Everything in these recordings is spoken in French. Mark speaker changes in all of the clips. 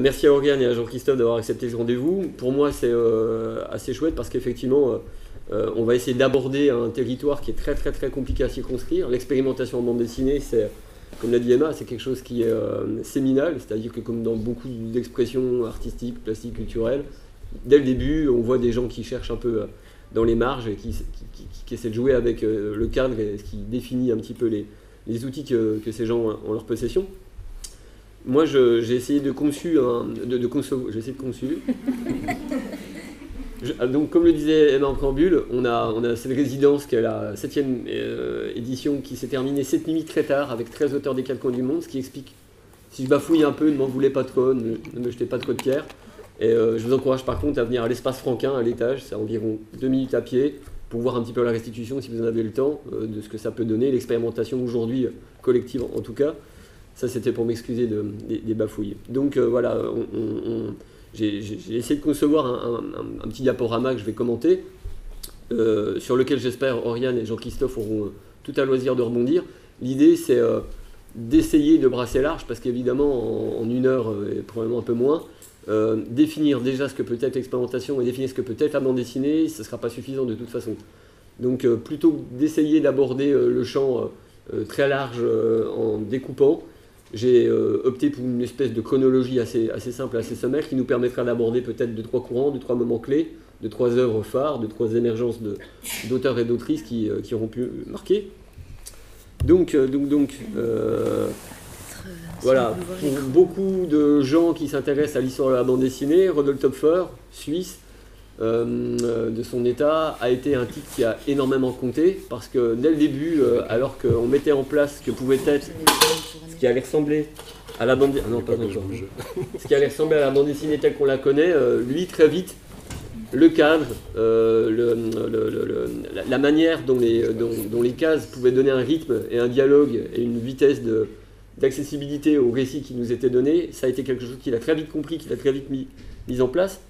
Speaker 1: Merci à Oriane et à Jean-Christophe d'avoir accepté ce rendez-vous. Pour moi, c'est assez chouette parce qu'effectivement, on va essayer d'aborder un territoire qui est très très très compliqué à circonscrire. L'expérimentation en bande dessinée, c'est comme l'a dit Emma, c'est quelque chose qui est euh, séminal, c'est-à-dire que comme dans beaucoup d'expressions artistiques, plastiques, culturelles, dès le début, on voit des gens qui cherchent un peu euh, dans les marges et qui, essaient de jouer avec euh, le cadre et ce qui définit un petit peu les, outils que, ces gens ont en leur possession. Moi, j'ai essayé de conçu, de, de j'ai essayé de conçu Ah, donc, comme le disait Emma en préambule, on a, on a cette résidence qui est la septième euh, édition qui s'est terminée cette nuit très tard avec 13 auteurs des quatre coins du monde, ce qui explique, si je bafouille un peu, ne m'en voulez pas trop, ne, me jetez pas trop de pierre. Et euh, je vous encourage par contre à venir à l'espace Franquin, à l'étage, c'est environ deux minutes à pied, pour voir un petit peu la restitution, si vous en avez le temps, euh, de ce que ça peut donner, l'expérimentation aujourd'hui collective en tout cas. Ça, c'était pour m'excuser de, des, bafouilles. Donc voilà, on j'ai essayé de concevoir un, petit diaporama que je vais commenter, euh, sur lequel j'espère Oriane et Jean-Christophe auront euh, tout à loisir de rebondir. L'idée, c'est euh, d'essayer de brasser large, parce qu'évidemment, en, une heure, et probablement un peu moins, définir déjà ce que peut être l'expérimentation et définir ce que peut être la bande dessinée, ce ne sera pas suffisant de toute façon. Donc, plutôt d'essayer d'aborder le champ très large en découpant, j'ai euh, opté pour une espèce de chronologie assez, simple, assez sommaire, qui nous permettra d'aborder peut-être deux, trois courants, deux, trois moments clés, deux, trois œuvres phares, deux, trois émergences d'auteurs et d'autrices qui, euh, qui, auront pu marquer. Donc, euh, donc, donc voilà, pour beaucoup de gens qui s'intéressent à l'histoire de la bande dessinée, Rodolphe Topfer, suisse, de son état, a été un titre qui a énormément compté, parce que dès le début, alors qu'on mettait en place ce que pouvait être ce qui allait ressembler à la bande ah non, pas ce qui allait ressembler à la bande dessinée telle qu'on la connaît, euh, lui très vite le cadre, euh, la, manière dont les, dont, les cases pouvaient donner un rythme et un dialogue et une vitesse d'accessibilité au récit qui nous était donné, ça a été quelque chose qu'il a très vite compris, qu'il a très vite mis, mis en place.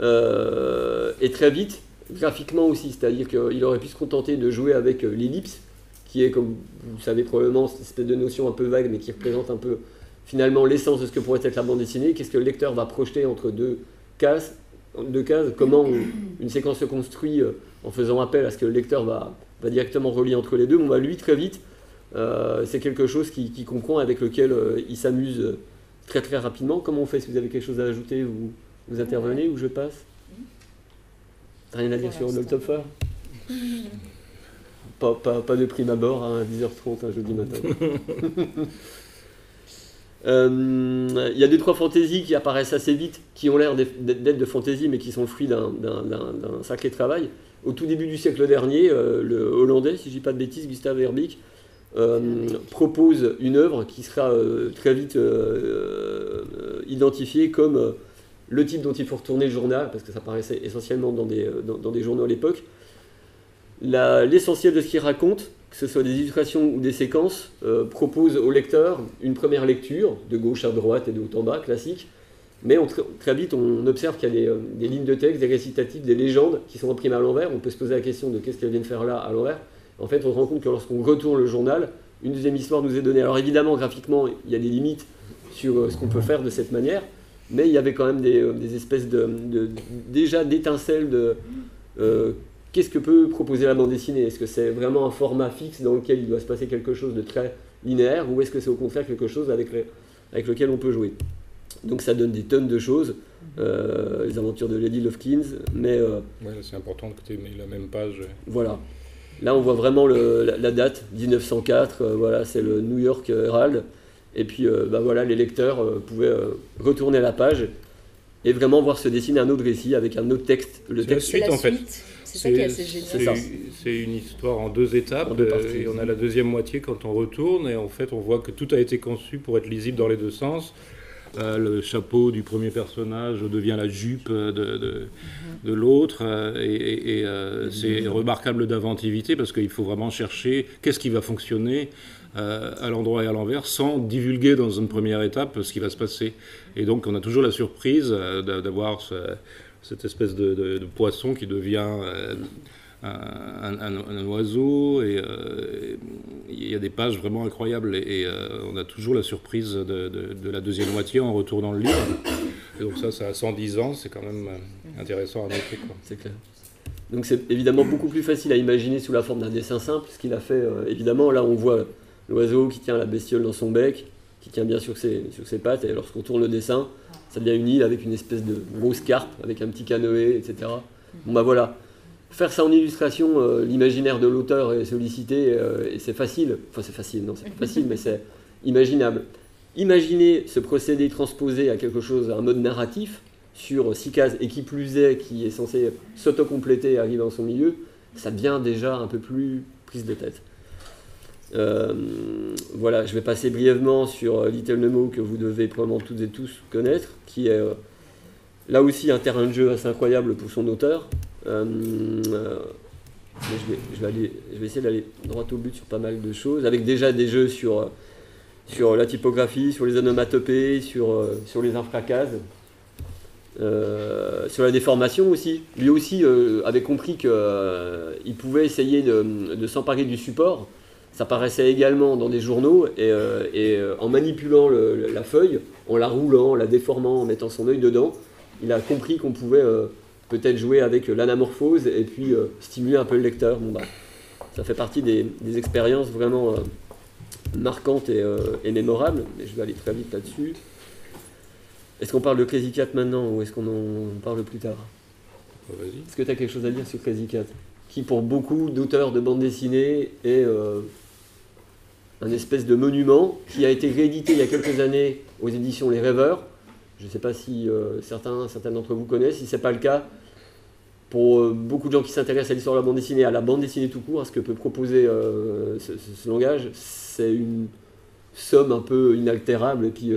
Speaker 1: Euh, et très vite, graphiquement aussi, c'est-à-dire qu'il aurait pu se contenter de jouer avec l'ellipse, qui est, comme vous savez probablement, cette espèce de notion un peu vague, mais qui représente un peu finalement l'essence de ce que pourrait être la bande dessinée. Qu'est-ce que le lecteur va projeter entre deux cases, deux cases? Comment une séquence se construit euh, en faisant appel à ce que le lecteur va, va directement relier entre les deux? Bon, bah, lui, très vite, euh, c'est quelque chose qui, comprend, avec lequel euh, il s'amuse très très rapidement. Comment on fait? Si vous avez quelque chose à ajouter, vous, vous intervenez ou je passe Rien à dire sur le Topfer pas, pas, de prime abord à 10h30 un jeudi matin. Euh, il y a deux trois fantaisies qui apparaissent assez vite, qui ont l'air d'être de fantaisie, mais qui sont le fruit d'un sacré travail. Au tout début du siècle dernier, euh, le Hollandais, si je dis pas de bêtises, Gustave Herbig, euh, propose une œuvre qui sera très vite identifiée comme le type dont il faut retourner le journal, parce que ça paraissait essentiellement dans des, dans des journaux à l'époque, l'essentiel de ce qu'il raconte, que ce soit des illustrations ou des séquences, euh, propose au lecteur une première lecture, de gauche à droite et de haut en bas, classique, mais très vite on observe qu'il y a euh, des, lignes de texte, des récitatifs, des légendes qui sont imprimées à l'envers. On peut se poser la question de qu'est-ce qu'elle vient de faire là à l'envers. En fait, on se rend compte que lorsqu'on retourne le journal, une deuxième histoire nous est donnée. Alors évidemment, graphiquement, il y a des limites sur euh, ce qu'on peut faire de cette manière, mais il y avait quand même des, espèces de, déjà d'étincelles de qu'est-ce que peut proposer la bande dessinée? Est-ce que c'est vraiment un format fixe dans lequel il doit se passer quelque chose de très linéaire ou est-ce que c'est au contraire quelque chose avec, avec lequel on peut jouer? Donc ça donne des tonnes de choses, euh, les aventures de Lady Lovekins, mais... Euh,
Speaker 2: c'est important que tu aies la même page.
Speaker 1: Voilà. Là, on voit vraiment la, date, 1904, euh, voilà, c'est le New York Herald. Et puis, bah, voilà, les lecteurs pouvaient retourner la page et vraiment voir se dessiner un autre récit avec un autre texte.
Speaker 2: Le texte
Speaker 3: suite, en fait.
Speaker 2: C'est une histoire en deux étapes. Euh, et on a la deuxième moitié quand on retourne. Et en fait, on voit que tout a été conçu pour être lisible dans les deux sens. Euh, le chapeau du premier personnage devient la jupe de, de, de l'autre. Euh, et, et c'est remarquable d'inventivité parce qu'il faut vraiment chercher qu'est-ce qui va fonctionner à l'endroit et à l'envers sans divulguer dans une première étape ce qui va se passer. Et donc on a toujours la surprise d'avoir cette espèce de, poisson qui devient euh, un, oiseau, et il y a des pages vraiment incroyables, et, on a toujours la surprise de, la deuxième moitié en retournant le livre. Et donc ça, ça a 110 ans, c'est quand même intéressant à noter.
Speaker 1: C'est clair. Donc c'est évidemment beaucoup plus facile à imaginer sous la forme d'un dessin simple, ce qu'il a fait. évidemment, là on voit l'oiseau qui tient la bestiole dans son bec, qui tient bien sur ses, ses pattes, et lorsqu'on tourne le dessin, ça devient une île avec une espèce de grosse carpe, avec un petit canoë, etc. Bon bah voilà. Faire ça en illustration, euh, l'imaginaire de l'auteur est sollicité, euh, et c'est facile. Enfin c'est facile, non c'est pas facile, mais c'est imaginable. Imaginez ce procédé transposé à quelque chose, à un mode narratif, sur six cases, et qui plus est, qui est censé s'autocompléter et arriver en son milieu, ça devient déjà un peu plus prise de tête. Euh, voilà, je vais passer brièvement sur euh, Little Nemo que vous devez probablement toutes et tous connaître, qui est euh, là aussi un terrain de jeu assez incroyable pour son auteur. je, vais, essayer d'aller droit au but sur pas mal de choses, avec déjà des jeux sur, sur la typographie, sur les onomatopées, sur, sur les infracases. sur la déformation aussi. Lui aussi avait compris qu'il pouvait essayer de s'emparer du support ça paraissait également dans des journaux, et, euh, euh, en manipulant la feuille, en la roulant, en la déformant, en mettant son œil dedans, il a compris qu'on pouvait euh, peut-être jouer avec l'anamorphose et puis stimuler un peu le lecteur. Bon, bah, ça fait partie des, expériences vraiment marquantes et, mémorables, mais je vais aller très vite là-dessus. Est-ce qu'on parle de Crazy Cat maintenant ou est-ce qu'on en parle plus tard?
Speaker 2: Bah,
Speaker 1: Est-ce que tu as quelque chose à dire sur Crazy Cat? Qui, pour beaucoup d'auteurs de bande dessinée, est un espèce de monument qui a été réédité il y a quelques années aux éditions Les Rêveurs. Je ne sais pas si euh, certains, certains d'entre vous connaissent. Si ce n'est pas le cas, pour euh, beaucoup de gens qui s'intéressent à l'histoire de la bande dessinée, à la bande dessinée tout court, à ce que peut proposer euh, ce, langage, c'est une somme un peu inaltérable. Et puis,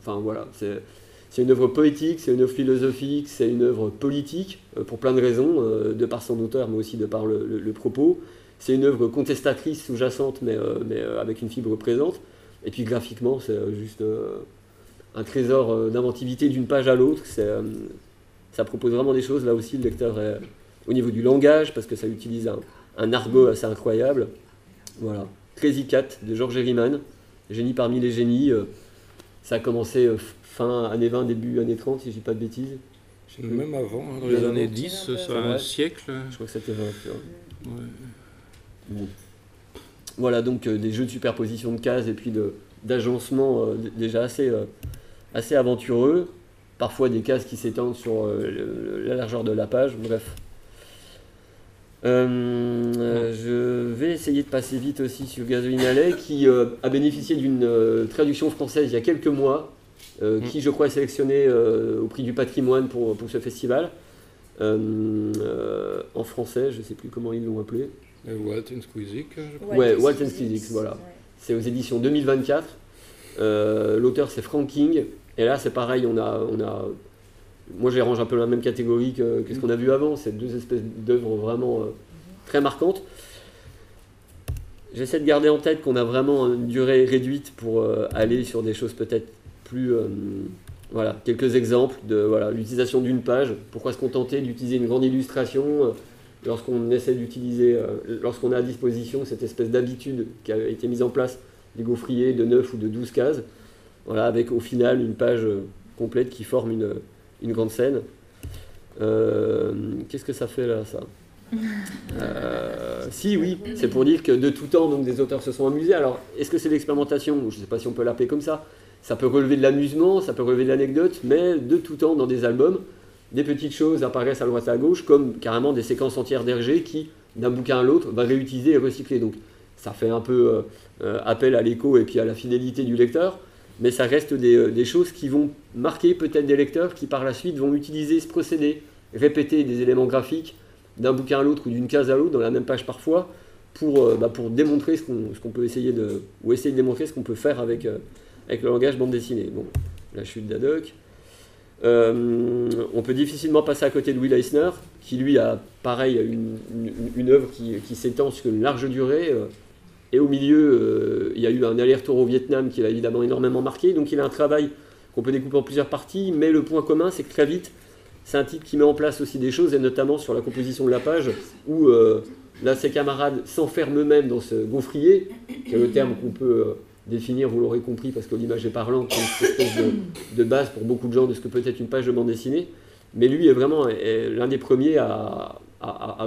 Speaker 1: enfin voilà, c'est une œuvre poétique, c'est une œuvre philosophique, c'est une œuvre politique, pour plein de raisons, de par son auteur, mais aussi de par le propos. C'est une œuvre contestatrice, sous-jacente, mais, euh, mais euh, avec une fibre présente. Et puis graphiquement, c'est euh, juste un trésor d'inventivité d'une page à l'autre. ça propose vraiment des choses. Là aussi, le lecteur est au niveau du langage, parce que ça utilise un, argot assez incroyable. Voilà. Crazy Cat de Georges Herriman, génie parmi les génies. ça a commencé fin année 20, début année 30, si je dis pas de bêtises.
Speaker 2: Même avant, dans les années 10, ça un siècle.
Speaker 1: Je crois que c'était 20. Voilà donc euh, des jeux de superposition de cases et puis d'agencement euh, déjà assez, euh, assez aventureux. Parfois des cases qui s'étendent sur la largeur de la page, bref. je vais essayer de passer vite aussi sur Gasoline Alley qui a bénéficié d'une traduction française il y a quelques mois, mm. qui je crois est sélectionné au prix du patrimoine pour, pour ce festival. en français, je ne sais plus comment ils l'ont appelé.
Speaker 2: Walt and Squeezick,
Speaker 1: je crois. Ouais, Walt and Squeezick, voilà. C'est aux éditions 2024. Euh, l'auteur, c'est Frank King. Et là, c'est pareil, on a, on a. Moi, je les range un peu dans la même catégorie que, ce qu'on a vu avant. C'est deux espèces d'œuvres vraiment euh, très marquantes. J'essaie de garder en tête qu'on a vraiment une durée réduite pour euh, aller sur des choses peut-être plus. voilà, quelques exemples de voilà, l'utilisation d'une page. Pourquoi se contenter d'utiliser une grande illustration lorsqu'on essaie d'utiliser, euh, lorsqu'on a à disposition cette espèce d'habitude qui a été mise en place des gaufriers de 9 ou de 12 cases, voilà, avec au final une page complète qui forme une, une grande scène. Euh, qu'est-ce que ça fait là, ça? Euh, Si, oui, c'est pour dire que de tout temps, donc, des auteurs se sont amusés. Alors, est-ce que c'est l'expérimentation? Je ne sais pas si on peut l'appeler comme ça. Ça peut relever de l'amusement, ça peut relever de l'anecdote, mais de tout temps, dans des albums, des petites choses apparaissent à droite à gauche, comme carrément des séquences entières d'RG qui, d'un bouquin à l'autre, va réutiliser et recycler. Donc ça fait un peu euh, euh, appel à l'écho et puis à la fidélité du lecteur, mais ça reste euh, des, choses qui vont marquer peut-être des lecteurs qui par la suite vont utiliser ce procédé, répéter des éléments graphiques d'un bouquin à l'autre ou d'une case à l'autre, dans la même page parfois, pour, bah, démontrer ce qu'on peut essayer de. ou essayer de démontrer ce qu'on peut faire avec, avec le langage bande dessinée. Bon, la chute d'Adoc. Euh, on peut difficilement passer à côté de Will Eisner, qui lui a pareil une, œuvre qui, s'étend sur une large durée. Euh, et au milieu, euh, il y a eu un aller-retour au Vietnam qui l'a évidemment énormément marqué. Donc il a un travail qu'on peut découper en plusieurs parties, mais le point commun, c'est que très vite, c'est un type qui met en place aussi des choses, et notamment sur la composition de la page, où là, ses camarades s'enferment eux-mêmes dans ce gaufrier, qui est le terme qu'on peut définir, vous l'aurez compris, parce que l'image est parlante, une espèce de, base pour beaucoup de gens de ce que peut être une page de bande dessinée. Mais lui est vraiment l'un des premiers à,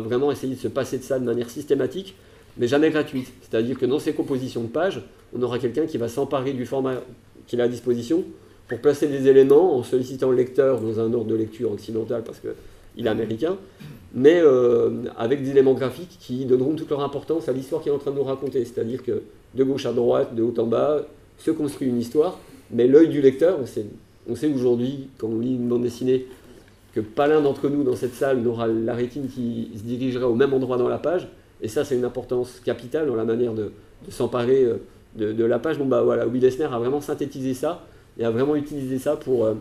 Speaker 1: vraiment essayer de se passer de ça de manière systématique, mais jamais gratuite. C'est-à-dire que dans ses compositions de pages, on aura quelqu'un qui va s'emparer du format qu'il a à disposition pour placer des éléments en sollicitant le lecteur dans un ordre de lecture occidental parce qu'il est américain, mais euh, avec des éléments graphiques qui donneront toute leur importance à l'histoire qu'il est en train de nous raconter. C'est-à-dire que de gauche à droite, de haut en bas, se construit une histoire, mais l'œil du lecteur, on sait, aujourd'hui, quand on lit une bande dessinée, que pas l'un d'entre nous dans cette salle n'aura la rétine qui se dirigerait au même endroit dans la page, et ça c'est une importance capitale dans la manière de, s'emparer euh, de, la page. Bon bah voilà, Will Eisner a vraiment synthétisé ça, et a vraiment utilisé ça pour, euh,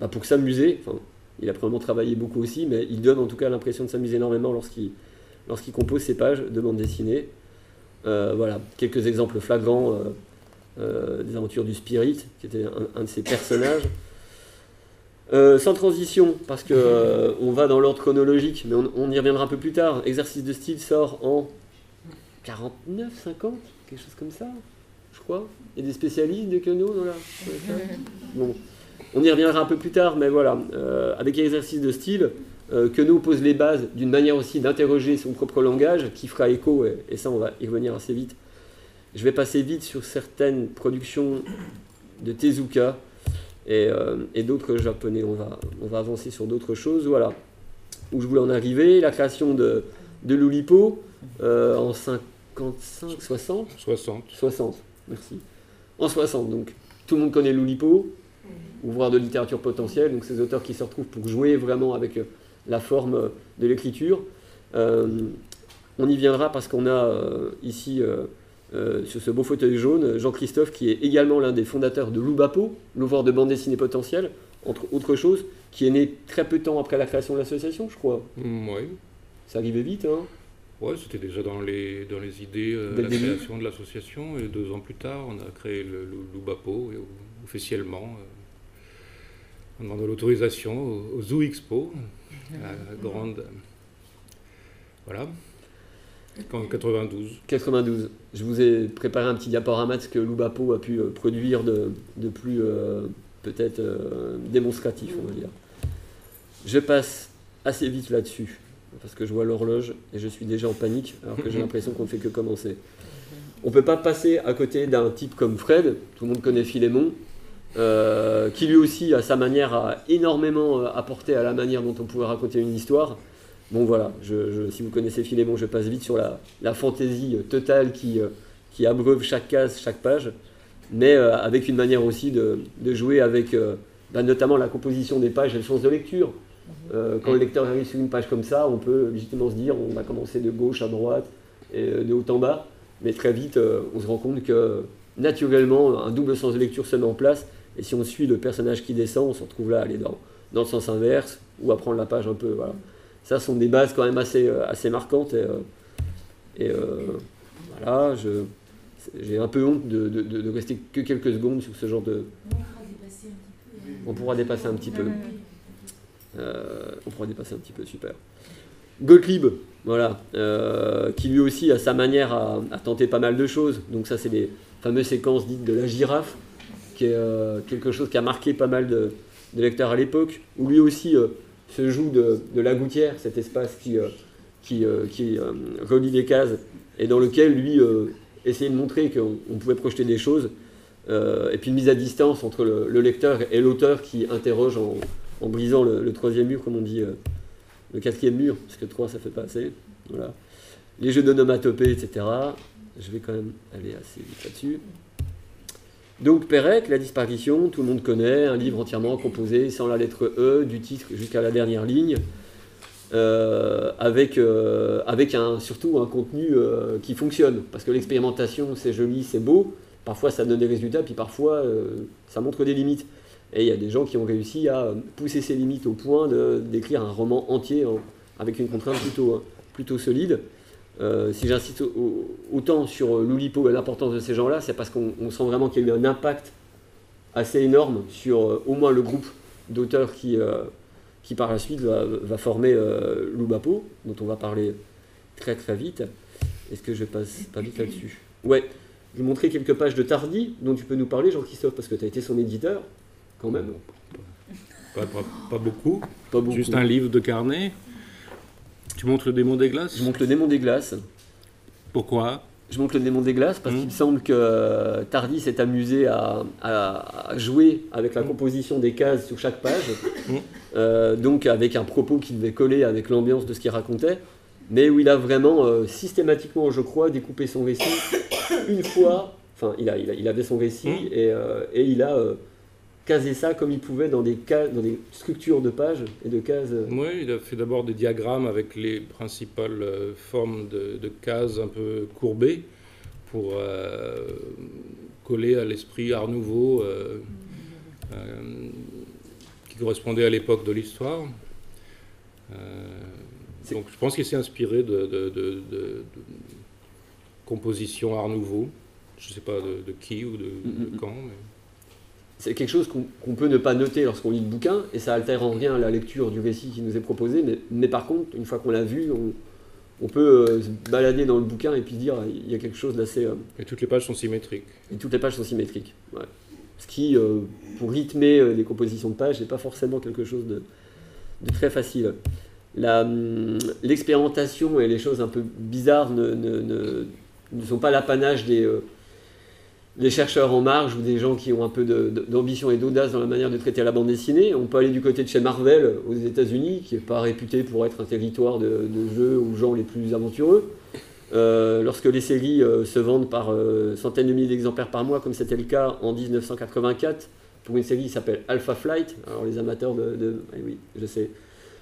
Speaker 1: bah, s'amuser, il a probablement travaillé beaucoup aussi, mais il donne en tout cas l'impression de s'amuser énormément lorsqu'il compose ses pages de bande dessinée. Euh, voilà, quelques exemples flagrants euh, euh, des aventures du Spirit, qui était un, de ses personnages. sans transition, parce que on va dans l'ordre chronologique, mais on, y reviendra un peu plus tard. Exercice de style sort en 49, 50, quelque chose comme ça, je crois. Il y a des spécialistes de Keno dans la. Bon, on y reviendra un peu plus tard, mais voilà. avec exercice de style, euh, que nous pose les bases d'une manière aussi d'interroger son propre langage qui fera écho, et, ça on va y revenir assez vite. Je vais passer vite sur certaines productions de Tezuka et, euh, d'autres japonais. On va, on va avancer sur d'autres choses. Voilà où je voulais en arriver. La création de, de l'Oulipo euh, en 55, 60
Speaker 2: 60.
Speaker 1: 60, merci. En 60, donc tout le monde connaît ouvreur de littérature potentielle, donc ces auteurs qui se retrouvent pour jouer vraiment avec la forme de l'écriture. Euh, on y viendra parce qu'on a euh, ici, euh, sur ce beau fauteuil jaune, Jean-Christophe, qui est également l'un des fondateurs de Loubapo, l'ouvreur de bande dessinée potentielle, entre autres choses, qui est né très peu de temps après la création de l'association, je crois.
Speaker 2: Mm, oui.
Speaker 1: Ça arrivait vite, hein
Speaker 2: Oui, c'était déjà dans les, dans les idées de la création de l'association. Et deux ans plus tard, on a créé le, Loubapo, officiellement. On demande l'autorisation au, au Zoo Expo, la grande. Voilà. En 92.
Speaker 1: 92. Je vous ai préparé un petit diaporama de ce que Loubapo a pu euh, produire de, de plus euh, peut-être euh, démonstratif, on va dire. Je passe assez vite là-dessus, parce que je vois l'horloge et je suis déjà en panique, alors que j'ai l'impression qu'on ne fait que commencer. On ne peut pas passer à côté d'un type comme Fred, tout le monde connaît Philémon, euh, qui lui aussi, à sa manière, a énormément euh, apporté à la manière dont on pouvait raconter une histoire. Bon voilà, si vous connaissez Philémon, je passe vite sur la, fantaisie totale qui, euh, abreuve chaque case, chaque page, mais avec une manière aussi de, de jouer avec bah, notamment la composition des pages et le sens de lecture. quand le lecteur arrive sur une page comme ça, on peut légitimement se dire on va commencer de gauche à droite et de haut en bas, mais très vite on se rend compte que naturellement un double sens de lecture se met en place et si on suit le personnage qui descend, on se retrouve là à aller dans, dans le sens inverse ou à prendre la page un peu. Voilà. Ça sont des bases quand même assez, euh, assez marquantes. Et, euh, et euh, voilà, j'ai un peu honte de, de, de, rester que quelques secondes sur ce genre de. On pourra dépasser un petit peu. on pourra dépasser un petit peu, super. Gottlieb, voilà, qui lui aussi, à sa manière, a, a, tenté pas mal de choses. Donc ça, c'est les fameuses séquences dites de la girafe qui est euh, quelque chose qui a marqué pas mal de, lecteurs à l'époque, où lui aussi euh, se joue de, la gouttière, cet espace qui, euh, relie les cases, et dans lequel lui essayait de montrer qu'on pouvait projeter des choses, et puis une mise à distance entre le, lecteur et l'auteur qui interroge en, brisant le, troisième mur, comme on dit, le quatrième mur, parce que trois ça fait pas assez. Les jeux d'onomatopée, etc. Je vais quand même aller assez vite là-dessus. Donc Pérec, La disparition, tout le monde connaît, un livre entièrement composé sans la lettre E, du titre jusqu'à la dernière ligne, euh, avec, euh, surtout un contenu euh, qui fonctionne. Parce que l'expérimentation, c'est joli, c'est beau, parfois ça donne des résultats, puis parfois ça montre des limites. Et il y a des gens qui ont réussi à pousser ces limites au point d'écrire un roman entier avec une contrainte plutôt, plutôt solide. Euh, si j'insiste autant sur l'Oulipo et l'importance de ces gens-là, c'est parce qu'on sent vraiment qu'il y a eu un impact assez énorme sur euh, au moins le groupe d'auteurs qui, euh, qui par la suite va, former euh, Loubapo, dont on va parler très très vite. Est-ce que je passe pas vite là-dessus? Ouais, je vais montrer quelques pages de Tardy, dont tu peux nous parler, Jean-Christophe, parce que tu as été son éditeur, quand même.
Speaker 2: Pas, beaucoup. pas beaucoup. Juste un livre de carnet. Tu montres le démon des glaces
Speaker 1: Je montre le démon des glaces.
Speaker 2: Pourquoi
Speaker 1: je montre le démon des glaces parce mmh. qu'il semble que euh, Tardy s'est amusé à, jouer avec la mmh. composition des cases sur chaque page, mmh. euh, donc avec un propos qui devait coller avec l'ambiance de ce qu'il racontait, mais où il a vraiment euh, systématiquement, je crois, découpé son récit une fois. Enfin, il, a, il, avait son récit et, et, il a caser ça comme il pouvait dans des, dans des structures de pages et de cases. Euh.
Speaker 2: Oui, il a fait d'abord des diagrammes avec les principales euh, formes de, cases un peu courbées pour euh, coller à l'esprit Art Nouveau qui correspondait à l'époque de l'histoire. donc je pense qu'il s'est inspiré de, de, composition Art Nouveau. Je ne sais pas de, qui ou de, mm, mm, mm. quand. Mais
Speaker 1: c'est quelque chose qu'on peut ne pas noter lorsqu'on lit le bouquin, et ça altère en rien la lecture du récit qui nous est proposé, mais, par contre, une fois qu'on l'a vu, on, peut euh, se balader dans le bouquin et puis dire il y a quelque chose d'assez... Euh,
Speaker 2: et toutes les pages sont symétriques.
Speaker 1: Et toutes les pages sont symétriques, Ce qui, euh, pour rythmer les compositions de pages, n'est pas forcément quelque chose de, très facile. Hum, l'expérimentation et les choses un peu bizarres ne, ne sont pas l'apanage des les chercheurs en marge ou des gens qui ont un peu d'ambition et d'audace dans la manière de traiter la bande dessinée. On peut aller du côté de chez Marvel aux États-Unis, qui n'est pas réputé pour être un territoire de, jeux aux gens les plus aventureux. Euh, lorsque les séries euh, se vendent par euh, centaines de milliers d'exemplaires par mois, comme c'était le cas en 1984, pour une série qui s'appelle Alpha Flight. Alors les amateurs de, eh je sais,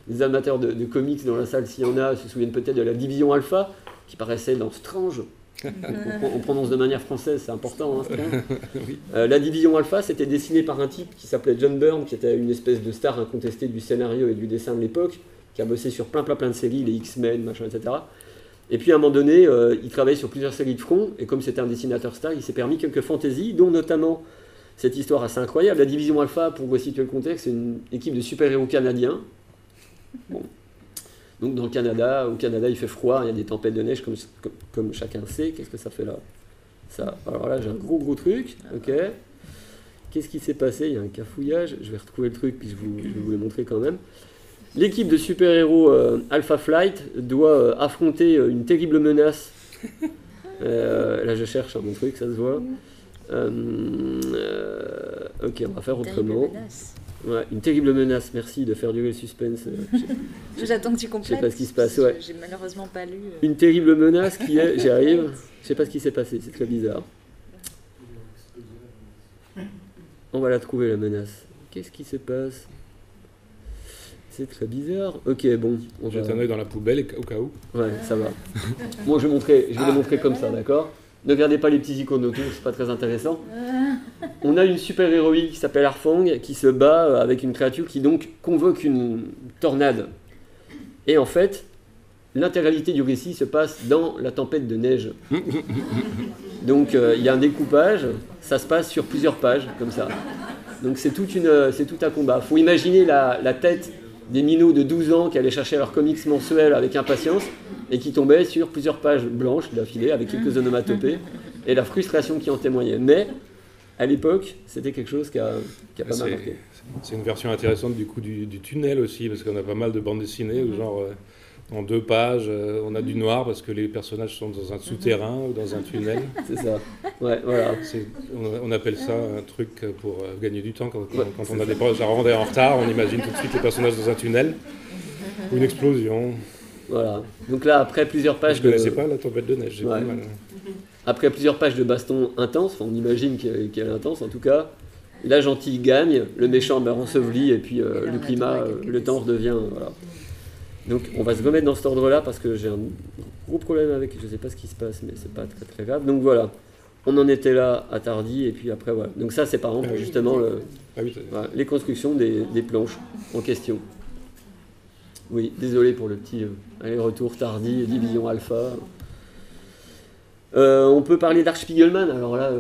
Speaker 1: les amateurs de comics dans la salle, s'il y en a, se souviennent peut-être de la division Alpha, qui paraissait dans Strange, on, prononce de manière française, c'est important. Hein, euh, la division Alpha, c'était dessiné par un type qui s'appelait John Byrne, qui était une espèce de star incontestée du scénario et du dessin de l'époque, qui a bossé sur plein plein plein de séries, les X-Men, machin, etc. Et puis à un moment donné, euh, il travaillait sur plusieurs séries de front, et comme c'était un dessinateur star, il s'est permis quelques fantaisies, dont notamment cette histoire assez incroyable. La division Alpha, pour vous situer le contexte, c'est une équipe de super-héros canadiens. Bon, donc dans le Canada, au Canada il fait froid, il y a des tempêtes de neige comme, comme, chacun sait. Qu'est-ce que ça fait là? Ça. Alors là j'ai un gros gros truc, ok? Qu'est-ce qui s'est passé? Il y a un cafouillage, je vais retrouver le truc puis je, vous, vais vous le montrer quand même. L'équipe de super-héros euh, Alpha Flight doit euh, affronter euh, une terrible menace. là je cherche mon truc, ça se voit. ok, on va faire autrement une terrible menace, merci de faire durer le suspense.
Speaker 3: J'attends que tu complètes.
Speaker 1: Je sais pas ce qui se passe, ouais.
Speaker 3: J'ai malheureusement pas lu. Euh.
Speaker 1: Une terrible menace qui est, j'y arrive, je sais pas ce qui s'est passé, c'est très bizarre. On va la trouver la menace. Qu'est-ce qui se passe? C'est très bizarre. Ok, bon.
Speaker 2: On Jette un œil dans la poubelle au cas où.
Speaker 1: Ouais, ça va. Moi, je vais, montrer, je vais les montrer comme ça, d'accord? Ne regardez pas les petits icônes autour, c'est pas très intéressant. On a une super héroïne qui s'appelle Arfang qui se bat euh, avec une créature qui donc convoque une tornade. Et en fait, l'intégralité du récit se passe dans la tempête de neige. Donc euh, il y a un découpage, ça se passe sur plusieurs pages, comme ça. Donc c'est tout, tout un combat. Il faut imaginer la, la, tête des minots de 12 ans qui allaient chercher leurs comics mensuels avec impatience et qui tombaient sur plusieurs pages blanches d'affilée avec quelques onomatopées et la frustration qui en témoignait. Mais à l'époque, c'était quelque chose qui a, pas mal marqué.
Speaker 2: C'est une version intéressante du coup du, tunnel aussi, parce qu'on a pas mal de bandes dessinées où genre euh, en deux pages, euh, on a du noir parce que les personnages sont dans un souterrain ou dans un tunnel.
Speaker 1: C'est ça. Ouais, voilà.
Speaker 2: On, appelle ça un truc pour euh, gagner du temps. Quand, on a des pages à rendre en retard, on imagine tout de suite les personnages dans un tunnel ou une explosion.
Speaker 1: Voilà. Donc là, après plusieurs pages
Speaker 2: Je ne connaissais pas la tempête de neige, j'ai ouais. mal.
Speaker 1: Après plusieurs pages de baston intense, on imagine qu'elle est intense en tout cas, la gentille gagne, le méchant meurt enseveli et puis euh, le climat, euh, le temps redevient. Voilà. Donc on va se remettre dans cet ordre-là parce que j'ai un gros problème avec, je ne sais pas ce qui se passe, mais c'est pas très très grave. Donc voilà, on en était là à Tardy et puis après voilà. Donc ça c'est par exemple justement ah les constructions des, planches en question. Oui, désolé pour le petit euh, aller-retour Tardy, division alpha. Euh, on peut parler d'Archspiegelman, alors là,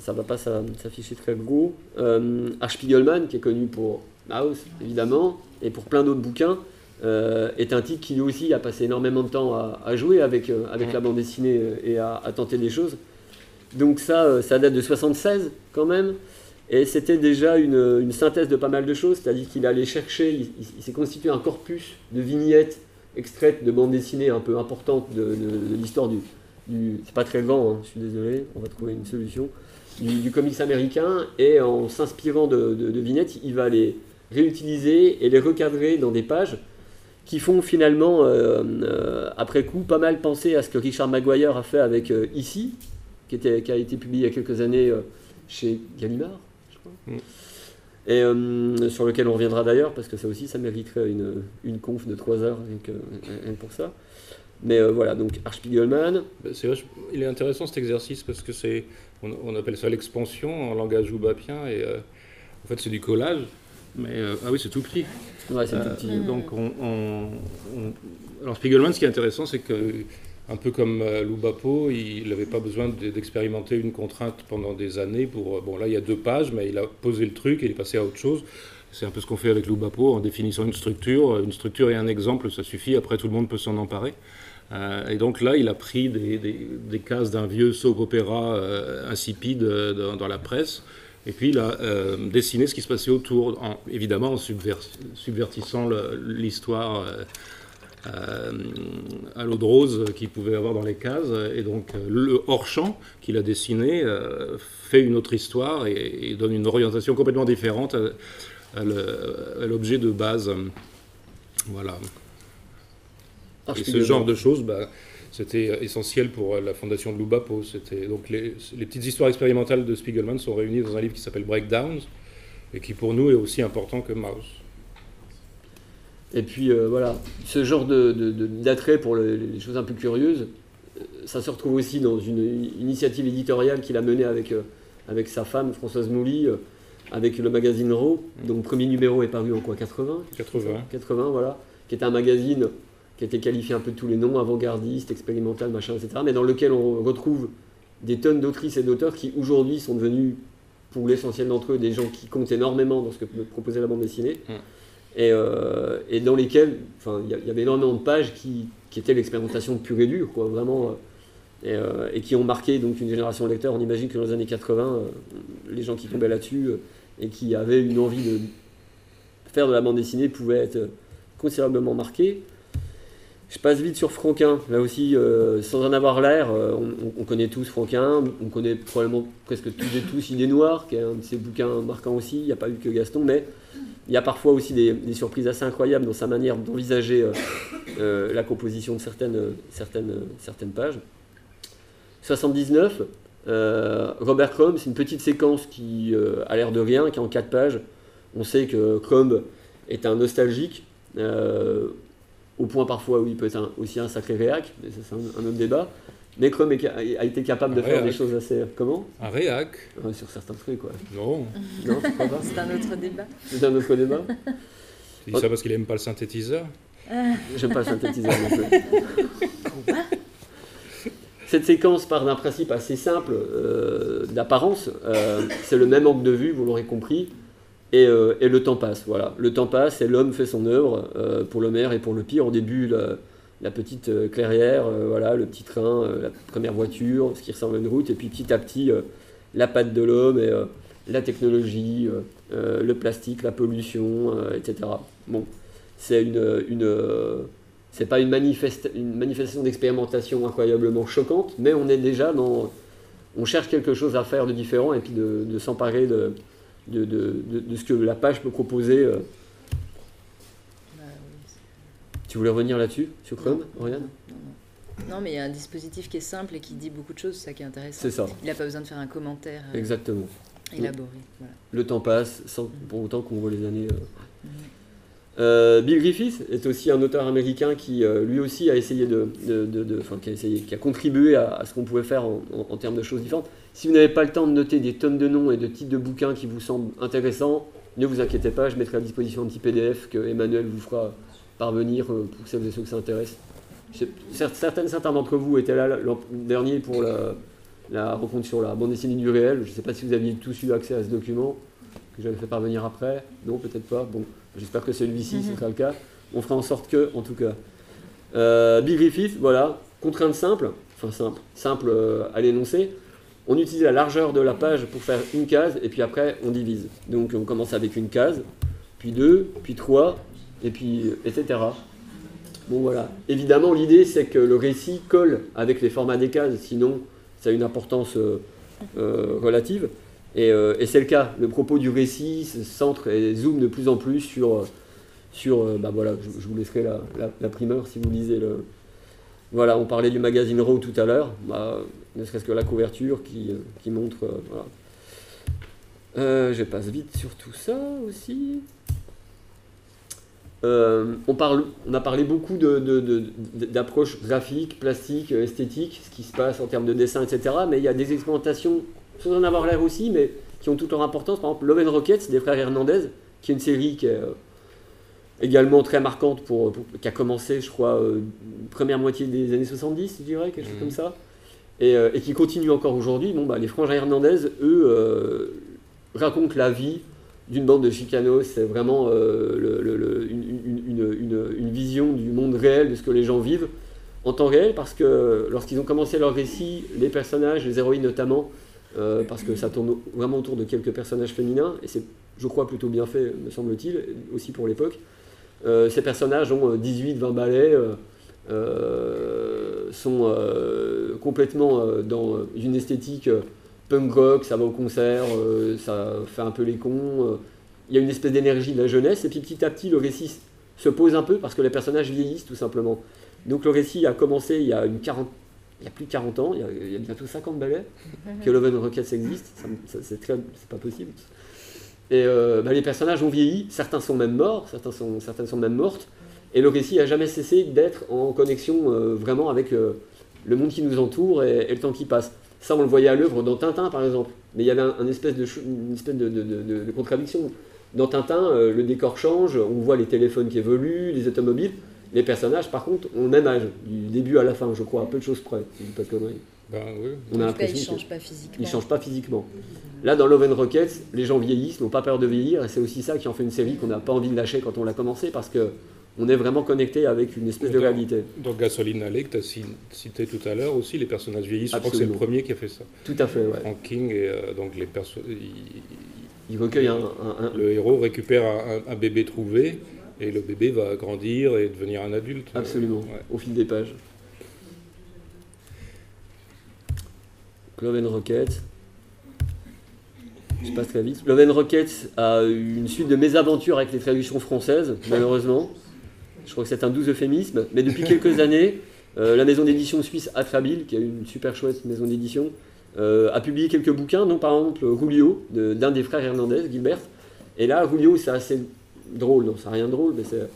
Speaker 1: ça, ne va pas s'afficher très gros. Euh, Archspiegelman, qui est connu pour Mouse, évidemment, et pour plein d'autres bouquins, est un titre qui lui aussi a passé énormément de temps à, jouer avec, avec la bande dessinée et à, tenter des choses. Donc ça, ça date de 76 quand même. Et c'était déjà une, synthèse de pas mal de choses, c'est-à-dire qu'il allait chercher, il, s'est constitué un corpus de vignettes extraites de bandes dessinées un peu importantes de, l'histoire du, c'est pas très grand, hein, je suis désolé, on va trouver une solution, du, comics américain, et en s'inspirant de, vignettes, il va les réutiliser et les recadrer dans des pages qui font finalement, euh, euh, après coup, pas mal penser à ce que Richard Maguire a fait avec euh, Ici, qui, était, qui, a été publié il y a quelques années chez Gallimard, Mm. Et euh, sur lequel on reviendra d'ailleurs, parce que ça aussi, ça mériterait une, une conf de 3 heures pour ça. Mais euh, voilà, donc Archspiegelman.
Speaker 2: Bah, c'est il est intéressant cet exercice parce que c'est, on, appelle ça l'expansion en langage oubapien et en fait c'est du collage. Mais ah oui, c'est tout petit.
Speaker 1: Ouais, c'est tout petit.
Speaker 2: Donc on, alors Spiegelman, ce qui est intéressant, c'est que un peu comme euh, Loubapo, il n'avait pas besoin d'expérimenter une contrainte pendant des années. Pour, euh, bon, là, il y a deux pages, mais il a posé le truc et il est passé à autre chose. C'est un peu ce qu'on fait avec Loubapo en définissant une structure. Une structure et un exemple, ça suffit. Après, tout le monde peut s'en emparer. Euh, et donc là, il a pris des, des, cases d'un vieux soap opéra insipide dans, la presse. Et puis il a dessiné ce qui se passait autour, évidemment en subvertissant l'histoire euh, à l'eau de rose qu'il pouvait avoir dans les cases. Et donc le hors-champ qu'il a dessiné euh, fait une autre histoire et, donne une orientation complètement différente à, l'objet de base. Voilà. Et ce genre de choses, bah, c'était essentiel pour la fondation de Lubapo. Donc les, les, petites histoires expérimentales de Spiegelman sont réunies dans un livre qui s'appelle Breakdowns et qui pour nous est aussi important que Mouse.
Speaker 1: Et puis euh, voilà, ce genre d'attrait de, pour les choses un peu curieuses, euh, ça se retrouve aussi dans une initiative éditoriale qu'il a menée avec, euh, avec sa femme, Françoise Mouly, avec le magazine Raw. Donc le premier numéro est paru en quoi 80
Speaker 2: 80.
Speaker 1: 80, voilà. Qui était un magazine qui était qualifié un peu de tous les noms, avant-gardiste, expérimental, machin, etc. Mais dans lequel on retrouve des tonnes d'autrices et d'auteurs qui aujourd'hui sont devenus, pour l'essentiel d'entre eux, des gens qui comptent énormément dans ce que proposer la bande dessinée. Mm et, euh, et dans lesquelles il y, avait énormément de pages qui, qui étaient l'expérimentation pure et dure, quoi, vraiment, euh, euh, et, qui ont marqué donc une génération de lecteurs. On imagine que dans les années 80, les gens qui tombaient là-dessus et qui avaient une envie de faire de la bande dessinée pouvaient être considérablement marqués. Je passe vite sur Franquin, là aussi, sans en avoir l'air, on, connaît tous Franquin, on connaît probablement presque tous et tous Idée Noire, qui est un de ses bouquins marquants aussi, il n'y a pas eu que Gaston, mais il y a parfois aussi des, surprises assez incroyables dans sa manière d'envisager euh, euh, la composition de certaines, certaines, certaines pages. 79, euh, Robert Crumb, c'est une petite séquence qui a l'air de rien, qui est en 4 pages. On sait que Crumb est un nostalgique, au point parfois où il peut être aussi un sacré réac, mais c'est un, autre débat. Mais Chrome a été capable de faire des choses assez. Comment?
Speaker 2: Un réac
Speaker 1: Sur certains trucs, quoi.
Speaker 2: Non.
Speaker 3: non, C'est un autre débat.
Speaker 1: C'est un autre débat
Speaker 2: Tu dis ça parce qu'il n'aime pas le synthétiseur
Speaker 1: J'aime pas le synthétiseur non plus. Cette séquence part d'un principe assez simple euh, d'apparence. Euh, c'est le même angle de vue, vous l'aurez compris. Et, euh, et, le temps passe, voilà. Le temps passe et l'homme fait son œuvre pour le meilleur et pour le pire. Au début, la petite euh, clairière, euh, voilà, le petit train, euh, la première voiture, ce qui ressemble à une route, et puis petit à petit la patte de l'homme et la technologie, le plastique, la pollution, etc. Bon, c'est une, c'est pas une manifestation d'expérimentation incroyablement choquante, mais on est déjà dans, on cherche quelque chose à faire de différent et puis de, s'emparer de de, de, de, ce que la page peut proposer tu voulais revenir là-dessus, sur Chrome, Oriane?
Speaker 3: Non, mais il y a un dispositif qui est simple et qui dit beaucoup de choses, c'est ça qui est intéressant.
Speaker 1: C'est ça.
Speaker 3: Il n'a pas besoin de faire un commentaire euh,
Speaker 1: Exactement.
Speaker 3: élaboré.
Speaker 1: Le temps passe, sans pour autant qu'on voit les années. Euh. Mhm. Euh, Bill Griffith est aussi un auteur américain qui lui aussi a essayé de, de, qui a essayé, qui a contribué à, ce qu'on pouvait faire en, termes de choses différentes. Si vous n'avez pas le temps de noter des tonnes de noms et de titres de bouquins qui vous semblent intéressants, ne vous inquiétez pas, je mettrai à disposition un petit PDF que Emmanuel vous fera parvenir euh, pour celles et ceux qui s'intéressent. Certaines, certains d'entre vous étaient là l'an dernier pour la, rencontre sur la bande dessinée du réel. Je ne sais pas si vous aviez tous eu accès à ce document. Que j'avais fait parvenir après. Non, peut-être pas. Bon, j'espère que celui-ci, ce mhm. sera le cas. On fera en sorte que, en tout cas. Euh, Bill Griffith, voilà, contrainte simple, enfin simple, simple à l'énoncer. On utilise la largeur de la page pour faire une case, et puis après, on divise. Donc, on commence avec une case, puis deux, puis trois, et puis, etc. Bon, voilà. Évidemment, l'idée, c'est que le récit colle avec les formats des cases, sinon, ça a une importance euh, euh, Euh, et, c'est le cas. Le propos du récit se centre et zoome de plus en plus sur. sur bah voilà, je, vous laisserai la, primeur si vous lisez le. Voilà, on parlait du magazine Raw tout à l'heure, bah, ne serait-ce que la couverture qui, qui montre. voilà. je passe vite sur tout ça aussi. Euh, on, parle, on a parlé beaucoup d'approches de, graphiques, plastiques, euh, esthétiques, ce qui se passe en termes de dessin, etc. Mais il y a des expérimentations, sans en avoir l'air aussi, mais qui ont toute leur importance. Par exemple, Love and Rockets des frères Hernandez, qui est une série qui est euh, également très marquante, pour, qui a commencé, je crois, première moitié des années 70, je dirais, quelque chose mmh. comme ça, et, qui continue encore aujourd'hui. Bon, bah, les frangins Hernandez, eux, racontent la vie d'une bande de chicanos, c'est vraiment euh, une, vision du monde réel, de ce que les gens vivent en temps réel, parce que lorsqu'ils ont commencé leur récit, les personnages, les héroïnes notamment, euh, parce que ça tourne vraiment autour de quelques personnages féminins, et c'est, je crois, plutôt bien fait, me semble-t-il, aussi pour l'époque. Euh, ces personnages ont 18-20 ballets, sont complètement dans une esthétique punk rock, ça va au concert, euh, ça fait un peu les cons. Euh, il y a une espèce d'énergie de la jeunesse, et puis petit à petit, le récit se pose un peu parce que les personnages vieillissent tout simplement. Donc le récit a commencé il y a, une 40, il y a plus de 40 ans, il y a, bientôt 50 ballets que Love and Rockets existe, c'est pas possible. Et euh, bah, les personnages ont vieilli, certains sont même morts, certains sont, certaines sont même mortes, et le récit a jamais cessé d'être en connexion vraiment avec le monde qui nous entoure et, le temps qui passe. Ça, on le voyait à l'œuvre dans Tintin, par exemple. Mais il y avait un, espèce de, une espèce de, contradiction. Dans Tintin, euh, le décor change, on voit les téléphones qui évoluent, les automobiles. Les personnages, par contre, ont le même âge, du début à la fin, je crois, à peu de choses près, si je dis pas de conneries.
Speaker 2: Ben, oui.
Speaker 3: On a l'impression ils ne changent pas physiquement.
Speaker 1: Ils changent pas physiquement. Là, dans Love and Rockets, les gens vieillissent, n'ont pas peur de vieillir, et c'est aussi ça qui en fait une série qu'on n'a pas envie de lâcher quand on l'a commencé, parce que on est vraiment connecté avec une espèce de réalité.
Speaker 2: Dans Gasoline Alley, que tu as cité tout à l'heure aussi, les personnages vieillissent, je crois que c'est le premier qui a fait ça.
Speaker 1: Tout à fait, ouais.
Speaker 2: Frank King, et euh, donc les personnes.
Speaker 1: Il, recueille un,
Speaker 2: Le héros récupère un, bébé trouvé, et le bébé va grandir et devenir un adulte.
Speaker 1: Absolument, au fil des pages. Cloven Rocket. Je passe très vite. Love Rocket a une suite de mésaventures avec les traductions françaises, malheureusement. Je crois que c'est un doux euphémisme. Mais depuis quelques années, euh, la maison d'édition suisse Atrabil, qui a une super chouette maison d'édition, euh, a publié quelques bouquins, dont par exemple Rulio, d'un des frères Hernandez, Gilbert. Et là, Rulio, c'est assez drôle, non, c'est rien de drôle, mais c'est.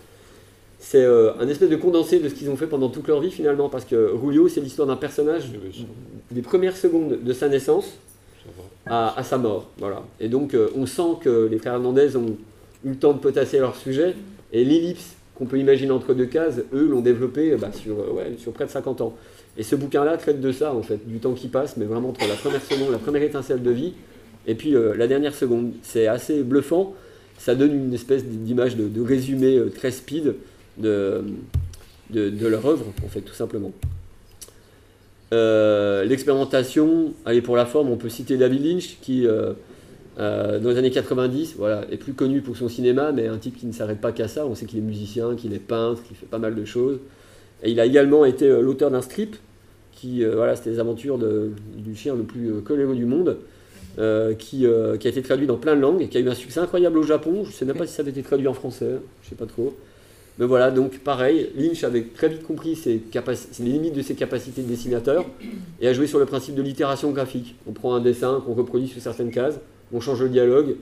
Speaker 1: Euh, un espèce de condensé de ce qu'ils ont fait pendant toute leur vie finalement, parce que Rulio, c'est l'histoire d'un personnage des premières secondes de sa naissance à, sa mort. Voilà. Et donc, on sent que les frères Hernandez ont eu le temps de potasser leur sujet, et l'ellipse qu'on peut imaginer entre deux cases, eux l'ont développé bah, sur, ouais, sur près de 50 ans. Et ce bouquin-là traite de ça, en fait, du temps qui passe, mais vraiment entre la première seconde, la première étincelle de vie, et puis euh, la dernière seconde. C'est assez bluffant, ça donne une espèce d'image de, résumé euh, très speed de, de, leur œuvre, en fait, tout simplement. Euh, l'expérimentation, allez pour la forme, on peut citer David Lynch, qui euh, dans les années 90, voilà, est plus connu pour son cinéma, mais un type qui ne s'arrête pas qu'à ça. On sait qu'il est musicien, qu'il est peintre, qu'il fait pas mal de choses. Et il a également été l'auteur d'un strip qui, voilà, c'était les aventures du chien le plus coléreux du monde, qui, qui, a été traduit dans plein de langues et qui a eu un succès incroyable au Japon. Je ne sais même pas si ça avait été traduit en français, je ne sais pas trop. Mais voilà, donc pareil, Lynch avait très vite compris ses les limites de ses capacités de dessinateur et a joué sur le principe de l'itération graphique. On prend un dessin qu'on reproduit sur certaines cases, on change le dialogue,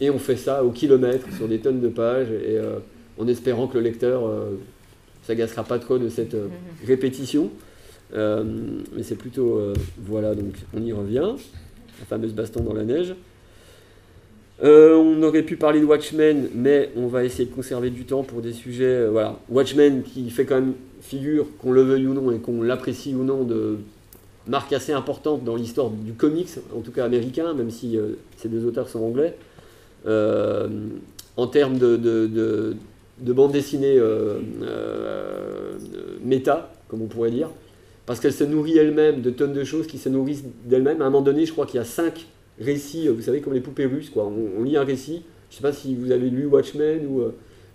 Speaker 1: et on fait ça au kilomètre sur des tonnes de pages, et euh, en espérant que le lecteur euh, s'agacera pas trop de cette euh, mhm. répétition. mais c'est plutôt. voilà, donc on y revient. La fameuse baston dans la neige. on aurait pu parler de Watchmen, mais on va essayer de conserver du temps pour des sujets. voilà, Watchmen qui fait quand même figure, qu'on le veuille ou non et qu'on l'apprécie ou non, de marque assez importante dans l'histoire du comics, en tout cas américain, même si euh, ces deux auteurs sont anglais. en termes de, de, bande dessinée méta, comme on pourrait dire, parce qu'elle se nourrit elle-même de tonnes de choses qui se nourrissent d'elle-même. À un moment donné, je crois qu'il y a cinq récits, vous savez, comme les poupées russes, quoi. On, lit un récit, je ne sais pas si vous avez lu Watchmen ou...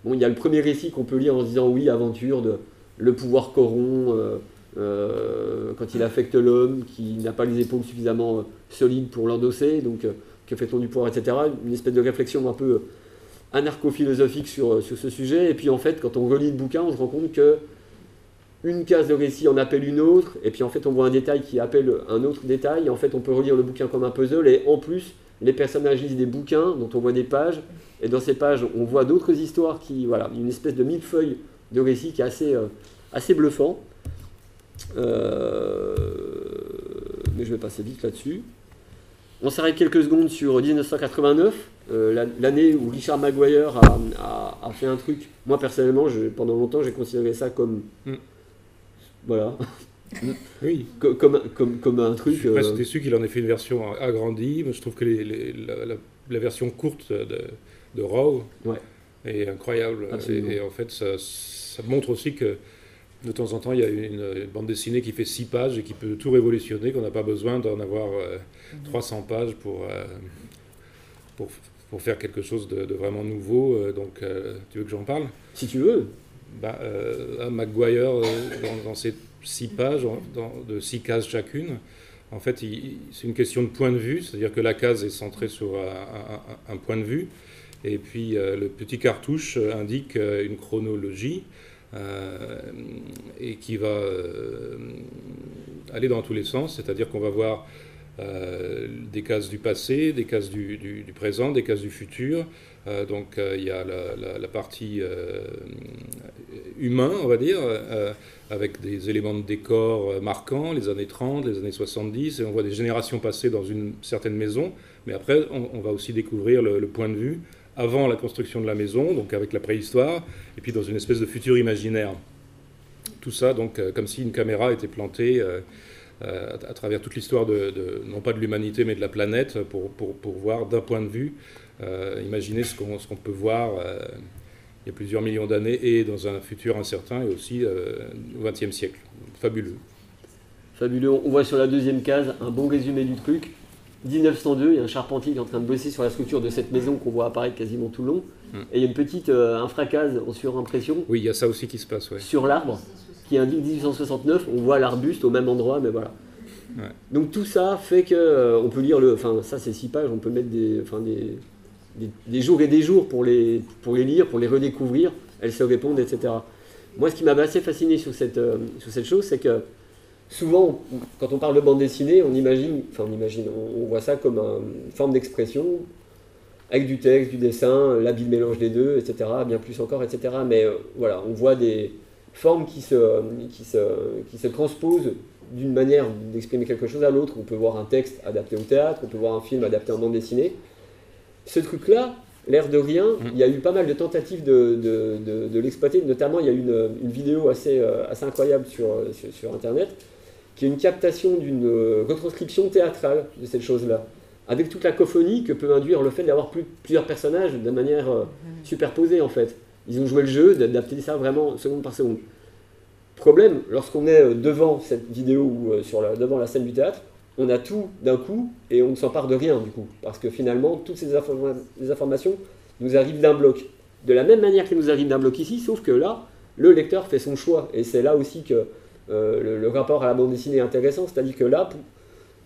Speaker 1: bon, il y a le premier récit qu'on peut lire en se disant oui, aventure de le pouvoir corrompt, euh, quand il affecte l'homme, qui n'a pas les épaules suffisamment euh, solides pour l'endosser, donc euh, que fait-on du pouvoir, etc. Une espèce de réflexion un peu anarcho-philosophique sur, sur ce sujet. Et puis en fait, quand on relit le bouquin, on se rend compte que une case de récit en appelle une autre, et puis en fait on voit un détail qui appelle un autre détail, et en fait on peut relire le bouquin comme un puzzle, et en plus les personnages lisent des bouquins dont on voit des pages, et dans ces pages on voit d'autres histoires qui, voilà, une espèce de millefeuille de récits qui est assez, assez bluffant. Euh, mais je vais passer vite là-dessus. On s'arrête quelques secondes sur 1989, euh, l'année où Richard Maguire a, fait un truc. Moi personnellement, pendant longtemps, j'ai considéré ça comme. Mm. Voilà.
Speaker 2: Oui.
Speaker 1: comme, comme, comme, un truc. Je
Speaker 2: suis presque euh, déçu qu'il en ait fait une version agrandie. je trouve que la, version courte de, de Raw est incroyable. Et, en fait, ça, ça montre aussi que de temps en temps, il y a une, bande dessinée qui fait 6 pages et qui peut tout révolutionner, qu'on n'a pas besoin d'en avoir 300 euh, pages pour, euh, pour, pour, faire quelque chose de, vraiment nouveau. Euh, donc, tu veux que j'en parle?
Speaker 1: Si tu veux.
Speaker 2: Bah, Maguire, dans, dans, ces 6 pages, de 6 cases chacune, en fait, c'est une question de point de vue, c'est-à-dire que la case est centrée sur un, point de vue, et puis le petit cartouche indique une chronologie. Euh, et qui va euh, aller dans tous les sens, c'est-à-dire qu'on va voir euh, des cases du passé, des cases du, présent, des cases du futur. donc il y a la, partie humain, on va dire, avec des éléments de décor marquants, les années 30, les années 70, et on voit des générations passées dans une certaine maison, mais après on, va aussi découvrir le point de vue avant la construction de la maison, donc avec la préhistoire, et puis dans une espèce de futur imaginaire. Tout ça, donc, euh, comme si une caméra était plantée euh, euh, à, travers toute l'histoire, de, non pas de l'humanité, mais de la planète, pour, pour, pour voir d'un point de vue, imaginer ce qu'on peut voir il y a plusieurs millions d'années, et dans un futur incertain, et aussi au XXe siècle. Fabuleux.
Speaker 1: Fabuleux. On voit sur la deuxième case un bon résumé du truc. 1902, il y a un charpentier qui est en train de bosser sur la structure de cette maison qu'on voit apparaître quasiment tout le long. Hmm. Et il y a une petite euh, infracase en surimpression.
Speaker 2: Oui, il y a ça aussi qui se passe.
Speaker 1: Sur l'arbre, qui indique 1869. On voit l'arbuste au même endroit, mais voilà. Donc tout ça fait que euh, on peut lire le. Enfin, ça c'est six pages, on peut mettre des, enfin, des, des, jours et des jours pour les, pour les lire, pour les redécouvrir. Elles se répondent, etc. Moi, ce qui m'avait assez fasciné sur cette, euh, sur cette chose, c'est que souvent, quand on parle de bande dessinée, on imagine, enfin on imagine, on, voit ça comme une forme d'expression, avec du texte, du dessin, l'habile mélange des deux, etc., bien plus encore, etc. Mais euh, voilà, on voit des formes qui se, qui se, qui se transposent d'une manière d'exprimer quelque chose à l'autre. On peut voir un texte adapté au théâtre, on peut voir un film adapté en bande dessinée. Ce truc-là, l'air de rien, mm. il y a eu pas mal de tentatives de, de, de, l'exploiter. Notamment, il y a une, une vidéo assez, euh, assez incroyable sur, sur, sur Internet qui est une captation d'une euh, retranscription théâtrale de cette chose-là, avec toute la cophonie que peut induire le fait d'avoir plusieurs personnages de manière euh, mhm. superposée en fait. Ils ont joué le jeu d'adapter ça vraiment seconde par seconde. Problème, lorsqu'on est euh, devant cette vidéo ou sur la, devant la scène du théâtre, on a tout d'un coup et on ne s'empare de rien du coup, parce que finalement toutes ces informations nous arrivent d'un bloc. De la même manière qu'elles nous arrivent d'un bloc ici, sauf que là, le lecteur fait son choix, et c'est là aussi que euh, le, rapport à la bande dessinée est intéressant, c'est-à-dire que là,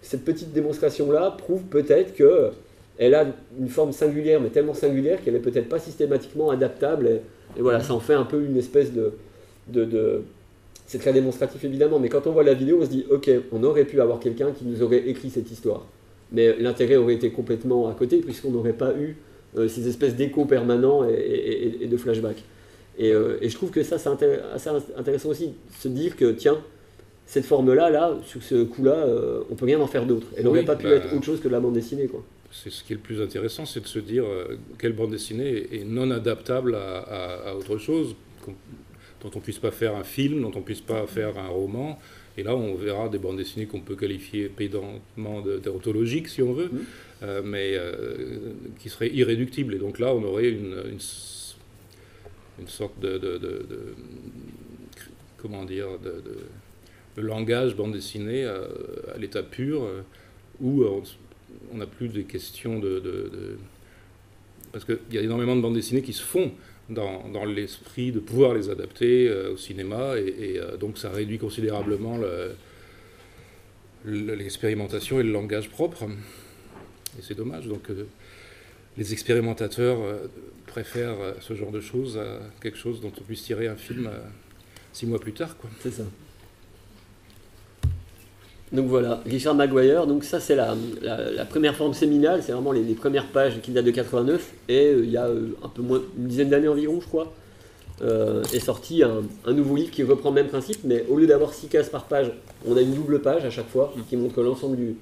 Speaker 1: cette petite démonstration-là prouve peut-être qu'elle a une forme singulière, mais tellement singulière qu'elle n'est peut-être pas systématiquement adaptable. Et, voilà, ça en fait un peu une espèce de, c'est très démonstratif évidemment, mais quand on voit la vidéo, on se dit, ok, on aurait pu avoir quelqu'un qui nous aurait écrit cette histoire. Mais l'intérêt aurait été complètement à côté, puisqu'on n'aurait pas eu euh, ces espèces d'échos permanents et, et de flashbacks. Euh, et, je trouve que ça, c'est assez intéressant aussi, se dire que, tiens, cette forme-là, là, sur ce coup-là, euh, on peut rien en faire d'autre. Elle n'aurait pas pu bah, être autre chose que de la bande dessinée. Quoi.
Speaker 2: C'est ce qui est le plus intéressant, c'est de se dire quelle bande dessinée est non adaptable à, autre chose, dont on ne puisse pas faire un film, dont on ne puisse pas faire un roman. Et là, on verra des bandes dessinées qu'on peut qualifier pédantement déontologiques, si on veut, mmh. euh, mais euh, qui seraient irréductibles. Et donc là, on aurait une, une, sorte de, comment dire, de, langage bande dessinée à, l'état pur, euh, où on n'a plus des questions de... Parce qu'il y a énormément de bandes dessinées qui se font dans, l'esprit de pouvoir les adapter euh, au cinéma, et, euh, donc ça réduit considérablement l'expérimentation et le langage propre. Et c'est dommage. Donc euh, les expérimentateurs préfèrent ce genre de choses à quelque chose dont on puisse tirer un film six mois plus tard.
Speaker 1: C'est ça. Donc voilà, Richard Maguire, donc ça c'est la, première forme séminale, c'est vraiment les, premières pages qui datent de 89, et euh, il y a euh, un peu moins, une dizaine d'années environ je crois, euh, est sorti un, nouveau livre qui reprend le même principe, mais au lieu d'avoir 6 cases par page, on a une double page à chaque fois qui montre l'ensemble du...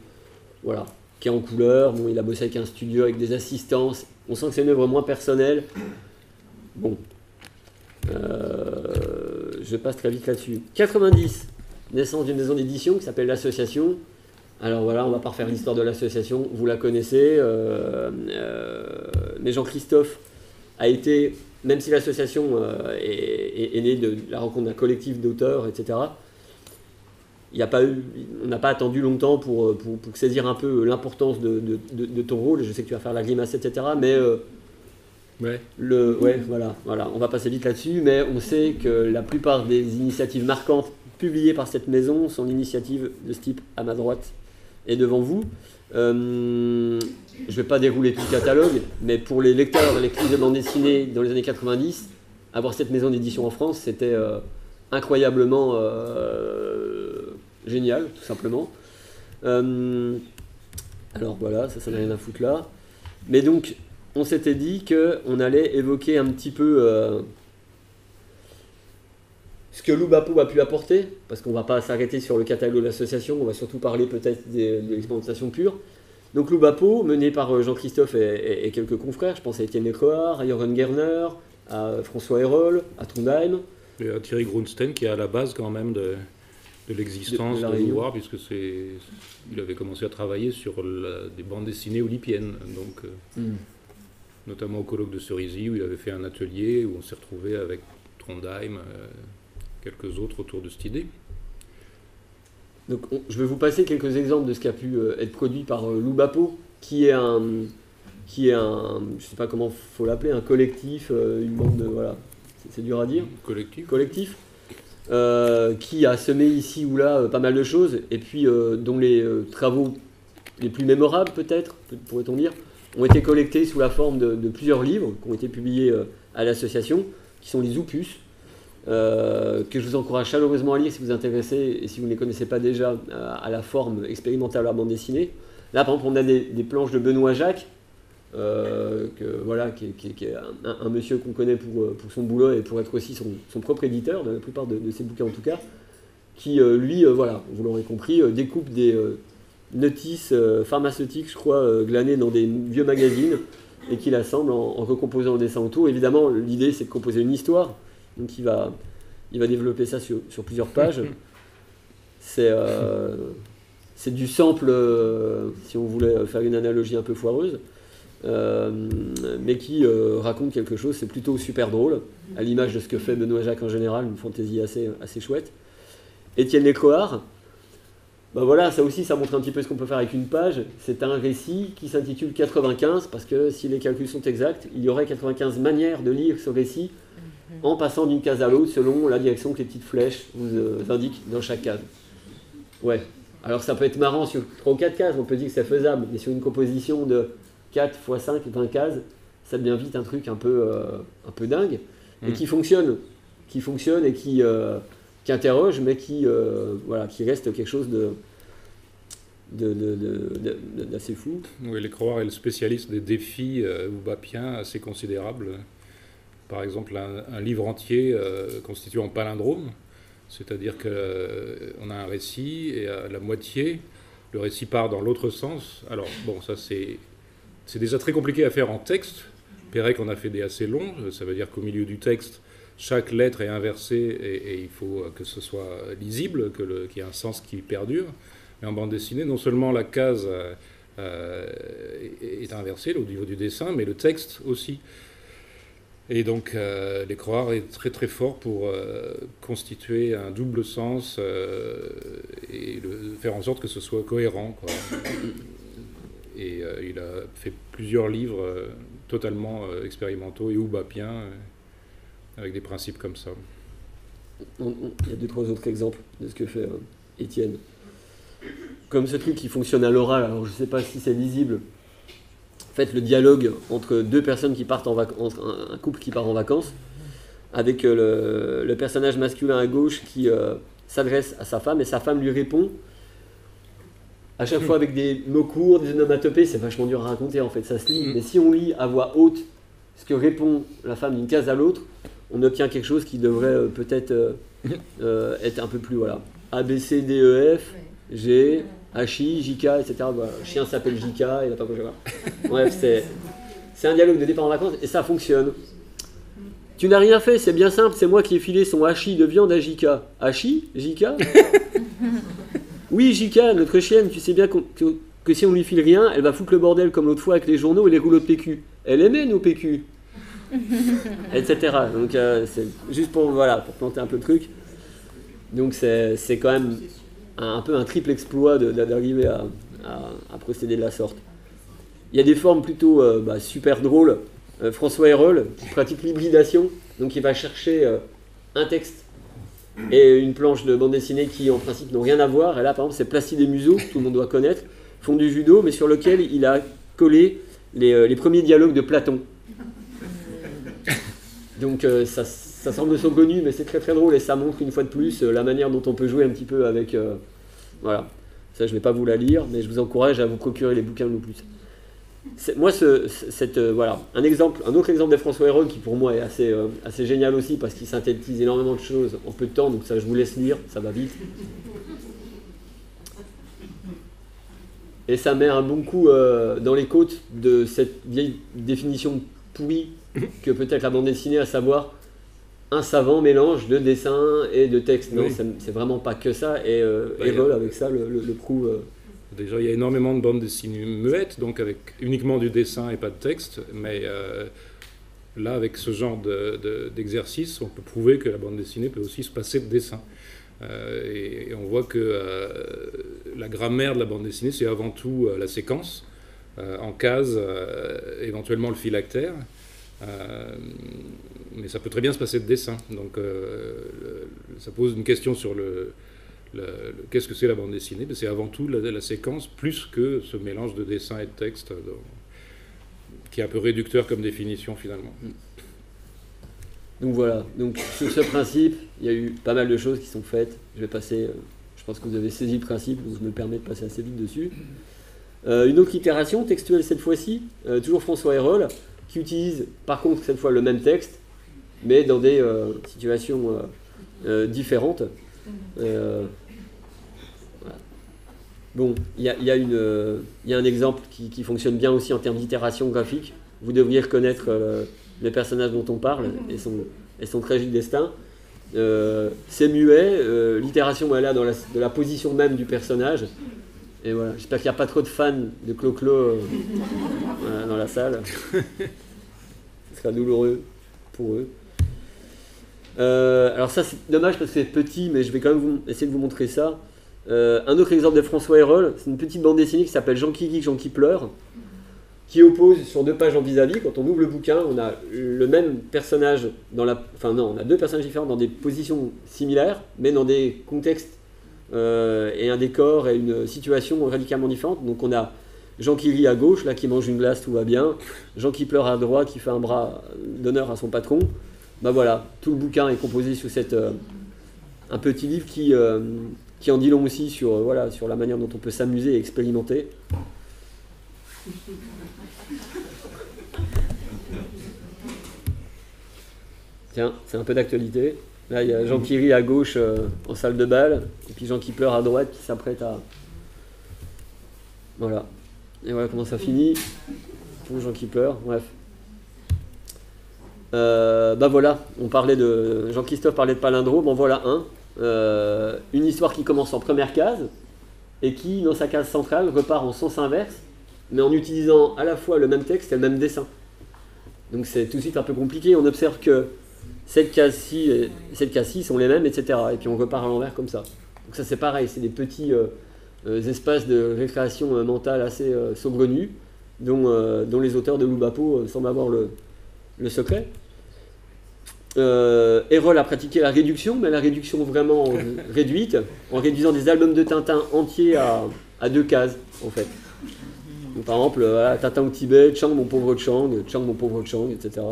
Speaker 1: Voilà, qui est en couleur, bon il a bossé avec un studio, avec des assistances, on sent que c'est une œuvre moins personnelle. Bon, je passe très vite là-dessus. 90, naissance d'une maison d'édition qui s'appelle l'Association. Alors voilà, on va pas refaire l'histoire de l'association, vous la connaissez. Euh, euh, mais Jean-Christophe a été, même si l'association euh, est, née de la rencontre d'un collectif d'auteurs, etc., il a pas eu, on n'a pas attendu longtemps pour, pour, saisir un peu l'importance de, de, ton rôle. Je sais que tu vas faire la grimace, etc. Mais
Speaker 2: ouais.
Speaker 1: Le, ouais, voilà, voilà, on va passer vite là-dessus. Mais on sait que la plupart des initiatives marquantes publié par cette maison sont l'initiative de ce type à ma droite et devant vous. Euh, je ne vais pas dérouler tout le catalogue, mais pour les lecteurs, les lectrices de bande dessinée dans les années 90, avoir cette maison d'édition en France, c'était euh, incroyablement euh, génial, tout simplement. alors voilà, ça, ça n'a rien à foutre là. Mais donc, on s'était dit qu'on allait évoquer un petit peu ce que Loubapo a pu apporter, parce qu'on ne va pas s'arrêter sur le catalogue de l'association, on va surtout parler peut-être de l'expérimentation pure. Donc Loubapo, mené par euh, Jean-Christophe et, quelques confrères, je pense à Étienne Ecoard, à Jürgen Gerner, à François Hérol, à Trondheim.
Speaker 2: Et à Thierry Grunstein, qui est à la base quand même de, l'existence de, de, puisque c'est, il avait commencé à travailler sur des bandes dessinées olympiennes, donc, euh, hmm. notamment au colloque de Cerisy, où il avait fait un atelier, où on s'est retrouvé avec Trondheim. Euh, quelques autres autour de cette idée.
Speaker 1: Donc, je vais vous passer quelques exemples de ce qui a pu euh, être produit par euh, Loubapo, qui est un, qui est un, je sais pas comment faut l'appeler, un collectif, euh, une bande de, voilà, c'est dur à dire.
Speaker 2: Collectif.
Speaker 1: Collectif. qui a semé ici ou là pas mal de choses, et puis dont les travaux les plus mémorables peut-être, pourrait-on dire, ont été collectés sous la forme de, de, plusieurs livres qui ont été publiés à l'association, qui sont les opus, euh, que je vous encourage chaleureusement à lire si vous vous intéressez et si vous ne les connaissez pas déjà euh, à la forme expérimentale à bande dessinée. Là, par exemple, on a des, planches de Benoît Jacques, euh, voilà, qui, est un, monsieur qu'on connaît pour, son boulot et pour être aussi son, propre éditeur, de la plupart de, ses bouquins en tout cas, qui, lui, voilà, vous l'aurez compris, découpe des notices pharmaceutiques, je crois, glanées dans des vieux magazines et qui l'assemble en, en recomposant le dessin autour. Évidemment, l'idée, c'est de composer une histoire donc il va, il va développer ça sur, plusieurs pages. C'est euh, c'est du sample, euh, si on voulait faire une analogie un peu foireuse, euh, mais qui raconte quelque chose. C'est plutôt super drôle, à l'image de ce que fait Benoît Jacques en général, une fantaisie assez, assez chouette. Étienne Lécoard, bah voilà, ça aussi, ça montre un petit peu ce qu'on peut faire avec une page. C'est un récit qui s'intitule 95, parce que si les calculs sont exacts, il y aurait 95 manières de lire ce récit en passant d'une case à l'autre selon la direction que les petites flèches vous euh, indiquent dans chaque case. Ouais. Alors ça peut être marrant sur 3 ou 4 cases, on peut dire que c'est faisable, mais sur une composition de 4 x 5, 20 cases, ça devient vite un truc un peu, euh, un peu dingue, et mm. qui fonctionne, qui fonctionne et qui, euh, qui interroge, mais qui, voilà, qui reste quelque chose de, d'assez fou.
Speaker 2: Oui, les croire est le spécialiste des défis euh, oubapiens assez considérables par exemple un, livre entier euh, constitué en palindrome, c'est-à-dire qu'on euh, a un récit et à la moitié, le récit part dans l'autre sens. Alors bon, ça c'est, déjà très compliqué à faire en texte. Pérec en a fait des assez longs, ça veut dire qu'au milieu du texte, chaque lettre est inversée et, il faut que ce soit lisible, qu'il y ait un sens qui perdure. Mais en bande dessinée, non seulement la case euh, est inversée au niveau du dessin, mais le texte aussi. Et donc, euh, l'écroire est très très fort pour euh, constituer un double sens et faire en sorte que ce soit cohérent. Et il a fait plusieurs livres totalement expérimentaux et oubapiens avec des principes comme ça.
Speaker 1: Il y a deux, trois autres exemples de ce que fait Étienne. Comme ce truc qui fonctionne à l'oral, alors je ne sais pas si c'est lisible. En fait, le dialogue entre deux personnes qui partent en vacances, un couple qui part en vacances, avec euh, le, personnage masculin à gauche qui euh, s'adresse à sa femme et sa femme lui répond à chaque fois avec des mots courts, des onomatopées, c'est vachement dur à raconter en fait, ça se lit. Mm. Mais si on lit à voix haute ce que répond la femme d'une case à l'autre, on obtient quelque chose qui devrait euh, peut-être être un peu plus voilà. A, B, C, D, E, F. G, Hachi, JK, etc. le chien s'appelle JK, il n'a pas bougé. Bref, c'est un dialogue de départ en vacances et ça fonctionne. Tu n'as rien fait, c'est bien simple, c'est moi qui ai filé son hachi de viande à JK. Hachi JK Oui, JK, notre chienne, tu sais bien que, si on lui file rien, elle va foutre le bordel comme l'autre fois avec les journaux et les rouleaux de PQ. Elle aimait nos PQ. etc. Donc, euh, c'est juste pour, voilà, pour planter un peu le truc. Donc, c'est quand même un, peu un triple exploit d'arriver à, procéder de la sorte. Il y a des formes plutôt euh, bah, super drôles. Euh, François Hérol qui pratique l'hybridation, donc il va chercher euh, un texte et une planche de bande dessinée qui en principe n'ont rien à voir. Et là par exemple c'est Placide et Museau, tout le monde doit connaître, font du judo, mais sur lequel il a collé les, premiers dialogues de Platon. Donc ça, ça semble sauconnu, mais c'est très très drôle et ça montre une fois de plus euh, la manière dont on peut jouer un petit peu avec. Euh, voilà. Ça, je ne vais pas vous la lire, mais je vous encourage à vous procurer les bouquins le plus. Moi, ce, cette, euh, voilà, un, exemple, un autre exemple de François Héron qui pour moi est assez, assez génial aussi parce qu'il synthétise énormément de choses en peu de temps, donc ça je vous laisse lire, ça va vite. Et ça met un bon coup dans les côtes de cette vieille définition pourrie que peut-être la bande dessinée, à savoir un savant mélange de dessin et de texte. Non, c'est vraiment pas que ça. Et euh, bah, avec ça le, le, euh.
Speaker 2: Déjà, il y a énormément de bandes dessinées muettes, donc avec uniquement du dessin et pas de texte. Mais euh, là, avec ce genre d'exercice, on peut prouver que la bande dessinée peut aussi se passer de dessin. Euh, et, et, on voit que la grammaire de la bande dessinée, c'est avant tout la séquence, en case, éventuellement le phylactère. Euh, mais ça peut très bien se passer de dessin. Donc euh, ça pose une question sur le, qu'est-ce que c'est la bande dessinée? C'est avant tout la, séquence, plus que ce mélange de dessin et de texte, qui est un peu réducteur comme définition finalement.
Speaker 1: Donc voilà, donc sur ce principe, il y a eu pas mal de choses qui sont faites. Je vais passer, euh, je pense que vous avez saisi le principe, donc je me permets de passer assez vite dessus. une autre itération textuelle cette fois-ci, toujours François Hérol, qui utilise par contre cette fois le même texte, mais dans des euh, situations euh, euh, différentes. Bon, il y a, un exemple qui, fonctionne bien aussi en termes d'itération graphique. Vous devriez reconnaître les personnages dont on parle et son, et son tragique destin. c'est muet, l'itération est là dans la, de la position même du personnage. Et voilà, j'espère qu'il n'y a pas trop de fans de Clo-Clo dans la salle. Sera douloureux pour eux. Euh, alors ça c'est dommage parce que c'est petit, mais je vais quand même essayer de vous montrer ça. Euh, un autre exemple de François Hérol, c'est une petite bande dessinée qui s'appelle Jean qui rit, Jean qui pleure, qui oppose sur deux pages en vis-à-vis. Quand on ouvre le bouquin, on a le même personnage dans la, enfin non, on a deux personnages différents dans des positions similaires, mais dans des contextes euh, et un décor et une situation radicalement différente. Donc on a Jean qui rit à gauche, là qui mange une glace, tout va bien. Jean qui pleure à droite, qui fait un bras d'honneur à son patron. Bah voilà, tout le bouquin est composé sur cette, euh, un petit livre qui, euh, qui en dit long aussi sur, euh, voilà, sur la manière dont on peut s'amuser et expérimenter. Tiens, c'est un peu d'actualité. Là, il y a Jean qui rit à gauche en salle de bal, et puis Jean qui pleure à droite qui s'apprête à. Voilà. Et voilà comment ça finit. Pour Jean qui pleure, bref. Euh, bah voilà, on parlait de Jean-Christophe parlait de palindrome, en voilà un. Euh, une histoire qui commence en première case et qui, dans sa case centrale, repart en sens inverse, mais en utilisant à la fois le même texte et le même dessin. Donc c'est tout de suite un peu compliqué. On observe que cette case-ci et cette case-ci sont les mêmes, etc. Et puis on repart à l'envers comme ça. Donc ça c'est pareil, c'est des petits euh, espaces de récréation mentale assez saugrenus, dont, dont, les auteurs de Loubapo semblent avoir le, le secret. Euh, Erol a pratiqué la réduction, mais la réduction vraiment réduite, en réduisant des albums de Tintin entiers à, deux cases, en fait. par exemple, voilà, Tintin au Tibet, Chang, mon pauvre Chang, Chang, mon pauvre Chang, etc.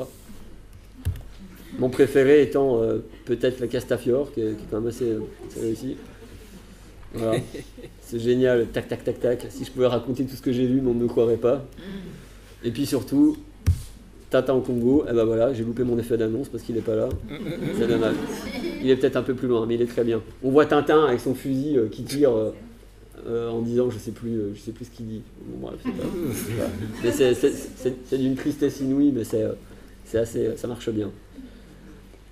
Speaker 1: Mon préféré étant euh, peut-être la Castafiore, qui est, quand même assez, assez réussi. Voilà. C'est génial, tac, tac, tac, tac. Si je pouvais raconter tout ce que j'ai vu, on ne me croirait pas. Et puis surtout, Tata au Congo, et eh ben voilà, j'ai loupé mon effet d'annonce parce qu'il n'est pas là. C'est dommage. Il est peut-être un peu plus loin, mais il est très bien. On voit Tintin avec son fusil euh, qui tire euh, euh, en disant, je sais plus, je sais plus ce qu'il dit. Bon, Mais c'est d'une tristesse inouïe, mais c'est assez, ça marche bien.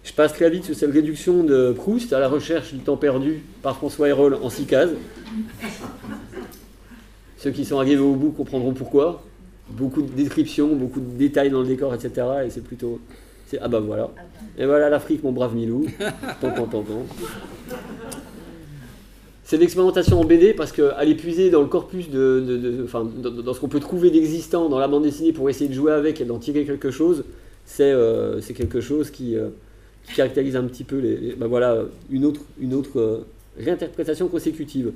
Speaker 1: Je passe très vite sur cette réduction de Proust à la recherche du temps perdu par François Hérol en six cases. Ceux qui sont arrivés au bout comprendront pourquoi beaucoup de descriptions, beaucoup de détails dans le décor, etc. Et c'est plutôt. Ah bah voilà. Et voilà l'Afrique, mon brave Milou. C'est l'expérimentation en BD parce qu'à l'épuiser dans le corpus de, dans, ce qu'on peut trouver d'existant dans la bande dessinée pour essayer de jouer avec et d'en tirer quelque chose, c'est euh, quelque chose qui, euh, qui, caractérise un petit peu les, bah voilà, une autre, une autre euh, réinterprétation consécutive.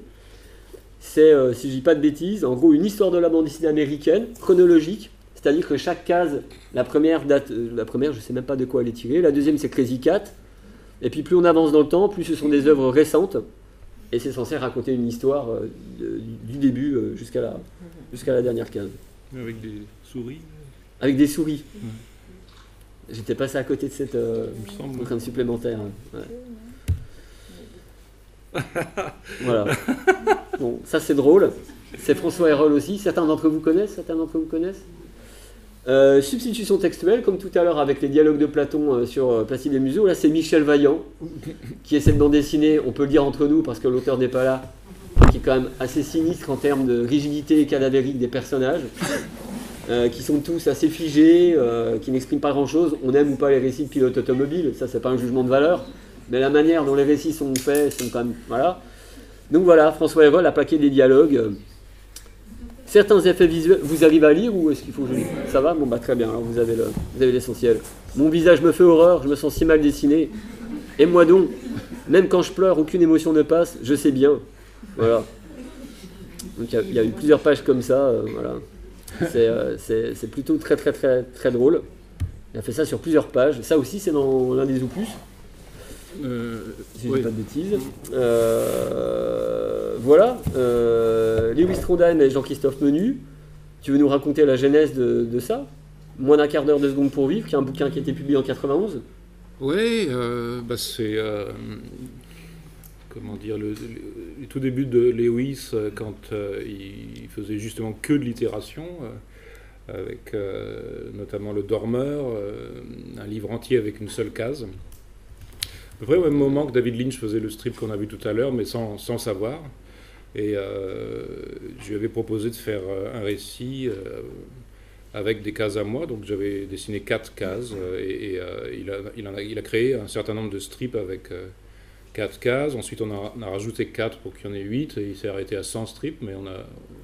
Speaker 1: C'est, euh, si je dis pas de bêtises, en gros une histoire de la bande dessinée américaine, chronologique, c'est-à-dire que chaque case, la première date, euh, la première je sais même pas de quoi elle est tirée, la deuxième c'est Crazy Cat, et puis plus on avance dans le temps, plus ce sont des œuvres récentes, et c'est censé raconter une histoire euh, du début jusqu'à la, jusqu'à la dernière case.
Speaker 2: Avec des souris.
Speaker 1: Avec des souris. J'étais passé à côté de cette contrainte supplémentaire. Ouais. voilà. Bon, ça c'est drôle. C'est François Hérol aussi. Certains d'entre vous connaissent Certains d'entre vous connaissent euh, substitution textuelle, comme tout à l'heure avec les dialogues de Platon euh, sur euh, Placide et Museau. Là, c'est Michel Vaillant qui essaie de bande dessinée, on peut le dire entre nous parce que l'auteur n'est pas là, qui est quand même assez sinistre en termes de rigidité cadavérique des personnages, qui sont tous assez figés, qui n'expriment pas grand-chose. On aime ou pas les récits de pilotes automobiles, ça, c'est pas un jugement de valeur mais la manière dont les récits sont faits sont quand même. Voilà. Donc voilà, François Hérol a plaqué des dialogues. Certains effets visuels, vous arrivez à lire ou est-ce qu'il faut que je... Ça va? Bon bah très bien, alors vous avez l'essentiel. Mon visage me fait horreur, je me sens si mal dessiné. Et moi donc, même quand je pleure, aucune émotion ne passe, je sais bien. Voilà. Donc il y, a eu plusieurs pages comme ça, euh, voilà. Euh, c'est plutôt très très très très drôle. Il a fait ça sur plusieurs pages. Ça aussi c'est dans l'un des opus. Euh, si je dis pas de bêtises. Euh, voilà. Lewis Trondheim et Jean-Christophe Menu. Tu veux nous raconter la genèse de, ça? Moins d'un quart d'heure de seconde pour vivre, qui est un bouquin qui a été publié en 91
Speaker 2: Oui, bah c'est. Comment dire, le, tout début de Lewis, quand il faisait justement que de l'itération avec notamment Le Dormeur, un livre entier avec une seule case à peu près au même moment que David Lynch faisait le strip qu'on a vu tout à l'heure, mais sans, sans, savoir. Et euh, je lui avais proposé de faire euh, un récit euh, avec des cases à moi. Donc j'avais dessiné quatre cases et, il, a, il, a, créé un certain nombre de strips avec quatre cases. Ensuite, on a, a rajouté quatre pour qu'il y en ait huit et il s'est arrêté à 100 strips, mais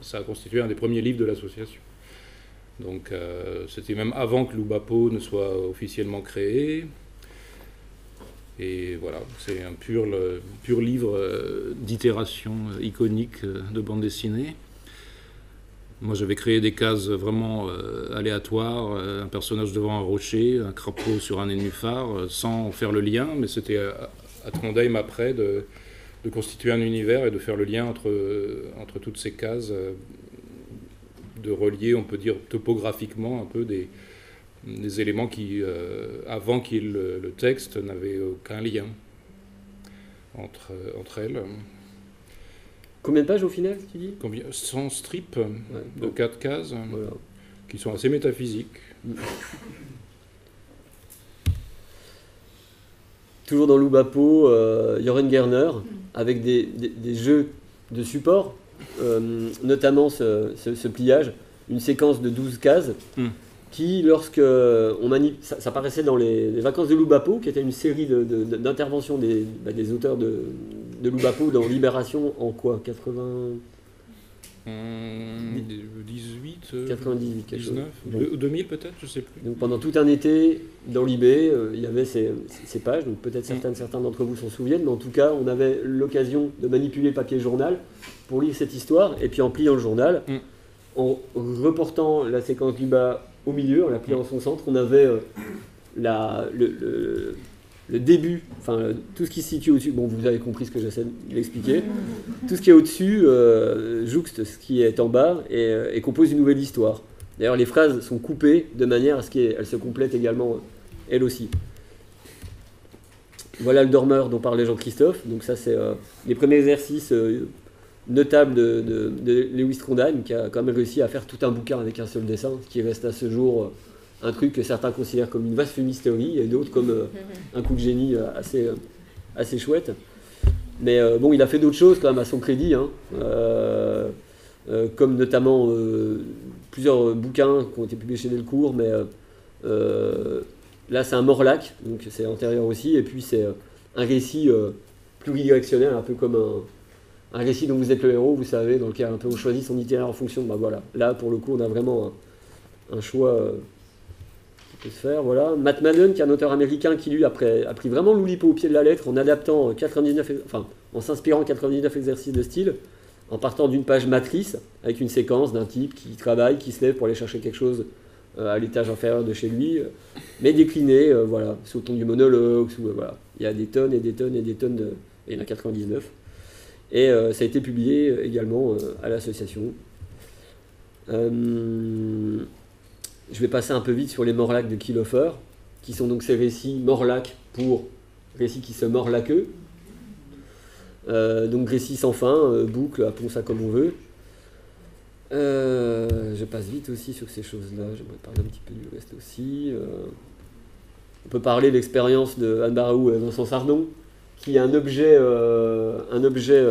Speaker 2: ça a constitué un des premiers livres de l'association. Donc c'était même avant que Loubapo ne soit officiellement créé. Et voilà, c'est un pur, livre euh, d'itération euh, iconique euh, de bande dessinée. Moi, j'avais créé des cases vraiment aléatoires, un personnage devant un rocher, un crapaud sur un nénuphar, sans faire le lien, mais c'était à, Trondheim après de, de, constituer un univers et de faire le lien entre, entre toutes ces cases, de relier, on peut dire topographiquement un peu des, des éléments qui, euh, avant qu'il le, le, texte, n'avaient aucun lien entre, entre elles.
Speaker 1: Combien de pages au final, tu dis?
Speaker 2: Combien? 100 strips de 4 cases qui sont assez métaphysiques.
Speaker 1: toujours dans Loubapo, euh, Joren Gerner, avec des, jeux de support, euh, notamment ce, pliage, une séquence de 12 cases, hmm. qui, lorsque on manie, ça, apparaissait dans les, vacances de Loubapo, qui était une série d'interventions bah, des, auteurs de, de Loubapo dans Libération en quoi? 80
Speaker 2: 18, 98, 19, 2000 peut-être, je sais plus.
Speaker 1: Donc pendant tout un été, dans l'IB, euh, il y avait ces, pages, donc peut-être mm. certains, certains d'entre vous s'en souviennent, mais en tout cas, on avait l'occasion de manipuler le papier journal pour lire cette histoire, et puis en pliant le journal, mm. en reportant la séquence du bas au milieu, en la pliant en son centre, on avait euh, la, le le début, enfin tout ce qui se situe au-dessus, bon vous avez compris ce que j'essaie d'expliquer, tout ce qui est au-dessus euh, jouxte ce qui est en bas euh, et, compose une nouvelle histoire. D'ailleurs les phrases sont coupées de manière à ce qu'elles se complètent également elles aussi. Voilà le dormeur dont parlait Jean-Christophe, donc ça c'est euh, les premiers exercices notables de, Lewis Trondheim qui a quand même réussi à faire tout un bouquin avec un seul dessin, ce qui reste à ce jour un truc que certains considèrent comme une vaste fumisterie et d'autres comme euh, un coup de génie euh, assez, euh, assez chouette. Mais bon, il a fait d'autres choses quand même à son crédit, hein. comme notamment plusieurs bouquins qui ont été publiés chez Delcourt, mais là c'est un Morlac, donc c'est antérieur aussi, et puis c'est un récit pluridirectionnel, un peu comme un, un, récit dont vous êtes le héros, vous savez, dans lequel un peu on choisit son itinéraire en fonction. Bah voilà, là pour le coup on a vraiment un choix se faire. Voilà. Matt Madden, qui est un auteur américain qui lui a pris vraiment l'oulipo au pied de la lettre en adaptant 99, enfin, en s'inspirant 99 exercices de style, en partant d'une page matrice avec une séquence d'un type qui travaille, qui se lève pour aller chercher quelque chose euh, à l'étage inférieur de chez lui, euh, mais décliné, euh, voilà, sous le ton du monologue, voilà. Il y a des tonnes et des tonnes et des tonnes de. il y en a 99. Et ça a été publié également à l'association. Je vais passer un peu vite sur les morlacs de Kilofer, qui sont donc ces récits morlacs pour récits qui se mordent la queue. Euh, donc récits sans fin, euh, boucle, appelons ça comme on veut. Euh, je passe vite aussi sur ces choses-là, j'aimerais parler un petit peu du reste aussi. on peut parler de l'expérience de Anne Barraou et Vincent Sardon, qui est un objet, objet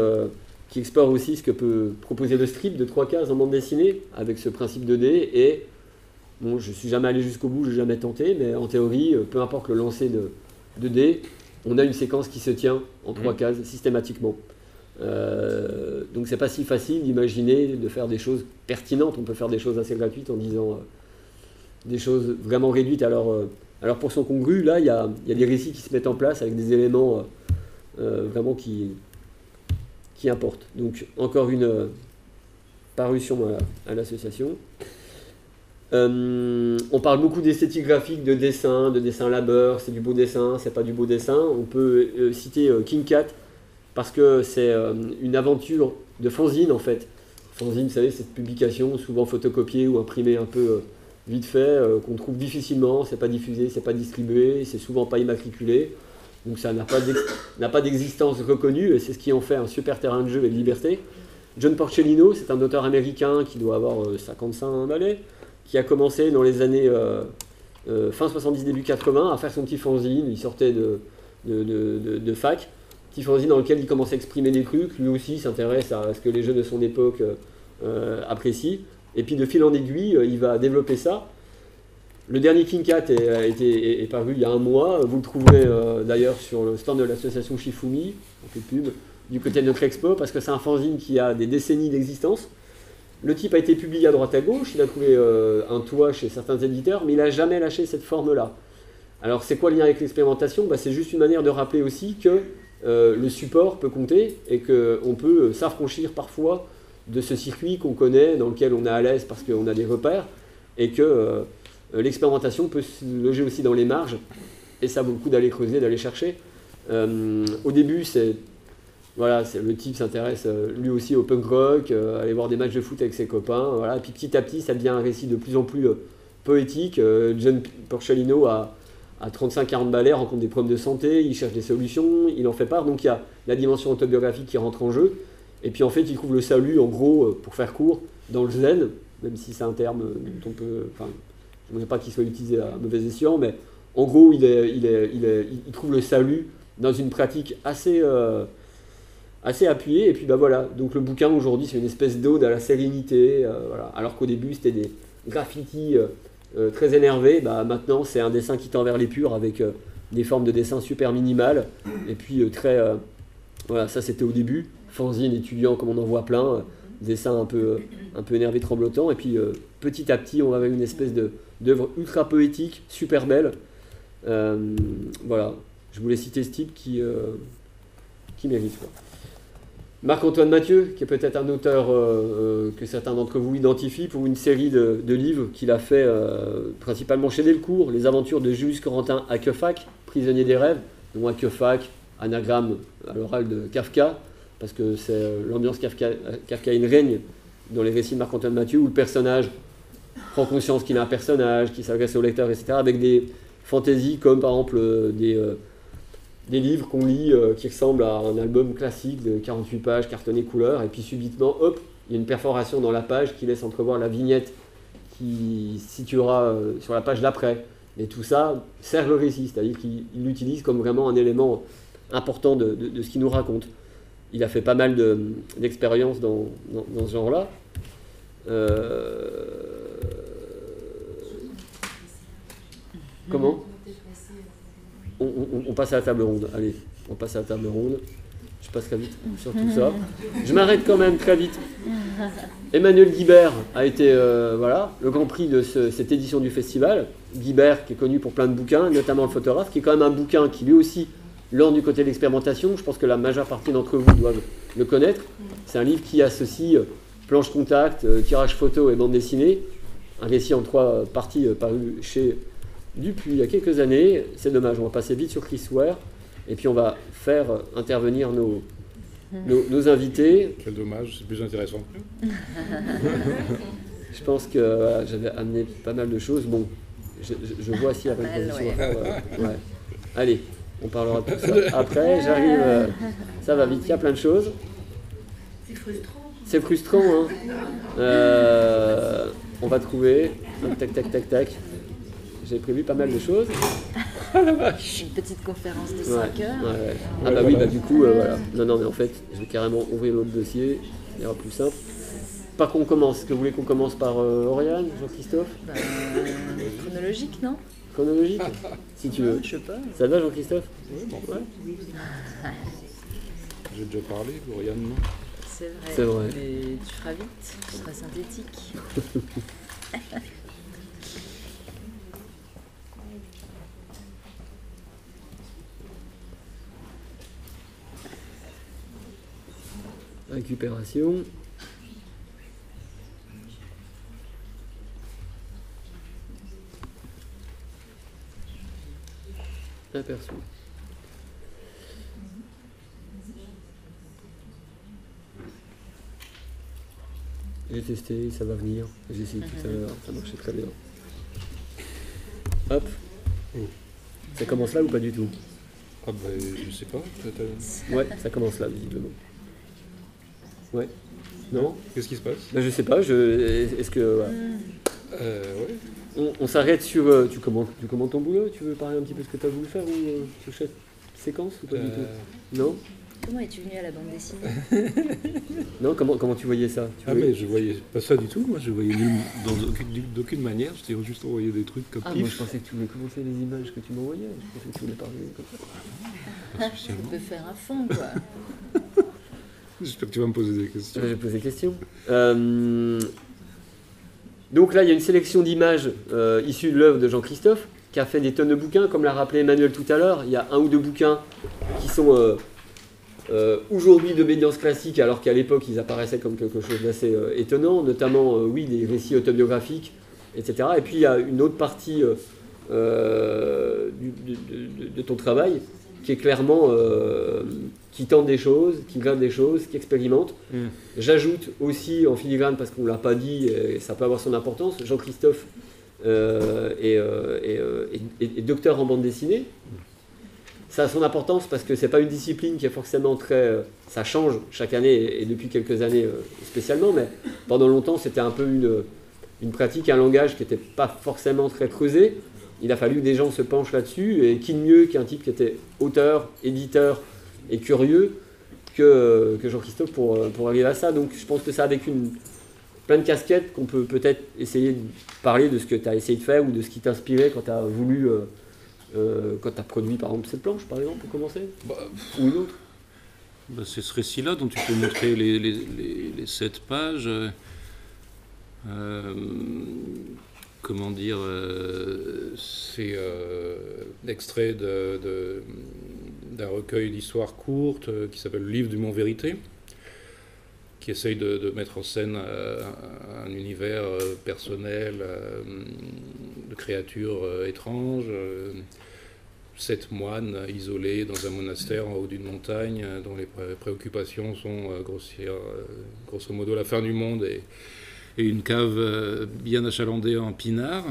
Speaker 1: qui explore aussi ce que peut proposer le strip de trois cases en bande dessinée, avec ce principe de dé, et Bon, je suis jamais allé jusqu'au bout, je n'ai jamais tenté, mais en théorie, euh, peu importe le lancer de, de dés, on a une séquence qui se tient en trois mmh. cases systématiquement. Euh, donc c'est pas si facile d'imaginer de faire des choses pertinentes. On peut faire des choses assez gratuites en disant euh, des choses vraiment réduites. Alors, euh, alors pour son congru, là, il y a, y a, des récits qui se mettent en place avec des éléments vraiment qui, qui importent. Donc encore une parution à l'association. Euh, on parle beaucoup d'esthétique graphique, de dessin, de dessin labeur, c'est du beau dessin, c'est pas du beau dessin. On peut euh, citer euh, King Cat parce que c'est une aventure de fanzine en fait. Fanzine, vous savez, cette publication souvent photocopiée ou imprimée un peu vite fait, qu'on trouve difficilement, c'est pas diffusé, c'est pas distribué, c'est souvent pas immatriculé. Donc ça n'a pas d'existence reconnue et c'est ce qui en fait un super terrain de jeu et de liberté. John Porcellino, c'est un auteur américain qui doit avoir 55 balais qui a commencé dans les années euh, euh, fin 70, début 80 à faire son petit fanzine. Il sortait de, de, fac, petit fanzine dans lequel il commence à exprimer des trucs. Lui aussi s'intéresse à ce que les jeunes de son époque euh, apprécient. Et puis de fil en aiguille, il va développer ça. Le dernier King Cat est, est, paru il y a un mois. Vous le trouverez d'ailleurs sur le stand de l'association Shifumi, pub, du côté de notre expo, parce que c'est un fanzine qui a des décennies d'existence. Le type a été publié à droite à gauche, il a trouvé euh, un toit chez certains éditeurs, mais il n'a jamais lâché cette forme-là. Alors c'est quoi le lien avec l'expérimentation? Bah, C'est juste une manière de rappeler aussi que euh, le support peut compter et qu'on peut euh, s'affranchir parfois de ce circuit qu'on connaît, dans lequel on est à l'aise parce qu'on a des repères, et que l'expérimentation peut se loger aussi dans les marges, et ça vaut le coup d'aller creuser, d'aller chercher. au début, c'est voilà, le type s'intéresse euh, lui aussi au punk rock, euh, aller voir des matchs de foot avec ses copains. Voilà. Et puis petit à petit, ça devient un récit de plus en plus euh, poétique. John Porcellino a, 35-40 balais, rencontre des problèmes de santé, il cherche des solutions, il en fait part. Donc il y a la dimension autobiographique qui rentre en jeu. Et puis en fait, il trouve le salut, en gros, pour faire court, dans le zen, même si c'est un terme dont on peut. Je ne voudrais pas qu'il soit utilisé à mauvais escient, mais en gros, il trouve le salut dans une pratique assez, assez appuyée. Et puis bah voilà, donc le bouquin aujourd'hui c'est une espèce d'ode à la sérénité, voilà. alors qu'au début c'était des graffitis très énervés, bah, maintenant c'est un dessin qui tend vers l'épure avec des formes de dessin super minimales, et puis très... voilà, ça c'était au début, fanzine étudiant comme on en voit plein, dessin un peu, un peu énervé, tremblotant, et puis petit à petit on va une espèce d'œuvre ultra poétique, super belle. Euh, voilà, je voulais citer ce type qui, euh, qui mérite. Marc-Antoine Mathieu, qui est peut-être un auteur euh, que certains d'entre vous identifient pour une série de, livres qu'il a fait principalement chez Delcourt, Les aventures de Jules Corentin Quefac, prisonnier des rêves, dont Quefac, anagramme à l'oral de Kafka, parce que c'est l'ambiance Kafka, règne dans les récits de Marc-Antoine Mathieu, où le personnage prend conscience qu'il a un personnage, qui s'adresse au lecteur, etc., avec des fantaisies comme par exemple euh, des, euh, des livres qu'on lit euh, qui ressemblent à un album classique de 48 pages, cartonné couleur, et puis subitement, hop, il y a une perforation dans la page qui laisse entrevoir la vignette qui situera sur la page d'après. Et tout ça sert le récit, c'est-à-dire qu'il l'utilise comme vraiment un élément important de, de, ce qu'il nous raconte. Il a fait pas mal d'expériences dans, dans, dans, ce genre-là. Euh, Comment? On, passe à la table ronde. Allez, on passe à la table ronde. Je passe très vite sur tout ça. Je m'arrête quand même très vite. Emmanuel Guibert a été euh, voilà, le grand prix de cette édition du festival. Guibert, qui est connu pour plein de bouquins, notamment le photographe, qui est quand même un bouquin qui lui aussi lors du côté de l'expérimentation. Je pense que la majeure partie d'entre vous doivent le connaître. C'est un livre qui associe euh, planche contact, euh, tirage photo et bande dessinée. Un récit en trois parties paru chez depuis il y a quelques années. C'est dommage, on va passer vite sur Chris Ware et puis on va faire intervenir nos, nos, invités.
Speaker 2: Quel dommage, c'est plus intéressant
Speaker 1: Je pense que j'avais amené pas mal de choses. Bon, je, vois s'il y a pas de position ouais. Allez, on parlera de ça. Après, j'arrive. Euh, ça va vite, il y a plein de choses.
Speaker 4: C'est frustrant.
Speaker 1: C'est frustrant, hein. Euh, on va trouver. Tac, tac, tac, tac. J'ai prévu pas mal de choses.
Speaker 3: Ah la vache Une petite conférence de 5 heures.
Speaker 1: Ah bah oui, bah du coup, euh, voilà. Non, non, mais en fait, je vais carrément ouvrir l'autre dossier. Il ira plus simple. Par qu'on commence. Est-ce que vous voulez qu'on commence par euh, Oriane, Jean-Christophe?
Speaker 3: Bah, Chronologique, non?
Speaker 1: Chronologique? Si tu veux.
Speaker 3: Je sais pas.
Speaker 1: Ça va, Jean-Christophe?
Speaker 2: Oui, bon, ouais. J'ai déjà parlé, Oriane, non?
Speaker 3: C'est vrai.
Speaker 1: C'est vrai.
Speaker 3: Mais tu feras vite, tu seras synthétique.
Speaker 1: récupération. Aperçu. J'ai testé, ça va venir. J'ai essayé tout à l'heure, ça marchait très bien. Hop. Ça commence là ou pas du tout?
Speaker 2: Ah bah je sais pas.
Speaker 1: Ouais, ça commence là visiblement. Ouais. Non
Speaker 2: Qu'est-ce qui se passe?
Speaker 1: Ben, Je sais pas. Je... Est-ce que.
Speaker 2: Euh,
Speaker 1: ouais. On, s'arrête sur. Euh, tu, commentes, tu commentes ton boulot? Tu veux parler un petit peu de ce que tu as voulu faire ou euh, sur cette séquence ou pas du tout? Non?
Speaker 3: Comment es-tu venu à la bande dessinée?
Speaker 1: Non, comment, comment tu voyais ça?
Speaker 2: Ah, mais je voyais pas ça du tout. Moi, je voyais d'aucune manière. Je t'ai juste envoyé des trucs comme
Speaker 1: ah, Moi, je pensais que tu voulais commencer les images que tu m'envoyais. Je pensais que tu voulais parler comme
Speaker 3: ça. Tu peux faire un fond, quoi.
Speaker 2: J'espère que tu vas me poser des questions.
Speaker 1: Je vais poser des questions. Euh, donc là, il y a une sélection d'images euh, issues de l'œuvre de Jean-Christophe, qui a fait des tonnes de bouquins, comme l'a rappelé Emmanuel tout à l'heure. Il y a un ou deux bouquins qui sont euh, aujourd'hui d'obédience classique, alors qu'à l'époque, ils apparaissaient comme quelque chose d'assez étonnant, notamment, oui, des récits autobiographiques, etc. Et puis, il y a une autre partie de, ton travail qui est clairement qui tente des choses, qui gratte des choses, qui expérimente. Mm. J'ajoute aussi en filigrane, parce qu'on ne l'a pas dit, et ça peut avoir son importance, Jean-Christophe euh, euh, euh, est, docteur en bande dessinée. Ça a son importance parce que c'est pas une discipline qui est forcément très. ça change chaque année et, depuis quelques années spécialement, mais pendant longtemps c'était un peu une, une pratique, un langage qui n'était pas forcément très creusé. Il a fallu que des gens se penchent là-dessus, et qui de mieux qu'un type qui était auteur, éditeur et curieux que, que Jean-Christophe pour, pour arriver à ça. Donc je pense que ça avec une plein de casquettes qu'on peut peut-être essayer de parler de ce que tu as essayé de faire ou de ce qui t'inspirait quand tu as voulu, euh, euh, quand tu as produit par exemple cette planche par exemple pour commencer
Speaker 2: Bah,
Speaker 1: Ou une autre
Speaker 2: Bah, c'est ce récit-là dont tu peux montrer les, les, les- les sept pages. euh, euh, comment dire euh, C'est euh, extrait d'un recueil d'histoires courtes euh, qui s'appelle Le livre du Mont Vérité, qui essaye de, mettre en scène euh, un, un univers personnel de créatures étranges. sept moines isolés dans un monastère en haut d'une montagne, dont les pré- préoccupations sont grossières, grosso modo la fin du monde et, et une cave euh, bien achalandée en pinard.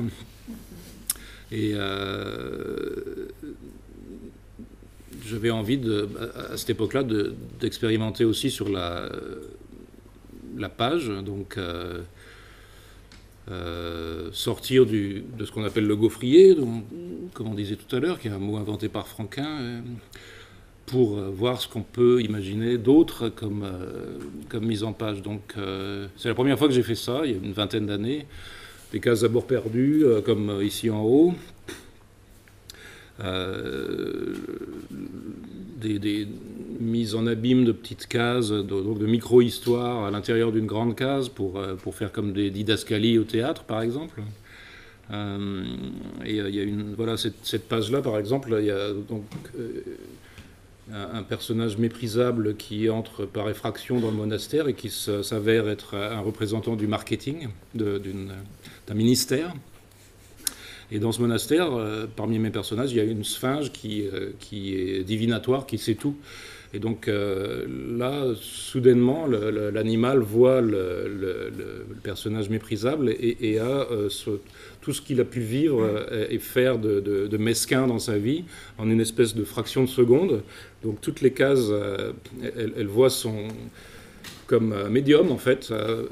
Speaker 2: Et euh, j'avais envie, de, à cette époque-là, de- d'expérimenter aussi sur la, la page, donc euh, sortir du, de ce qu'on appelle le gaufrier, comme on disait tout à l'heure, qui est un mot inventé par Franquin, pour euh, voir ce qu'on peut imaginer d'autre comme, euh, comme mise en page. Donc euh, c'est la première fois que j'ai fait ça, il y a une vingtaine d'années. Des cases d'abord perdues, euh, comme ici en haut. Des, des mises en abîme de petites cases, de, donc de micro-histoires à l'intérieur d'une grande case pour, pour faire comme des didascalies au théâtre, par exemple. Et il y a une, voilà, cette, cette page-là, par exemple, il y a donc un, personnage méprisable qui entre par effraction dans le monastère et qui s'avère être un représentant du marketing d'un ministère. Et dans ce monastère, euh, parmi mes personnages, il y a une sphinge qui, euh, qui est divinatoire, qui sait tout. Et donc euh, là, soudainement, l'animal voit le, personnage méprisable et, a ce- tout ce qu'il a pu vivre euh, et faire de, de- de mesquin dans sa vie en une espèce de fraction de seconde. Donc toutes les cases, euh, elle, elle voit son comme médium en fait, euh,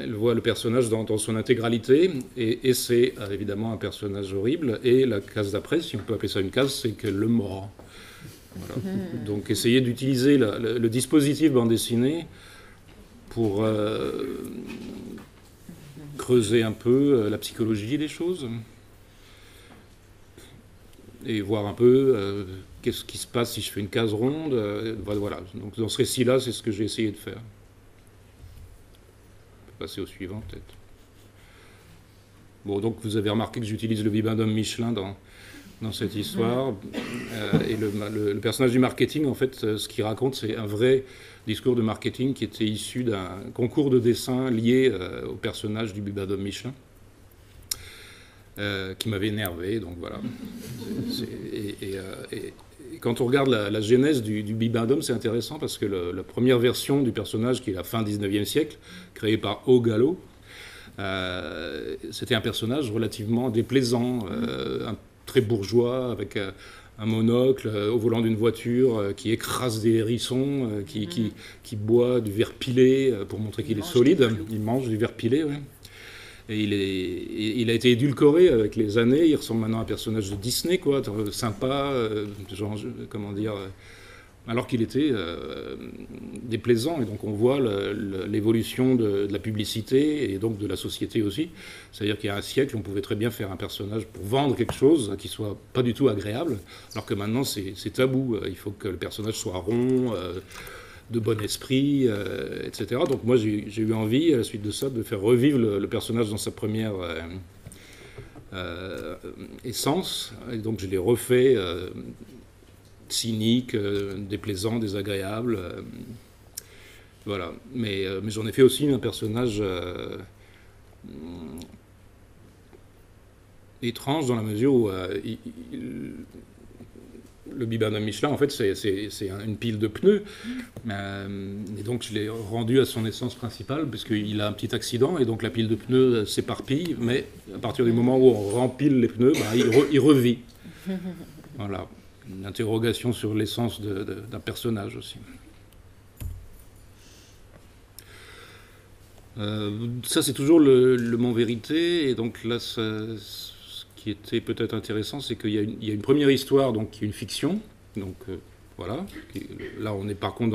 Speaker 2: elle voit le personnage dans, dans son intégralité et, et c'est euh, évidemment un personnage horrible. Et la case d'après, si on peut appeler ça une case, c'est qu'elle le mord. Voilà. Donc essayer d'utiliser le, le dispositif bande dessinée pour euh, creuser un peu euh, la psychologie des choses et voir un peu euh, qu'est-ce qui se passe si je fais une case ronde. euh, voilà. Donc dans ce récit-là, c'est ce que j'ai essayé de faire. On peut passer au suivant peut-être. Bon, donc vous avez remarqué que j'utilise le bibendum Michelin dans, dans cette histoire. Euh, et le, le- le personnage du marketing, en fait, ce qu'il raconte, c'est un vrai discours de marketing qui était issu d'un concours de dessin lié euh, au personnage du bibendum Michelin. euh, qui m'avait énervé, donc voilà. Euh, et- quand on regarde la, genèse du, du bibendum, c'est intéressant parce que la première version du personnage, qui est la fin 19e siècle, créée par O. Gallo, euh, c'était un personnage relativement déplaisant, très bourgeois, avec un monocle, euh, au volant d'une voiture, euh, qui écrase des hérissons, euh, qui, qui, qui boit du verre pilé pour montrer
Speaker 3: Il
Speaker 2: qu'il est solide. Il mange du verre pilé, ouais. Et il, est, il a été édulcoré avec les années. Il ressemble maintenant à un personnage de Disney, quoi, sympa, genre, comment dire, alors qu'il était euh, déplaisant. Et donc on voit l'évolution de, la publicité et donc de la société aussi. C'est-à-dire qu'il y a un siècle, on pouvait très bien faire un personnage pour vendre quelque chose qui soit pas du tout agréable, alors que maintenant c'est tabou. Il faut que le personnage soit rond. euh, de bon esprit, euh, etc. Donc moi j'ai eu envie, à la suite de ça, de faire revivre le, le personnage dans sa première euh, euh, essence. Et donc je l'ai refait euh, cynique, euh, déplaisant, désagréable. euh, voilà. Mais, euh, mais j'en ai fait aussi un personnage étrange dans la mesure où euh, il- il- le Michelin, en fait, c'est- c'est c'est un- une pile de pneus. Euh, et donc, je l'ai rendu à son essence principale, parce qu'il a un petit accident, et donc la pile de pneus s'éparpille, mais à partir du moment où on rempile les pneus, bah, il, re- il revit. Voilà. Une interrogation sur l'essence d'un personnage aussi. Euh, ça, c'est toujours le, Mont Vérité, et donc là, ce qui était peut-être intéressant, c'est qu'il y, a une première histoire, donc qui est une fiction. Donc voilà. Là, on est par contre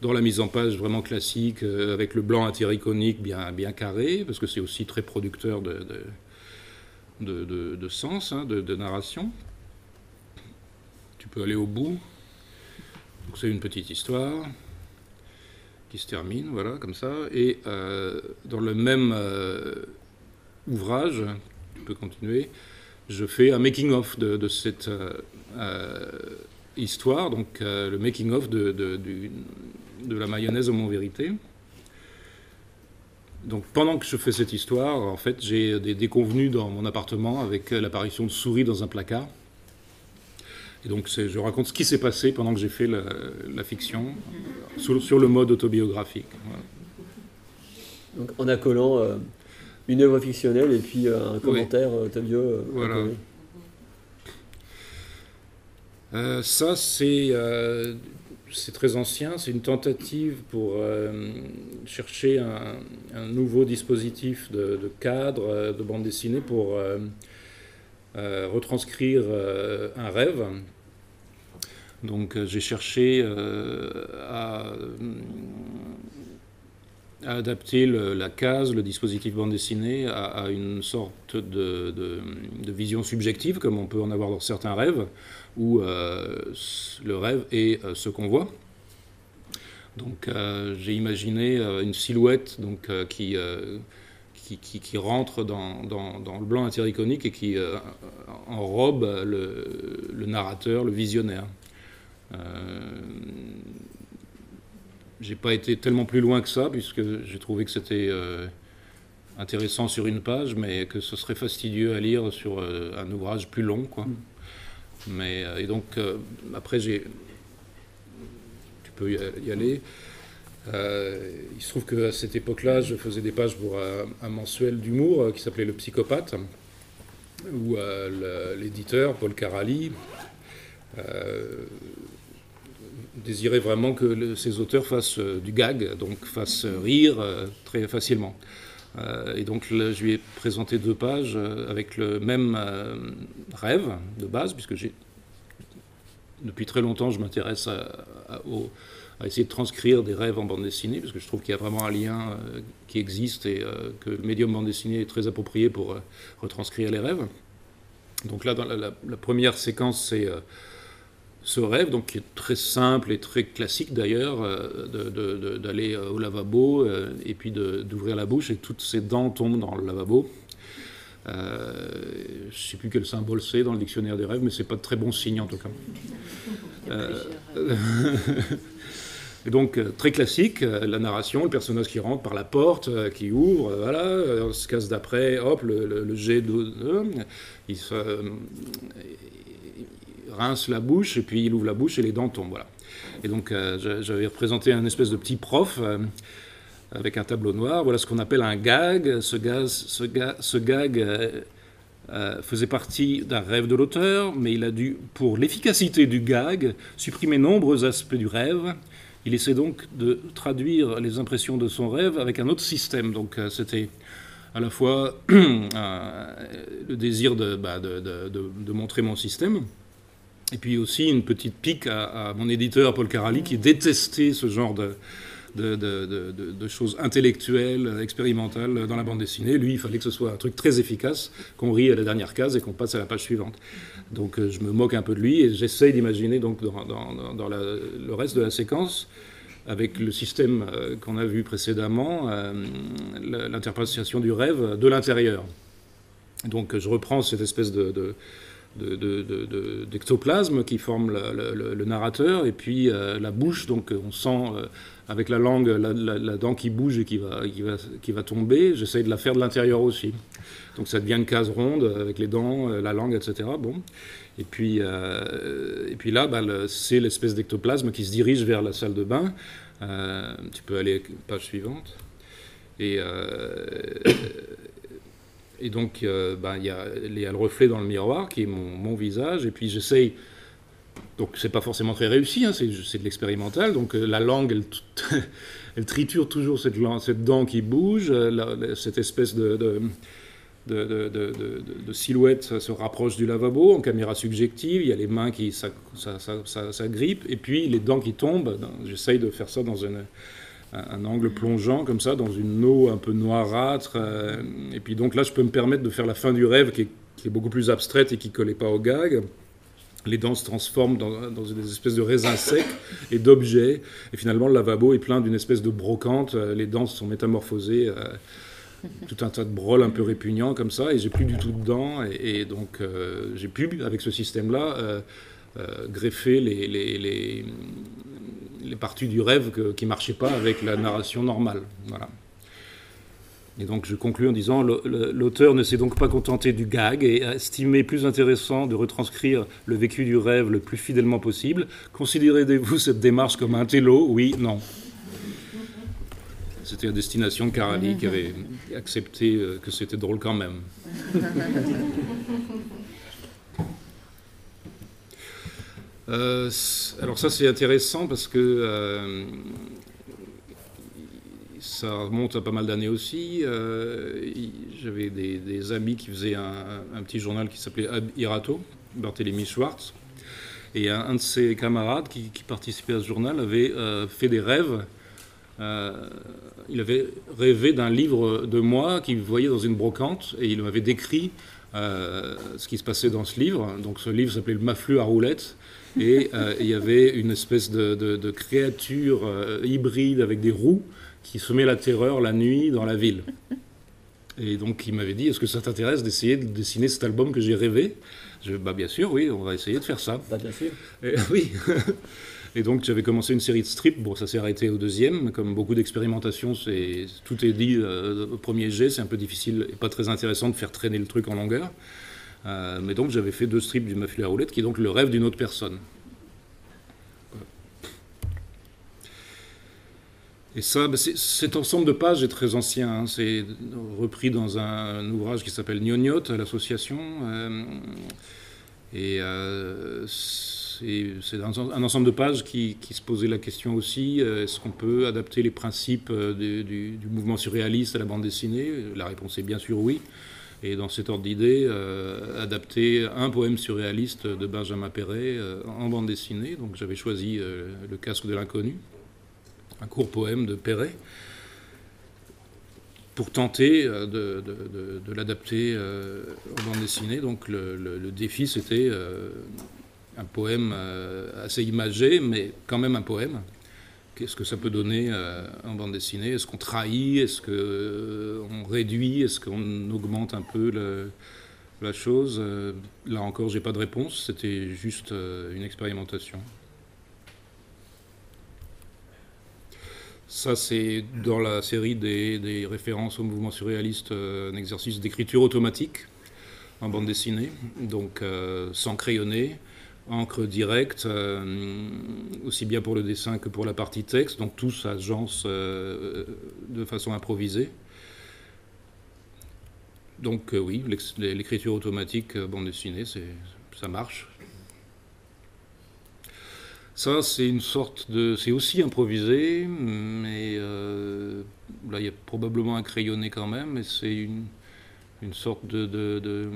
Speaker 2: dans, la mise en page vraiment classique, avec le blanc intericonique bien, bien carré, parce que c'est aussi très producteur de, de, sens, hein, de, narration. Peux aller au bout. c'est une petite histoire qui se termine, voilà, comme ça. Et euh, dans le même euh, ouvrage, tu peux continuer, je fais un making-of de, cette euh, histoire, donc le making-of de, de, la mayonnaise au Mont-Vérité. Donc pendant que je fais cette histoire, en fait, j'ai des déconvenus dans mon appartement avec l'apparition de souris dans un placard. Et donc je raconte ce qui s'est passé pendant que j'ai fait la, fiction sur, le mode autobiographique.
Speaker 1: Donc en accolant euh, une œuvre fictionnelle et puis euh, un commentaire oui. Euh,
Speaker 2: voilà. ça, c'est c'est très ancien, c'est une tentative pour chercher un, nouveau dispositif de, cadre, de bande dessinée pour retranscrire un rêve donc euh, j'ai cherché euh, à, adapter la case, le dispositif bande dessinée à, une sorte de, vision subjective, comme on peut en avoir dans certains rêves, où euh, le rêve est ce qu'on voit. Donc j'ai imaginé une silhouette donc, qui, qui, rentre dans, le blanc intericonique et qui enrobe le narrateur, le visionnaire. Euh, j'ai pas été tellement plus loin que ça, puisque j'ai trouvé que c'était euh, intéressant sur une page, mais que ce serait fastidieux à lire sur euh, un ouvrage plus long. Quoi. Mm. Mais, et donc, après, j'ai. Tu peux y aller. Il se trouve qu'à cette époque-là, je faisais des pages pour un, mensuel d'humour qui s'appelait Le Psychopathe, où l'éditeur, Paul Carali, désirait vraiment que ces auteurs fassent euh, du gag, donc fassent rire euh, très facilement. Euh, et donc je lui ai présenté deux pages avec le même rêve de base, puisque depuis très longtemps je m'intéresse à, essayer de transcrire des rêves en bande dessinée, parce que je trouve qu'il y a vraiment un lien qui existe et que le médium bande dessinée est très approprié pour retranscrire les rêves. Donc là, dans la première séquence, c'est ce rêve, donc qui est très simple et très classique d'ailleurs, euh, d'aller euh, au lavabo euh, et puis d'ouvrir la bouche et toutes ces dents tombent dans le lavabo. je ne sais plus quel symbole c'est dans le dictionnaire des rêves, mais c'est pas de très bon signe en tout cas. et donc très classique, la narration, le personnage qui rentre par la porte, qui ouvre, voilà, se casse d'après, hop, le, jet de, il se, rince la bouche, et puis il ouvre la bouche et les dents tombent. Voilà. Et donc euh, j'avais représenté un espèce de petit prof euh, avec un tableau noir. Voilà ce qu'on appelle un gag. Ce, gag euh, faisait partie d'un rêve de l'auteur, mais il a dû, pour l'efficacité du gag, supprimer nombreux aspects du rêve. Il essaie donc de traduire les impressions de son rêve avec un autre système. Donc c'était à la fois le désir bah, de, montrer mon système, et puis aussi une petite pique à, mon éditeur Paul Carali qui détestait ce genre de, de, choses intellectuelles, expérimentales dans la bande dessinée. Lui, il fallait que ce soit un truc très efficace, qu'on rie à la dernière case et qu'on passe à la page suivante. Donc euh, je me moque un peu de lui et j'essaye d'imaginer donc dans, le reste de la séquence avec le système euh, qu'on a vu précédemment, euh, l'interprétation du rêve de l'intérieur. Donc je reprends cette espèce de, d'ectoplasme de, qui forme le, narrateur, et puis la bouche, donc on sent avec la langue la, dent qui bouge et qui va, qui va, qui va tomber, j'essaye de la faire de l'intérieur aussi. Donc ça devient une case ronde avec les dents, euh, la langue, etc. Bon. Et, puis, et puis là, bah, c'est l'espèce d'ectoplasme qui se dirige vers la salle de bain. tu peux aller page suivante. Et et donc, euh, ben, il y, a le reflet dans le miroir qui est mon, visage. Et puis, j'essaye. Donc, c'est pas forcément très réussi, hein, c'est de l'expérimental. Donc, euh, la langue, elle, triture toujours cette, dent qui bouge, cette espèce de, silhouette se rapproche du lavabo en caméra subjective. Il y a les mains qui s'agrippent et puis les dents qui tombent. J'essaye de faire ça dans un, angle plongeant comme ça, dans une eau un peu noirâtre. Euh, et puis donc là, je peux me permettre de faire la fin du rêve qui est, beaucoup plus abstraite et qui collait pas au gag. Les dents se transforment dans, des espèces de raisins secs et d'objets. Et finalement, le lavabo est plein d'une espèce de brocante. Euh, les dents sont métamorphosées. Euh, tout un tas de broles un peu répugnants comme ça, et j'ai plus du tout de dents, et, donc euh, j'ai pu, avec ce système-là, greffer les, les, les, les, parties du rêve qui ne marchaient pas avec la narration normale. Voilà. Et donc je conclus en disant l'auteur ne s'est donc pas contenté du gag et a estimé plus intéressant de retranscrire le vécu du rêve le plus fidèlement possible. Considérez-vous cette démarche comme un télo? Oui, non. C'était à destination de Carali qui avait accepté euh, que c'était drôle quand même. Euh, alors ça c'est intéressant parce que euh, ça remonte à pas mal d'années aussi. J'avais des, amis qui faisaient un, petit journal qui s'appelait Irato, Barthélemy Schwartz. Et un, de ses camarades qui, participait à ce journal avait fait des rêves euh, il avait rêvé d'un livre de moi qu'il voyait dans une brocante et il m'avait décrit euh, ce qui se passait dans ce livre. Donc ce livre s'appelait Le Maflu à roulette et euh, il y avait une espèce de, créature hybride avec des roues qui semait la terreur la nuit dans la ville. Et donc il m'avait dit, est-ce que ça t'intéresse d'essayer de dessiner cet album que j'ai rêvé? Je, bah, Bien sûr, oui, on va essayer de faire ça.
Speaker 1: Bah, bien sûr.
Speaker 2: oui. Et donc j'avais commencé une série de strips. Bon, ça s'est arrêté au deuxième. Comme beaucoup d'expérimentations, c'est tout est dit euh, au premier jet. C'est un peu difficile et pas très intéressant de faire traîner le truc en longueur. Euh, mais donc j'avais fait deux strips du Mafia roulette, qui est donc le rêve d'une autre personne. Et ça, bah, cet ensemble de pages est très ancien. Hein. C'est repris dans un, ouvrage qui s'appelle Gnognotte, à l'association. Euh, et c'est un, ensemble de pages qui, se posait la question aussi euh, est-ce qu'on peut adapter les principes euh, du, mouvement surréaliste à la bande dessinée? La réponse est bien sûr oui. Et dans cet ordre d'idée, euh, adapter un poème surréaliste de Benjamin Perret en bande dessinée. Donc j'avais choisi Le casque de l'inconnu, un court poème de Perret pour tenter de, l'adapter en bande dessinée. Donc le défi, c'était un poème euh, assez imagé, mais quand même un poème. Qu'est-ce que ça peut donner euh, en bande dessinée? Est-ce qu'on trahit? Est-ce qu'on euh, réduit? Est-ce qu'on augmente un peu la chose? Là encore, j'ai pas de réponse. C'était juste une expérimentation. Ça, c'est dans la série des, références au mouvement surréaliste, un exercice d'écriture automatique en bande dessinée, donc sans crayonner, encre directe, euh, aussi bien pour le dessin que pour la partie texte, donc tout s'agence euh, de façon improvisée. Donc euh, oui, l'écriture automatique bande dessinée, ça marche. Ça, c'est une sorte de... C'est aussi improvisé, mais là, il y a probablement un crayonné quand même, mais c'est une, une sorte de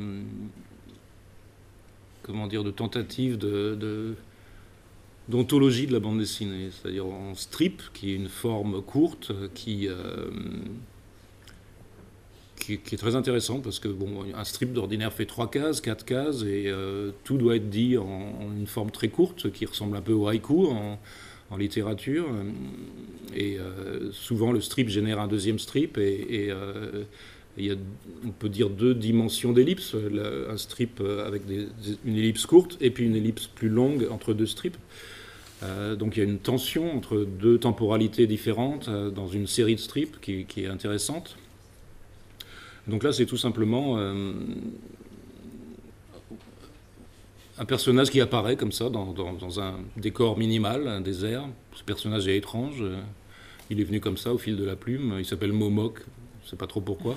Speaker 2: comment dire, de tentative de, d'ontologie de la bande dessinée, c'est-à-dire en strip, qui est une forme courte, qui, euh, qui, est très intéressant parce que bon, un strip d'ordinaire fait trois cases, quatre cases, et euh, tout doit être dit en, une forme très courte, qui ressemble un peu au haïku en, littérature. Et euh, souvent, le strip génère un deuxième strip, et, il y a, on peut dire, deux dimensions d'ellipse, un strip euh, avec une ellipse courte et puis une ellipse plus longue entre deux strips. Euh, donc il y a une tension entre deux temporalités différentes euh, dans une série de strips qui, est intéressante. Donc là, c'est tout simplement un personnage qui apparaît comme ça dans, un décor minimal, un désert. Ce personnage est étrange. Il est venu comme ça au fil de la plume. Il s'appelle Momok. Je ne sais pas trop pourquoi.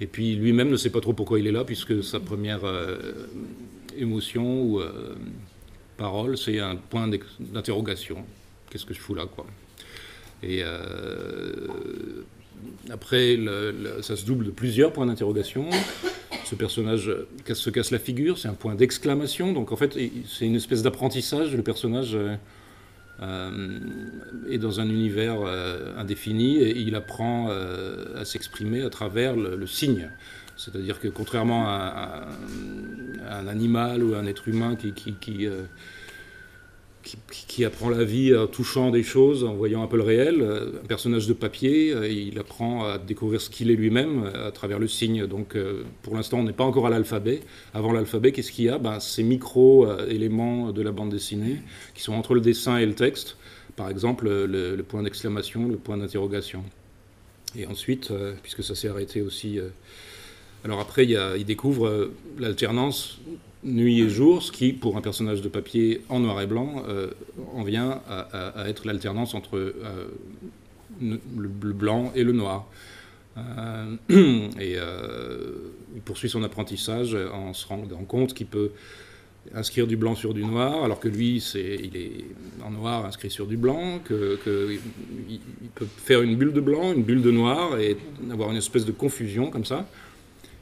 Speaker 2: Et puis lui-même ne sait pas trop pourquoi il est là, puisque sa première euh, émotion ou euh, parole, c'est un point d'interrogation. Qu'est-ce que je fous là, quoi? Euh, après, ça se double de plusieurs points d'interrogation. Ce personnage se casse la figure, c'est un point d'exclamation. Donc en fait, c'est une espèce d'apprentissage. Le personnage euh, est dans un univers indéfini et il apprend à s'exprimer à travers le, signe. C'est-à-dire que contrairement à, un animal ou à un être humain qui, apprend la vie en touchant des choses, en voyant un peu le réel. Euh, un personnage de papier, euh, il apprend à découvrir ce qu'il est lui-même euh, à travers le signe. Donc pour l'instant, on n'est pas encore à l'alphabet. Avant l'alphabet, qu'est-ce qu'il y a? Ben, Ces micro-éléments de la bande dessinée qui sont entre le dessin et le texte. Par exemple, le, point d'exclamation, le point d'interrogation. Et ensuite, puisque ça s'est arrêté aussi... alors après, il découvre l'alternance nuit et jour, ce qui, pour un personnage de papier en noir et blanc, euh, en vient à, être l'alternance entre euh, le, blanc et le noir. Euh, et il poursuit son apprentissage en se rendant compte qu'il peut inscrire du blanc sur du noir, alors que lui, il est en noir inscrit sur du blanc, que peut faire une bulle de blanc, une bulle de noir, et avoir une espèce de confusion comme ça.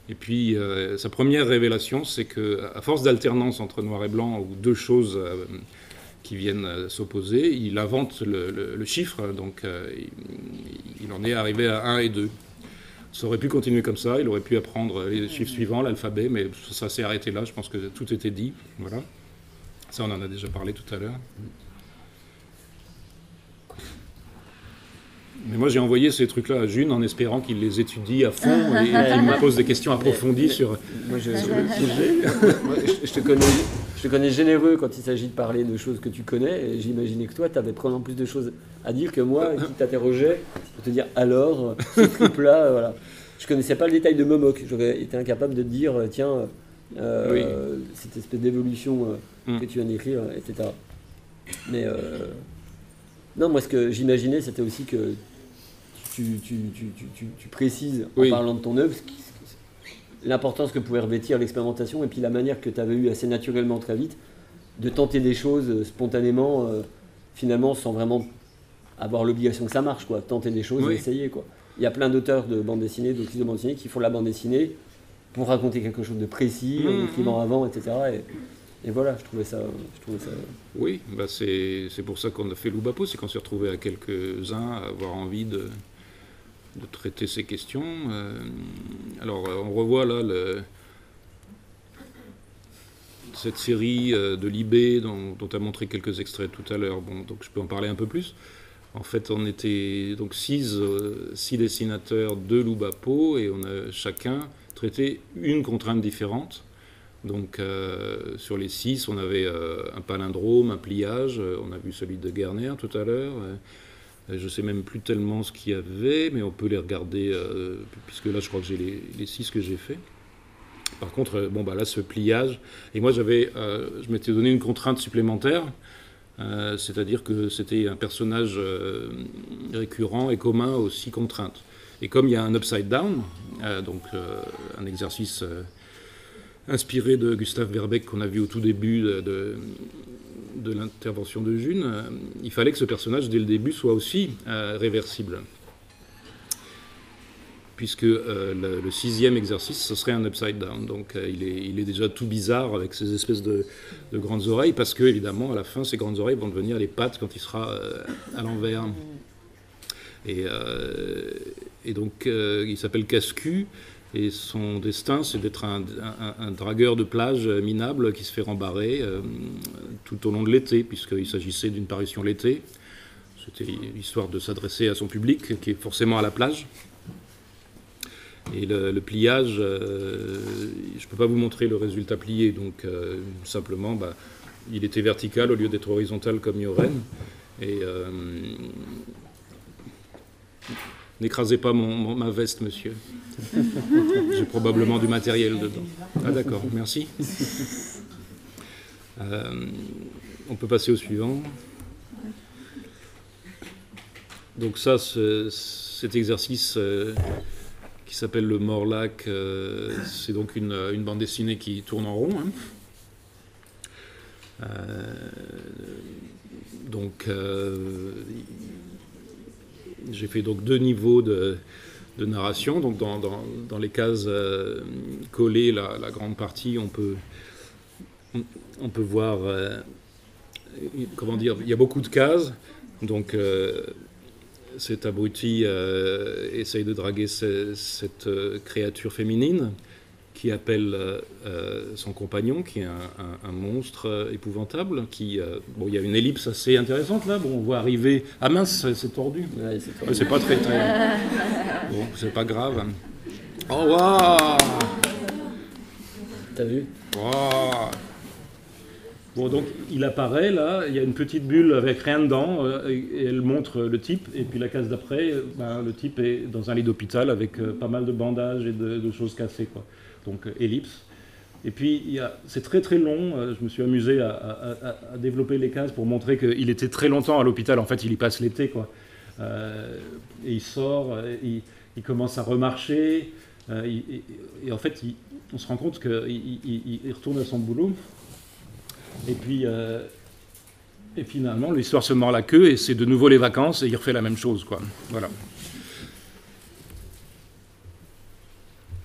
Speaker 2: Et puis, euh, sa première révélation, c'est qu'à force d'alternance entre noir et blanc, ou deux choses euh, qui viennent euh, s'opposer, il invente le, chiffre, donc il, en est arrivé à 1 et 2. Ça aurait pu continuer comme ça, il aurait pu apprendre les chiffres suivants, l'alphabet, mais ça s'est arrêté là, je pense que tout était dit. Voilà. Ça, on en a déjà parlé tout à l'heure. Mais moi, j'ai envoyé ces trucs-là à June en espérant qu'il les étudie à fond et, qu'il me pose des questions approfondies sur, moi, je, sur le sujet.
Speaker 1: je, te connais, je te connais généreux quand il s'agit de parler de choses que tu connais. Et j'imaginais que toi, tu avais probablement plus de choses à dire que moi, qui t'interrogeais pour te dire alors, ce truc-là, voilà. Je connaissais pas le détail de Momok. J'aurais été incapable de dire, tiens, euh, cette espèce d'évolution euh, mm. que tu viens d'écrire, etc. Mais euh, non, moi, ce que j'imaginais, c'était aussi que tu, précises en parlant de ton œuvre l'importance que pouvait revêtir l'expérimentation et puis la manière que tu avais eu assez naturellement très vite de tenter des choses euh, spontanément, euh, finalement sans vraiment avoir l'obligation que ça marche, quoi. Tenter des choses et essayer, quoi. Il y a plein d'auteurs de bande dessinée, d'autrices de bande dessinée qui font la bande dessinée pour raconter quelque chose de précis, en mmh, écrivant mmh. avant, etc. Et, voilà, je trouvais ça. Je ça...
Speaker 2: Oui, bah c'est pour ça qu'on a fait Loubapo, c'est qu'on s'est retrouvé à quelques-uns à avoir envie de, de traiter ces questions. Euh, alors, euh, on revoit là cette série euh, de Libé dont, dont as montré quelques extraits tout à l'heure. Bon, donc je peux en parler un peu plus. En fait, on était donc six, six dessinateurs de Loubapo et on a chacun traité une contrainte différente. Donc sur les six, on avait un palindrome, un pliage, on a vu celui de Gerner tout à l'heure, euh, je ne sais même plus tellement ce qu'il y avait, mais on peut les regarder, euh, puisque là je crois que j'ai les, six que j'ai fait. Par contre, euh, bon, bah là, ce pliage, et moi j'avais, je m'étais donné une contrainte supplémentaire, c'est-à-dire que c'était un personnage récurrent et commun aux six contraintes. Et comme il y a un upside down, donc un exercice inspiré de Gustave Verbeck qu'on a vu au tout début de l'intervention de June, euh, il fallait que ce personnage, dès le début, soit aussi euh, réversible. Puisque euh, le, sixième exercice, ce serait un upside down. Donc il, est, déjà tout bizarre avec ces espèces de, grandes oreilles, parce que, évidemment, à la fin, ces grandes oreilles vont devenir les pattes quand il sera à l'envers. Et, et, donc, il s'appelle Cascu. Et son destin, c'est d'être un, dragueur de plage minable qui se fait rembarrer euh, tout au long de l'été, puisqu'il s'agissait d'une parution l'été. C'était l'histoire de s'adresser à son public, qui est forcément à la plage. Et le, pliage, euh, je ne peux pas vous montrer le résultat plié, donc euh, simplement, bah, il était vertical au lieu d'être horizontal comme Yoren. Et N'écrasez pas mon, ma veste, monsieur. J'ai probablement du matériel dedans. Ah d'accord, merci. Euh, on peut passer au suivant. Donc ça, cet exercice euh, qui s'appelle le Morlac, euh, c'est donc une, bande dessinée qui tourne en rond. Hein. donc j'ai fait donc deux niveaux de, narration. Donc dans, les cases collées, la, grande partie, on peut, on peut voir, comment dire, il y a beaucoup de cases. Donc cet abruti essaye de draguer cette créature féminine qui appelle euh, euh, son compagnon, qui est un, monstre euh, épouvantable. Qui, bon, il y a une ellipse assez intéressante là. Bon, on voit arriver. Ah mince, c'est tordu. c'est pas très très. Bon, c'est pas grave. Oh waouh
Speaker 1: T'as vu?
Speaker 2: Waouh Bon, donc il apparaît là, il y a une petite bulle avec rien dedans, et elle montre le type, et puis la case d'après, ben, le type est dans un lit d'hôpital avec pas mal de bandages et de, de choses cassées. Quoi donc euh, ellipse. Et puis, c'est très très long. Euh, je me suis amusé à, développer les cases pour montrer qu'il était très longtemps à l'hôpital. En fait, il y passe l'été, quoi. Euh, et il sort, il, commence à remarcher. et, en fait, on se rend compte qu'il il, retourne à son boulot. Et puis, et finalement, l'histoire se mord la queue et c'est de nouveau les vacances et il refait la même chose, quoi. Voilà.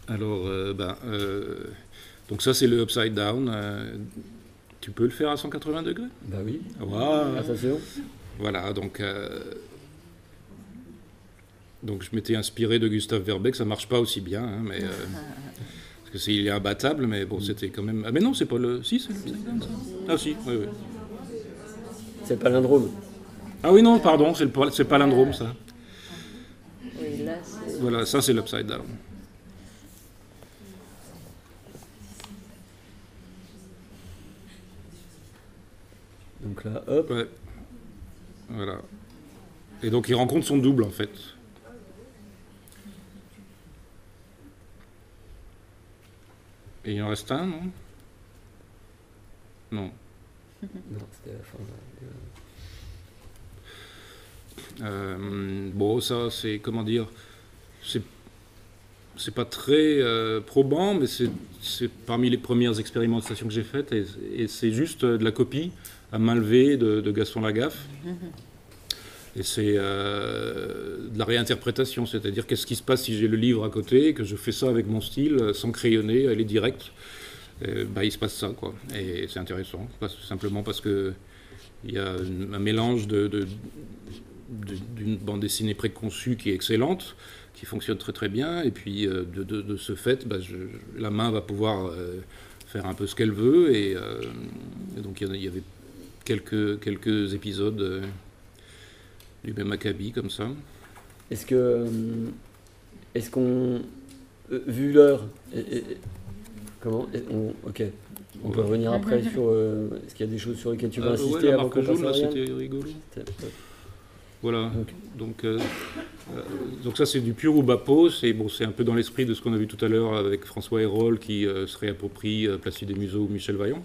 Speaker 2: Alors, euh, ben, euh, donc ça c'est le upside down. Euh, tu peux le faire à 180 degrés
Speaker 1: Bah oui.
Speaker 2: Attention. Voilà, donc, donc je m'étais inspiré de Gustave Verbeck, ça marche pas aussi bien, hein, mais parce que c'est il est imbattable, mais bon c'était quand même. Ah mais non, c'est pas le. Si, c'est l'upside down ça. Ah si, oui, oui.
Speaker 1: C'est le palindrome.
Speaker 2: Ah oui non, pardon, c'est le palindrome ça. Oui, là, voilà, ça c'est l'upside down.
Speaker 1: Donc là, hop.
Speaker 2: Voilà. Et donc il rencontre son double en fait. Et il en reste un, non? Non. non, c'était la fin. Euh, bon, ça, c'est comment dire, c'est c'est pas très euh, probant, mais c'est parmi les premières expérimentations que j'ai faites, et c'est juste de la copie à main levée de, Gaston Lagaffe. Et c'est euh, de la réinterprétation, c'est-à-dire qu'est-ce qui se passe si j'ai le livre à côté, que je fais ça avec mon style, sans crayonner, elle est directe. bah, il se passe ça, quoi. Et c'est intéressant, simplement parce que il y a un mélange de, d'une bande dessinée préconçue qui est excellente, qui fonctionne très très bien, et puis euh, de, ce fait, bah, la main va pouvoir euh, faire un peu ce qu'elle veut, et, donc il y avait quelques, quelques épisodes euh, du même acabit comme ça.
Speaker 1: Est-ce que. Euh, est-ce qu'on. Euh, vu l'heure. Comment Ok. On peut revenir après sur. Est-ce qu'il y a des choses sur lesquelles tu veux insister avant qu'on passe
Speaker 2: C'était rigolo. Voilà. Donc, donc ça c'est du pur Oubapo, c'est bon, c'est un peu dans l'esprit de ce qu'on a vu tout à l'heure avec François Hérol qui se réapproprie Placide Museaux ou Michel Vaillant.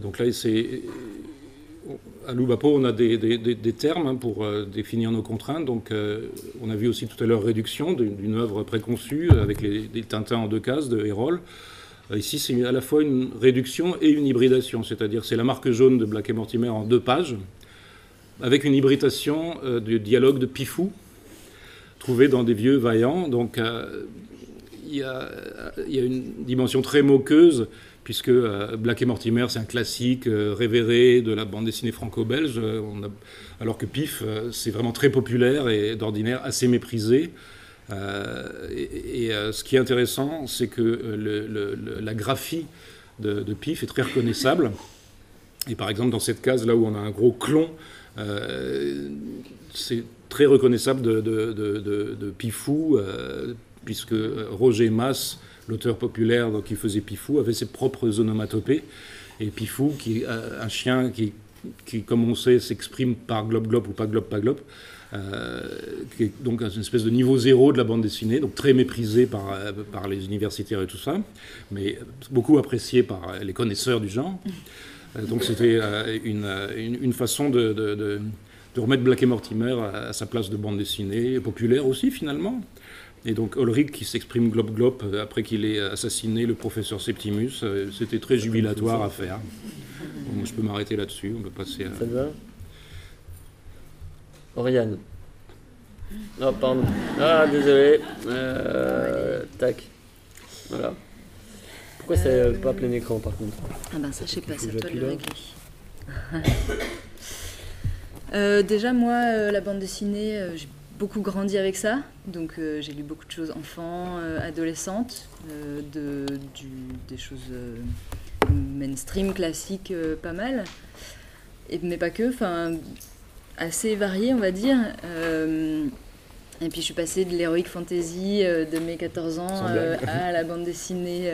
Speaker 2: Donc là, c'est à l'Ubapo, on a des, termes hein, pour euh, définir nos contraintes. Donc, euh, on a vu aussi tout à l'heure réduction d'une œuvre préconçue avec les, Tintins en deux cases de Hérol. Euh, ici, c'est à la fois une réduction et une hybridation, c'est-à-dire c'est la marque jaune de Black et Mortimer en deux pages, avec une hybridation du dialogue de Pifou, trouvé dans des vieux vaillants. Donc, il y, a, une dimension très moqueuse puisque euh, Black et Mortimer, c'est un classique euh, révéré de la bande dessinée franco-belge, euh, alors que Pif, c'est vraiment très populaire et d'ordinaire assez méprisé. et, ce qui est intéressant, c'est que la graphie de, Pif est très reconnaissable. Et par exemple, dans cette case là où on a un gros clon, c'est très reconnaissable de, de Pifou, puisque Roger Mass l'auteur populaire qui faisait Pifou, avait ses propres onomatopées. Et Pifou, qui est un chien qui, qui, comme on sait, s'exprime par globe-globe ou pas globe, pas globe, euh, qui est donc une espèce de niveau zéro de la bande dessinée, donc très méprisé par, euh, par les universitaires et tout ça, mais beaucoup apprécié par les connaisseurs du genre. Euh, donc c'était une, une, façon de, de, remettre Black et Mortimer à, sa place de bande dessinée, populaire aussi finalement. Et donc Ulrich qui s'exprime globe globe euh, après qu'il ait assassiné le professeur Septimus, euh, c'était très jubilatoire à faire. je peux m'arrêter là-dessus, on peut passer à...
Speaker 1: Ça va Oriane Ah, pardon. Ah, désolé. Euh, tac. Voilà. Pourquoi c'est euh, pas plein écran par contre?
Speaker 3: Ah ben ça, je sais pas, c'est toi de le régler. Euh, déjà, moi, euh, la bande dessinée, euh, j'ai beaucoup grandi avec ça. Donc, euh, j'ai lu beaucoup de choses enfants, euh, adolescentes, euh, de, du- des choses euh, mainstream, classiques, pas mal. Et, mais pas que, enfin, assez variées, on va dire. Et puis, je suis passée de l'heroic fantasy de mes 14 ans à la bande dessinée.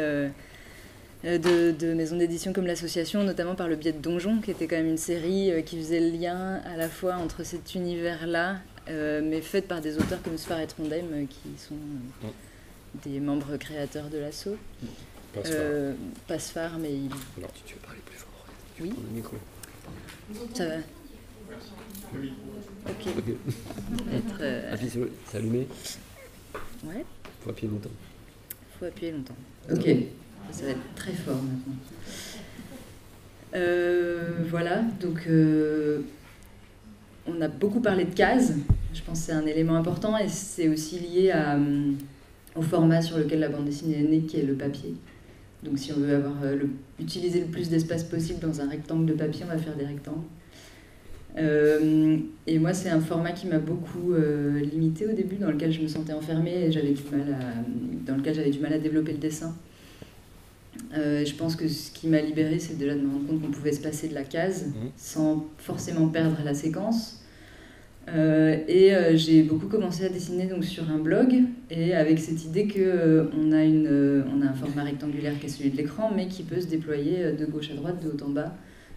Speaker 3: de, de maisons d'édition comme l'association, notamment par le biais de Donjon, qui était quand même une série qui faisait le lien à la fois entre cet univers-là, mais faite par des auteurs comme Sfar et Trondheim, euh, qui sont euh, des membres créateurs de l'assaut.
Speaker 2: Passe
Speaker 3: Euh, pas Sfar, mais il...
Speaker 1: Si tu veux parler plus fort, tu
Speaker 3: Oui.
Speaker 1: le micro.
Speaker 3: ça va. Ok.
Speaker 1: Ok.
Speaker 3: Être, euh,
Speaker 1: Appuie sur le- C'est allumé,
Speaker 3: ouais,
Speaker 1: faut appuyer longtemps.
Speaker 3: faut appuyer longtemps. Ok. Ça va être très fort maintenant. Euh, voilà, donc euh, on a beaucoup parlé de cases. Je pense que c'est un élément important et c'est aussi lié hum, au format sur lequel la bande dessinée est née, qui est le papier. Donc si on veut avoir euh, utiliser le plus d'espace possible dans un rectangle de papier, on va faire des rectangles. Euh, et moi, c'est un format qui m'a beaucoup euh, limité au début, dans lequel je me sentais enfermée et dans lequel j'avais du mal à développer le dessin. Euh, je pense que ce qui m'a libérée, c'est déjà de me rendre compte qu'on pouvait se passer de la case
Speaker 2: Mhm.
Speaker 3: sans forcément perdre la séquence. Euh, et euh, j'ai beaucoup commencé à dessiner donc sur un blog et avec cette idée que euh, on a une on a un format rectangulaire qui est celui de l'écran mais qui peut se déployer de gauche à droite de haut en bas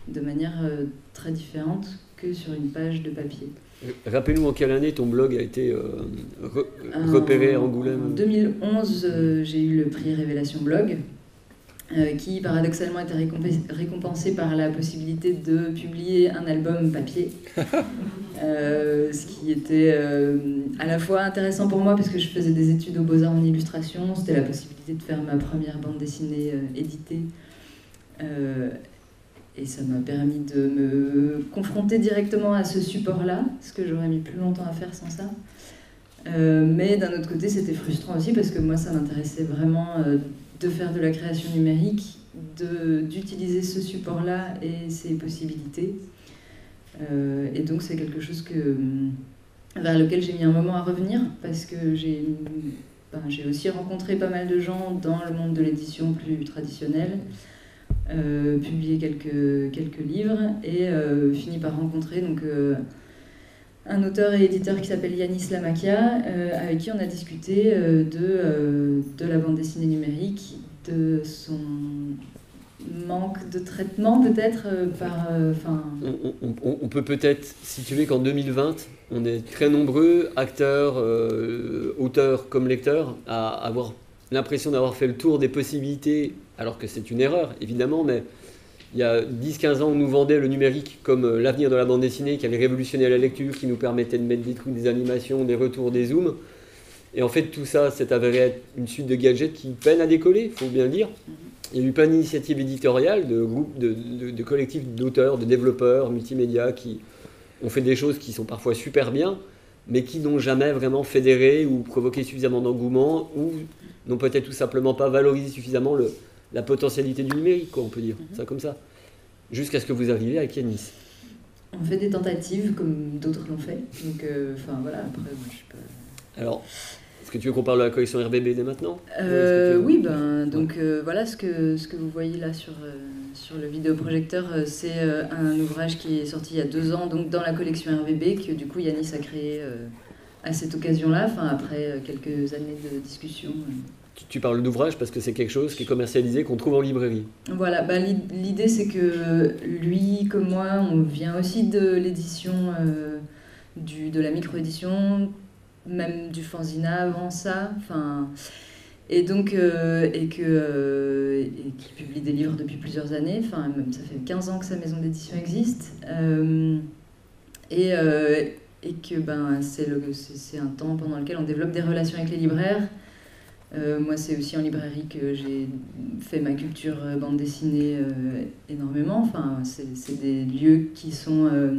Speaker 3: de manière très différente que sur une page de papier.
Speaker 1: Rappelle-nous en quelle année ton blog a été euh, re-
Speaker 3: En-
Speaker 1: repéré à
Speaker 3: En
Speaker 1: Angoulême
Speaker 3: 2011, euh, j'ai eu le prix Révélation Blog, qui paradoxalement était récompensé, récompensé par la possibilité de publier un album papier. Euh, ce qui était euh, à la fois intéressant pour moi parce que je faisais des études aux Beaux-Arts en illustration, c'était la possibilité de faire ma première bande dessinée euh, éditée. Euh, et ça m'a permis de me confronter directement à ce support-là, ce que j'aurais mis plus longtemps à faire sans ça. Euh, mais d'un autre côté, c'était frustrant aussi parce que moi, ça m'intéressait vraiment euh, de faire de la création numérique, d'utiliser ce support-là et ses possibilités. Euh, et donc, c'est quelque chose que, hum, vers lequel j'ai mis un moment à revenir parce que j'ai ben, j'ai aussi rencontré pas mal de gens dans le monde de l'édition plus traditionnelle, euh, publié quelques, quelques livres et euh, fini par rencontrer donc, euh, un auteur et éditeur qui s'appelle Yanis Lamakia, euh, avec qui on a discuté euh, de, euh, de la bande dessinée numérique, de son manque de traitement peut-être par... Enfin,
Speaker 1: on, on- peut peut-être situer qu'en 2020, on est très nombreux, acteurs, auteurs comme lecteurs, à avoir l'impression d'avoir fait le tour des possibilités, alors que c'est une erreur, évidemment, mais il y a 10-15 ans, on nous vendait le numérique comme euh, l'avenir de la bande dessinée, qui allait révolutionner la lecture, qui nous permettait de mettre des trucs, des animations, des retours, des zooms. Et en fait, tout ça s'est avéré être une suite de gadgets qui peinent à décoller, il faut bien le dire. Il y a eu plein d'initiatives éditoriales, de groupes, de, de- de collectifs d'auteurs, de développeurs, multimédia, qui ont fait des choses qui sont parfois super bien, mais qui n'ont jamais vraiment fédéré ou provoqué suffisamment d'engouement, ou n'ont peut-être tout simplement pas valorisé suffisamment le, la potentialité du numérique, quoi, on peut dire, ça comme ça. Jusqu'à ce que vous arriviez avec Yanis.
Speaker 3: on fait des tentatives comme d'autres l'ont fait. Donc, euh, enfin voilà, après, moi je suis pas...
Speaker 1: Alors, est-ce que tu veux qu'on parle de la collection RBB dès maintenant?
Speaker 3: Euh, oui, ben, donc euh, voilà ce que, ce que vous voyez là sur, euh, sur le vidéoprojecteur, c'est un ouvrage qui est sorti il y a deux ans, donc dans la collection RVB, que du coup Yanis a créé à cette occasion-là, enfin après quelques années de discussion.
Speaker 1: Tu, parles d'ouvrage parce que c'est quelque chose qui est commercialisé, qu'on trouve en librairie.
Speaker 3: Voilà, bah, l'i- l'idée c'est que lui comme moi, on vient aussi de l'édition, euh, de la micro-édition, même du fanzina avant ça. Enfin, et donc, euh, et, que, euh, et qui publie des livres depuis plusieurs années, enfin, ça fait 15 ans que sa maison d'édition existe. Euh, et, et que ben, c'est un temps pendant lequel on développe des relations avec les libraires. Euh, moi, c'est aussi en librairie que j'ai fait ma culture euh, bande dessinée euh, énormément. Enfin, c'est des lieux qui sont euh,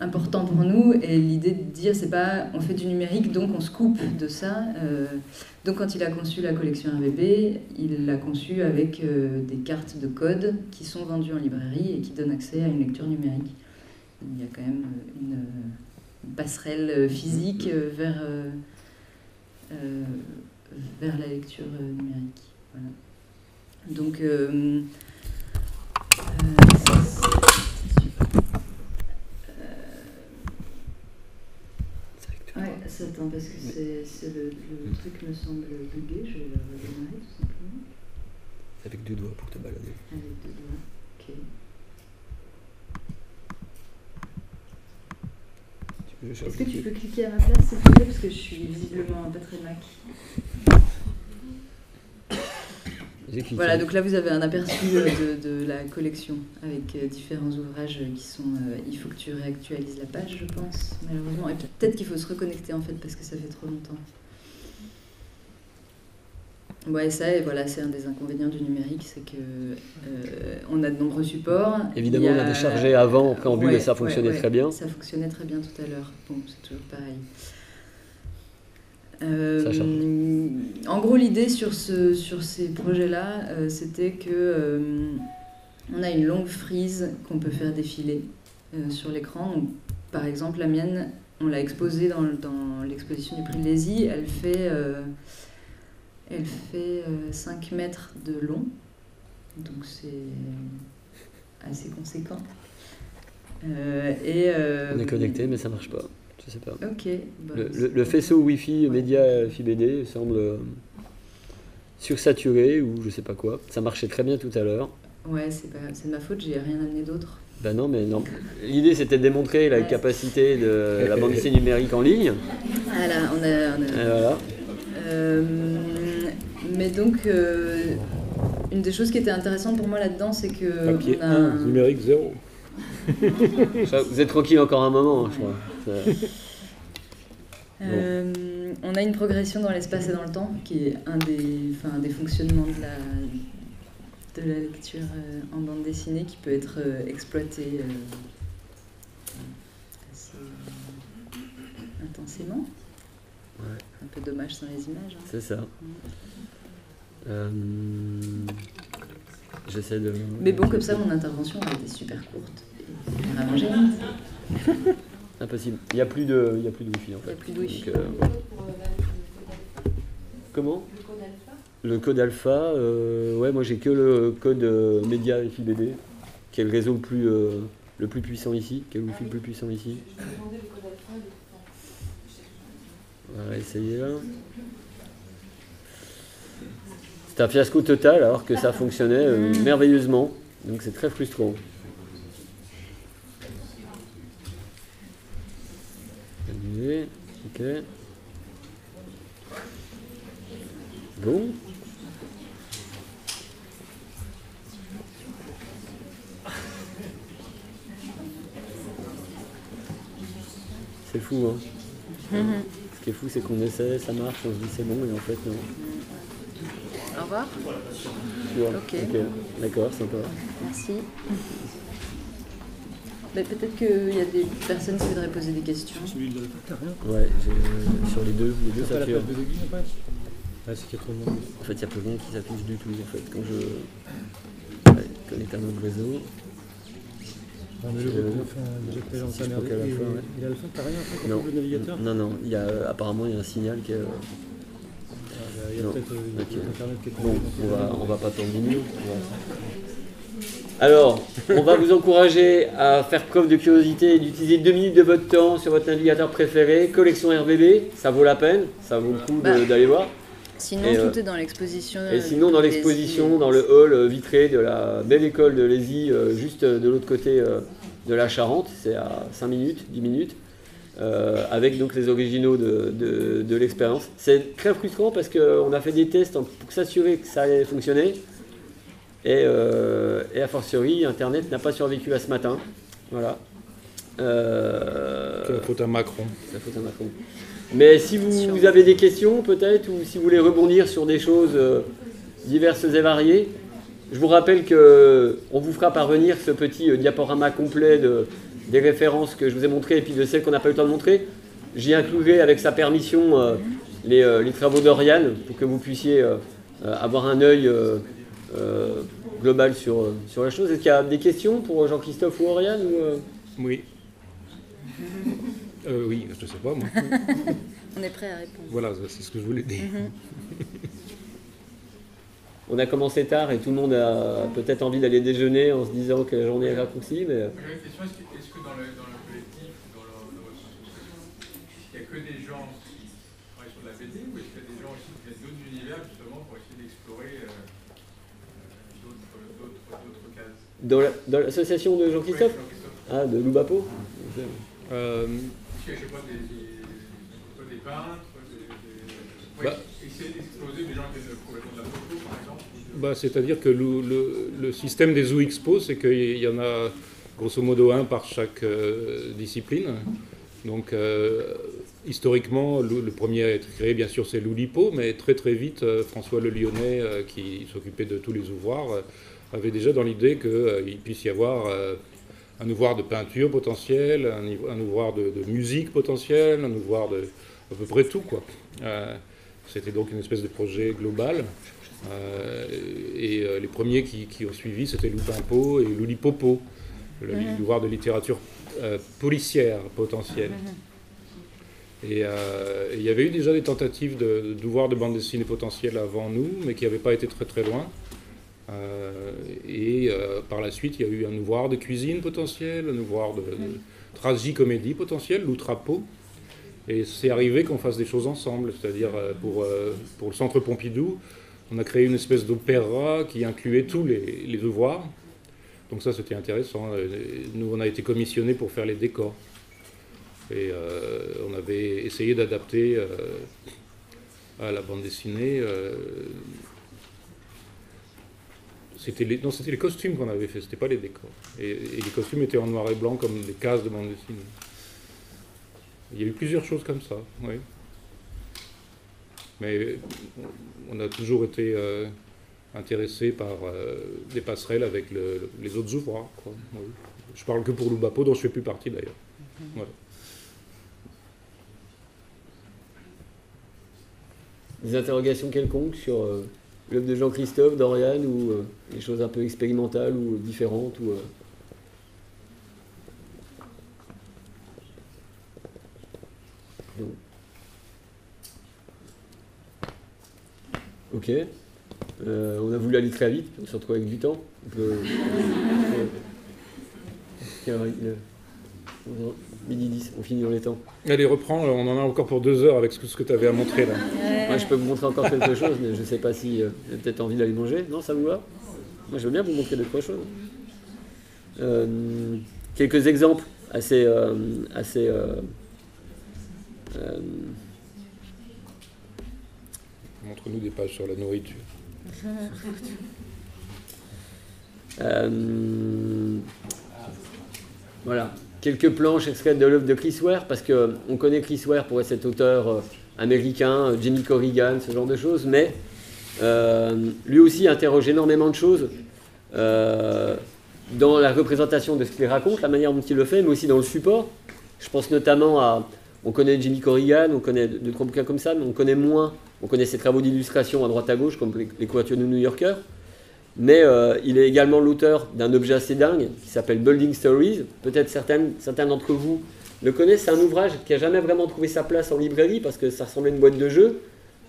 Speaker 3: important pour nous. Et l'idée de dire, c'est pas on fait du numérique, donc on se coupe de ça. Donc quand il a conçu la collection RVB, il l'a conçu avec des cartes de code qui sont vendues en librairie et qui donnent accès à une lecture numérique. Il y a quand même une, passerelle physique vers, vers la lecture numérique. Voilà. Donc, Ouais, attends, parce que c'est le, le truc me semble bugué, je vais le redémarrer tout simplement.
Speaker 1: Avec deux doigts pour te balader.
Speaker 3: Avec deux doigts, ok. Est-ce que tu peux cliquer à ma place, s'il te plaît, parce que je suis visiblement pas très Mac. Voilà, donc là vous avez un aperçu de, de la collection avec euh, différents ouvrages qui sont. Euh, il faut que tu réactualises la page, je pense, malheureusement. Et peut-être qu'il faut se reconnecter en fait parce que ça fait trop longtemps. Ouais, ça, et voilà, c'est un des inconvénients du numérique, c'est que euh, on a de nombreux supports.
Speaker 1: Évidemment, on a déchargé avant, en préambule, et ça fonctionnait très bien.
Speaker 3: Ça fonctionnait très bien tout à l'heure. Bon, c'est toujours pareil. Euh, en gros, l'idée sur, ce, sur ces projets-là, euh, c'était que on a une longue frise qu'on peut faire défiler sur l'écran. Par exemple, la mienne, on l'a exposée dans, dans l'exposition du prix de Lézy. Elle fait, elle fait 5 mètres de long, donc c'est assez conséquent.
Speaker 1: et, on est connecté, mais ça marche pas. Je sais pas. Bah, le, faisceau Wi-Fi média FIBD semble euh, sursaturé ou je sais pas quoi. Ça marchait très bien tout à l'heure.
Speaker 3: Ouais, c'est de ma faute, j'ai rien amené d'autre.
Speaker 1: Ben non, mais non. L'idée c'était de démontrer la capacité de la bande dessinée numérique en ligne.
Speaker 3: Voilà, on a.
Speaker 1: voilà.
Speaker 3: Euh, mais donc, euh, une des choses qui était intéressante pour moi là-dedans, c'est que.
Speaker 2: Papier on a 1, numérique 0.
Speaker 1: Vous êtes tranquille encore un moment, je crois.
Speaker 3: Euh, on a une progression dans l'espace et dans le temps, qui est un des, enfin, des fonctionnements de la, de la lecture euh, en bande dessinée qui peut être euh, exploité assez intensément. Un peu dommage sans les images. Hein.
Speaker 1: C'est ça. J'essaie de.
Speaker 3: Mais bon, comme ça, mon intervention a été super courte.
Speaker 1: Impossible. Il n'y a plus de, il y a plus de wifi en fait.
Speaker 3: Il n'y a plus de wifi.
Speaker 1: Euh, comment? Le code alpha, euh, ouais, moi j'ai que le code euh, média FIBD, qui est le réseau le plus, le plus puissant ici, qui est le wifi le plus puissant ici. On va essayer là. C'est un fiasco total alors que ça fonctionnait merveilleusement. Donc c'est très frustrant. Ok. Bon. C'est fou, hein. Ce qui est fou, c'est qu'on essaie, ça marche, on se dit c'est bon, et en fait, non.
Speaker 3: Au revoir.
Speaker 1: ok. D'accord, sympa.
Speaker 3: Merci. Bah, peut-être qu'il y a des personnes qui voudraient poser des questions.
Speaker 1: Celui de Ouais, sur les deux, les deux ça fait.
Speaker 2: Ah, c'est qu'il y a trop de monde.
Speaker 1: En fait, il n'y a plus rien qui s'affiche du tout. En fait, quand je ouais, connecte à notre réseau.
Speaker 2: On a le retour, déjà que la fin, ouais. Il a le fin, t'as rien fait
Speaker 1: non.
Speaker 2: le navigateur
Speaker 1: Non, non, il y a, apparemment il y a un signal qui est. Euh,
Speaker 2: il y a peut-être euh, okay. internet qui est
Speaker 1: Bon, on va, on va pas attendre 10 minutes. Alors, on va vous encourager à faire preuve de curiosité et d'utiliser deux minutes de votre temps sur votre navigateur préféré, collection RVB, ça vaut la peine, ça vaut le coup bah, d'aller voir.
Speaker 3: Sinon, tout euh, est dans l'exposition.
Speaker 1: Et sinon, dans l'exposition, dans le hall euh, vitré de la belle école de Lézy, euh, juste de l'autre côté de la Charente, c'est à 5 minutes, 10 minutes, avec donc les originaux de, de l'expérience. C'est très frustrant parce qu'on a fait des tests pour s'assurer que ça allait fonctionner. Et, euh, et a fortiori, Internet n'a pas survécu à ce matin. Voilà.
Speaker 2: Euh, c'est la faute à Macron.
Speaker 1: C'est la faute à Macron. Mais si vous, avez des questions, peut-être, ou si vous voulez rebondir sur des choses euh, diverses et variées, je vous rappelle qu'on vous fera parvenir ce petit diaporama complet de, des références que je vous ai montrées et puis de celles qu'on n'a pas eu le temps de montrer. J'y inclurai avec sa permission euh, les, les, travaux d'Oriane pour que vous puissiez avoir un œil global sur, sur la chose. Est-ce qu'il y a des questions pour Jean-Christophe ou Oriane ou,
Speaker 2: Oui. oui, je ne sais pas moi.
Speaker 3: On est prêt à répondre.
Speaker 2: Voilà, c'est ce que je voulais dire. Mhm.
Speaker 1: On a commencé tard et tout le monde a peut-être envie d'aller déjeuner en se disant que la journée est raccourcie. Mais...
Speaker 5: J'avais une question, est-ce que, dans, le, collectif, dans, votre association, il n'y a que des gens qui travaillent sur la BD ou est-ce qu'il y a des gens aussi qui viennent d'autres univers justement pour essayer d'explorer euh, d'autres cases?
Speaker 1: Dans l'association de Jean-Christophe? Ah, de Loubapo?
Speaker 5: Euh... Je sais pas, des, des, peintres, des, des... Bah, essayer d'exploser des gens qui viennent complètement de la photo par exemple
Speaker 2: bah, C'est-à-dire que le, système des Zoo Expo, c'est qu'il y en a grosso modo un par chaque euh, discipline. Donc, euh, historiquement, le, premier à être créé, bien sûr, c'est l'Oulipo, mais très très vite, euh, François Le Lyonnais, qui s'occupait de tous les ouvroirs, avait déjà dans l'idée qu'il puisse y avoir un ouvroir de peinture potentiel, un, ouvroir de, musique potentiel, un ouvroir de à peu près tout. quoi. C'était donc une espèce de projet global. Euh, et euh, les premiers qui, ont suivi, c'était Loupimpo et Loulipopo, le mmh. de littérature euh, policière potentielle. Mhm. Et il y avait eu déjà des tentatives d'ouvrir de, de bande dessinée potentielle avant nous, mais qui n'avaient pas été très très loin. et par la suite, il y a eu un ouvroir de cuisine potentiel, un ouvroir de, de tragicomédie potentielle, Loutrapo. Et c'est arrivé qu'on fasse des choses ensemble, c'est-à-dire pour, pour le Centre Pompidou, on a créé une espèce d'opéra qui incluait tous les, les devoirs. Donc ça, c'était intéressant. Nous, on a été commissionnés pour faire les décors. Et euh, on avait essayé d'adapter euh, à la bande dessinée. Euh, c'était les, non, c'était les costumes qu'on avait fait, c'était pas les décors. Et, et, les costumes étaient en noir et blanc comme des cases de bande dessinée. Il y a eu plusieurs choses comme ça, oui. Mais on a toujours été euh, intéressé par euh, des passerelles avec les autres ouvroirs. Je parle que pour Loubapo, dont je ne fais plus partie d'ailleurs. Mhm.
Speaker 1: Des interrogations quelconques sur euh, l'œuvre de Jean-Christophe, Dorian, ou des choses un peu expérimentales ou différentes ou, Ok. Euh, on a voulu aller très vite, on se retrouve avec du temps. midi 10, on finit dans les temps.
Speaker 2: Allez, reprends, on en a encore pour deux heures avec ce que, tu avais à montrer là.
Speaker 1: Moi, je peux vous montrer encore quelque chose, mais je ne sais pas si euh, vous avez peut-être envie d'aller manger. Non, ça vous va? Moi, je veux bien vous montrer deux, trois choses. Euh, quelques exemples assez. assez
Speaker 2: Montre-nous des pages sur la nourriture.
Speaker 1: Euh, voilà. Quelques planches extraites de l'œuvre de Chris Ware, parce qu'on connaît Chris Ware pour être cet auteur euh, américain, euh, Jamie Corrigan, ce genre de choses, mais lui aussi interroge énormément de choses dans la représentation de ce qu'il raconte, la manière dont il le fait, mais aussi dans le support. Je pense notamment à. On connaît Jimmy Corrigan, on connaît de trois bouquins comme ça, mais on connaît moins on connaît ses travaux d'illustration à droite à gauche, comme les, couvertures de New Yorker. Mais euh, il est également l'auteur d'un objet assez dingue qui s'appelle Building Stories. Peut-être certains d'entre vous le connaissent. C'est un ouvrage qui n'a jamais vraiment trouvé sa place en librairie parce que ça ressemblait à une boîte de jeu.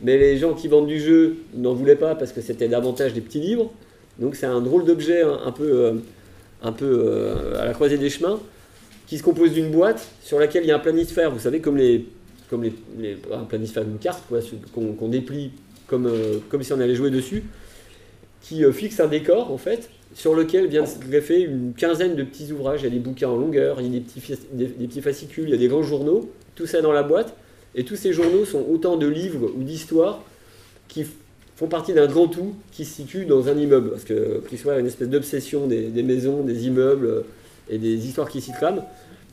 Speaker 1: Mais les gens qui vendent du jeu n'en voulaient pas parce que c'était davantage des petits livres. Donc c'est un drôle d'objet un, peu, euh, euh, à la croisée des chemins qui se compose d'une boîte sur laquelle il y a un planisphère. Vous savez, comme les comme les, un planisphère d'une carte, qu'on déplie comme, euh, comme si on allait jouer dessus, qui euh, fixe un décor, en fait, sur lequel vient se greffer une quinzaine de petits ouvrages. Il y a des bouquins en longueur, il y a des petits, des, petits fascicules, il y a des grands journaux, tout ça dans la boîte. Et tous ces journaux sont autant de livres ou d'histoires qui font partie d'un grand tout qui se situe dans un immeuble. Parce que Chris a une espèce d'obsession des, des, maisons, des immeubles euh, et des histoires qui s'y trament.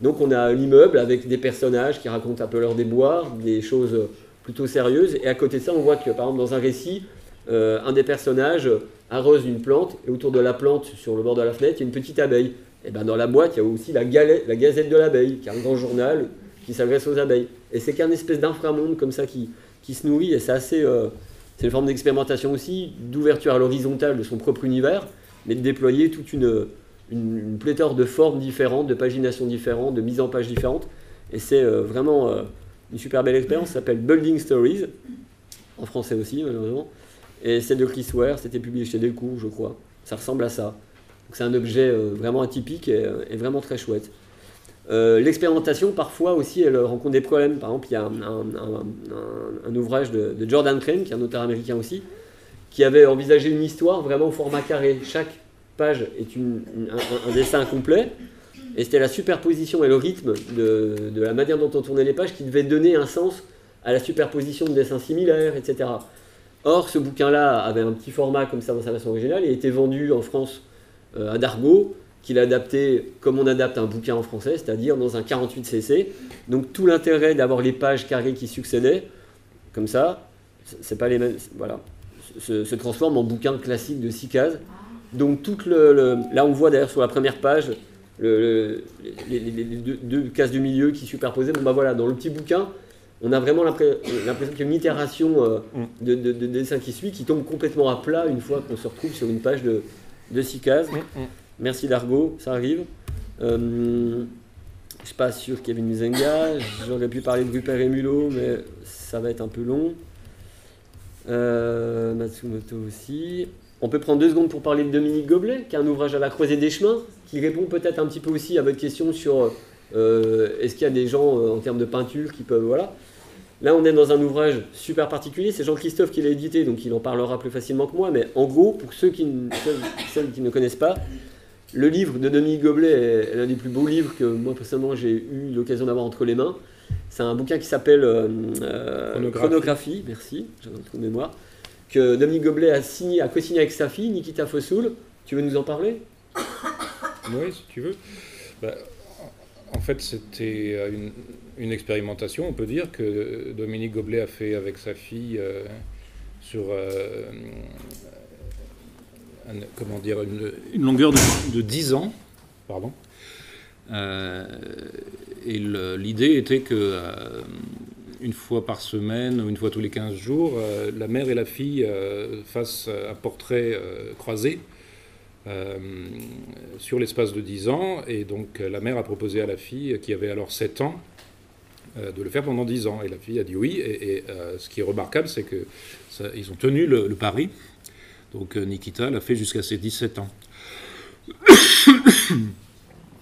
Speaker 1: Donc on a l'immeuble avec des personnages qui racontent un peu leur déboire, des choses plutôt sérieuses. Et à côté de ça, on voit que par exemple dans un récit, euh, un des personnages arrose une plante et autour de la plante, sur le bord de la fenêtre, il y a une petite abeille Et ben dans la boîte, il y a aussi la, Gazette de l'abeille, qui est un grand journal qui s'adresse aux abeilles. Et c'est qu'un espèce d'inframonde comme ça qui, qui se nourrit, et c'est assez. Euh, c'est une forme d'expérimentation aussi, d'ouverture à l'horizontale de son propre univers, mais de déployer toute une, une, pléthore de formes différentes, de pagination différentes, de mise en page différentes. Et c'est euh, vraiment euh, une super belle expérience. Ça s'appelle Building Stories, en français aussi, malheureusement. Et c'est de Chris Ware, c'était publié chez Delcourt, je crois. Ça ressemble à ça. C'est un objet euh, vraiment atypique et, vraiment très chouette. L'expérimentation, parfois aussi, elle rencontre des problèmes. Par exemple, il y a un, ouvrage de, Jordan Crane, qui est un auteur américain aussi, qui avait envisagé une histoire vraiment au format carré. Chaque est un, dessin complet. Et c'était la superposition et le rythme de, la manière dont on tournait les pages qui devait donner un sens à la superposition de dessins similaires, etc. Or, ce bouquin-là avait un petit format comme ça dans sa version originale et était vendu en France euh, à Dargaud, qu'il a adapté comme on adapte un bouquin en français, c'est-à-dire dans un 48 cc. Donc tout l'intérêt d'avoir les pages carrées qui succédaient, comme ça, c'est pas les mêmes, voilà, se, se, transforme en bouquin classique de 6 cases donc toute le, là on voit d'ailleurs sur la première page les, deux, cases du milieu qui superposaient. Bon bah voilà, dans le petit bouquin, on a vraiment l'impression qu'il y a une itération euh, mm. de, dessin qui suit, qui tombe complètement à plat une fois qu'on se retrouve sur une page de, de six cases. Mm, mm. Merci Dargo, ça arrive. Euh, je ne suis pas sûr Kevin Muzenga, j'aurais pu parler de Rupert et Mulot, mais ça va être un peu long. Euh, Matsumoto aussi. On peut prendre deux secondes pour parler de Dominique Goblet, qui est un ouvrage à la croisée des chemins, qui répond peut-être un petit peu aussi à votre question sur euh, est-ce qu'il y a des gens euh, en termes de peinture qui peuvent. Voilà. Là, on est dans un ouvrage super particulier. C'est Jean-Christophe qui l'a édité, donc il en parlera plus facilement que moi. Mais en gros, pour ceux qui, celles qui ne connaissent pas, le livre de Dominique Goblet est l'un des plus beaux livres que moi personnellement j'ai eu l'occasion d'avoir entre les mains. C'est un bouquin qui s'appelle euh, Chronographie. Chronographie. merci, j'ai un trou de mémoire que Dominique Goblet a, signé, a co-signé avec sa fille, Nikita Fossoul. Tu veux nous en parler?
Speaker 2: Oui, si tu veux. Bah, en fait, c'était une, une, expérimentation, on peut dire, que Dominique Goblet a fait avec sa fille euh, sur euh, comment dire, une, longueur de, de, 10 ans. Pardon. Euh, et l'idée était que une fois par semaine une fois tous les 15 jours, euh, la mère et la fille euh, fassent un portrait euh, croisé sur l'espace de 10 ans. Et donc la mère a proposé à la fille, qui avait alors 7 ans, de le faire pendant 10 ans. Et la fille a dit oui. Et, ce qui est remarquable, c'est qu'ils ont tenu le, pari. Donc Nikita l'a fait jusqu'à ses 17 ans.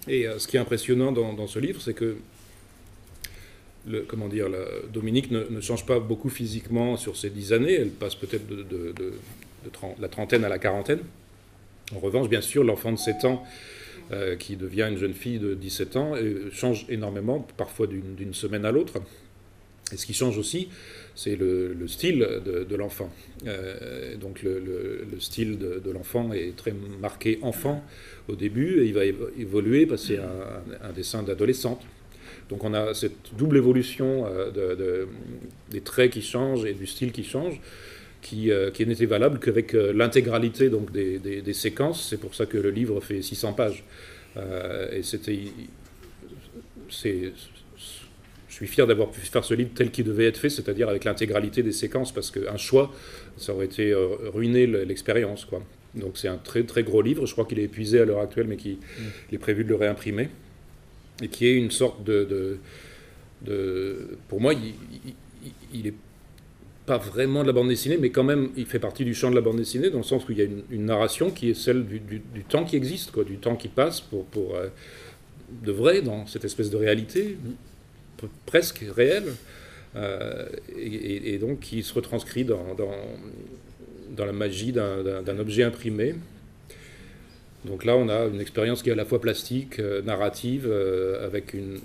Speaker 2: Et ce qui est impressionnant dans ce livre, c'est que comment dire, Dominique ne, change pas beaucoup physiquement sur ces dix années. Elle passe peut-être de, la trentaine à la quarantaine. En revanche, bien sûr, l'enfant de 7 ans euh, qui devient une jeune fille de 17 ans euh, change énormément, parfois d'une semaine à l'autre. Et ce qui change aussi, c'est le, style de, l'enfant. Euh, donc le, style de, l'enfant est très marqué enfant au début, et il va évoluer, passer à un dessin d'adolescente. Donc on a cette double évolution euh, des traits qui changent et du style qui change, qui, euh, n'était valable qu'avec euh, l'intégralité donc des, séquences. C'est pour ça que le livre fait 600 pages. et c'était, je suis fier d'avoir pu faire ce livre tel qu'il devait être fait, c'est-à-dire avec l'intégralité des séquences, parce qu'un choix, ça aurait été ruiner l'expérience. Quoi. Donc c'est un très très gros livre. Je crois qu'il est épuisé à l'heure actuelle, mais qu'il mm. est prévu de le réimprimer et qui est une sorte de... de, pour moi, il n'est pas vraiment de la bande dessinée, mais quand même, il fait partie du champ de la bande dessinée, dans le sens où il y a une, narration qui est celle du, temps qui existe, quoi, du temps qui passe pour, pour euh, de vrai, dans cette espèce de réalité, presque réelle, euh, et, donc qui se retranscrit dans, dans la magie d'un objet imprimé. Donc là, on a une expérience qui est à la fois plastique, euh, narrative, euh, avec une.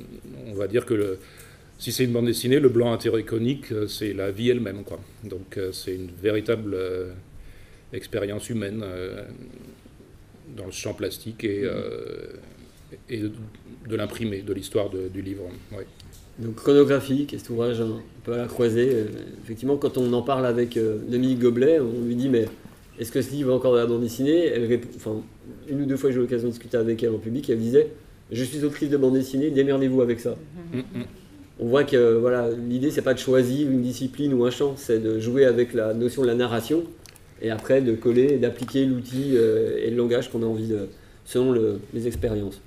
Speaker 2: On va dire que si c'est une bande dessinée, le blanc interéconique, euh, c'est la vie elle-même. Quoi. Donc c'est une véritable expérience humaine dans le champ plastique et, et de l'imprimé, de l'histoire du livre.
Speaker 1: Donc chronographique, cet ouvrage un peu à la croisée. effectivement, quand on en parle avec Dominique Goblet, on lui dit mais est-ce que ce livre est encore dans la bande dessinée? Elle enfin, Une ou deux fois, j'ai eu l'occasion de discuter avec elle en public, elle disait Je suis autrice de bande dessinée, démerdez-vous avec ça. Mm, mm. On voit que voilà, l'idée, c'est pas de choisir une discipline ou un champ, c'est de jouer avec la notion de la narration et après de coller et d'appliquer l'outil euh, et le langage qu'on a envie de, selon les expériences.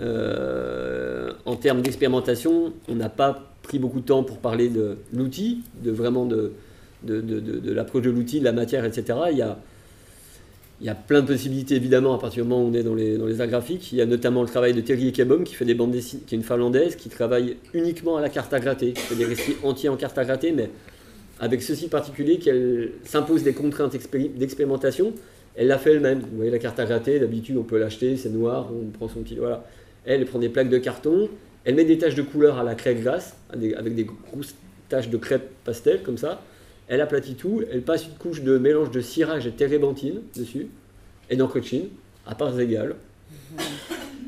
Speaker 1: Euh, en termes d'expérimentation, on n'a pas pris beaucoup de temps pour parler de l'outil, de vraiment de, de, l'approche de l'outil, de la matière, etc. Il y, a, il y a plein de possibilités évidemment à partir du moment où on est dans les, arts graphiques. Il y a notamment le travail de Terry Ekebom qui fait des bandes dessinées, qui est une finlandaise, qui travaille uniquement à la carte à gratter, qui fait des récits entiers en carte à gratter, mais avec ceci particulier qu'elle s'impose des contraintes d'expérimentation. Elle l'a fait elle-même. Vous voyez la carte à gratter, d'habitude on peut l'acheter, c'est noir, on prend son petit. Voilà. Elle, prend des plaques de carton, elle met des taches de couleur à la craie glace, avec des grosses taches de crêpe pastel comme ça. Elle aplatit tout, elle passe une couche de mélange de cirage et térébenthine dessus, et d'encre de Chine, à parts égales.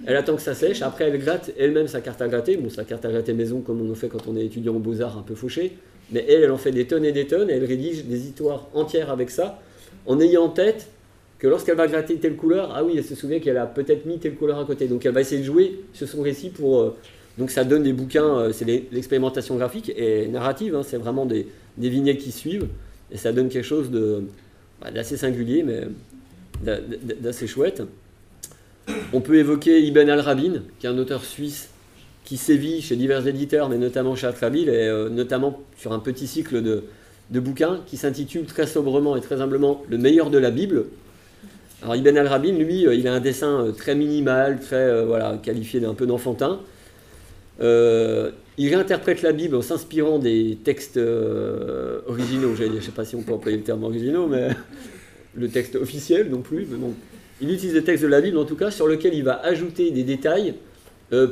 Speaker 1: Elle attend que ça sèche, après elle gratte elle-même sa carte à gratter, bon sa carte à gratter maison comme on en fait quand on est étudiant en beaux-arts un peu fauché, mais elle, elle en fait des tonnes et des tonnes, et elle rédige des histoires entières avec ça, en ayant en tête que lorsqu'elle va gratter telle couleur, ah oui, elle se souvient qu'elle a peut-être mis telle couleur à côté. Donc elle va essayer de jouer sur son récit pour. Euh, donc ça donne des bouquins, euh, c'est l'expérimentation graphique et narrative, hein, c'est vraiment des, vignettes qui suivent, et ça donne quelque chose bah, d'assez singulier, mais d'assez chouette. On peut évoquer Ibn al-Rabin, qui est un auteur suisse qui sévit chez divers éditeurs, mais notamment chez Atrabil, et euh, notamment sur un petit cycle de, bouquins qui s'intitule très sobrement et très humblement Le meilleur de la Bible, alors Ibn al-Rabin, lui, euh, il a un dessin très minimal, très voilà, qualifié d'un peu d'enfantin. Il réinterprète la Bible en s'inspirant des textes originaux, je ne sais pas si on peut employer le terme originaux, mais le texte officiel non plus. Mais bon. Il utilise des textes de la Bible, en tout cas, sur lesquels il va ajouter des détails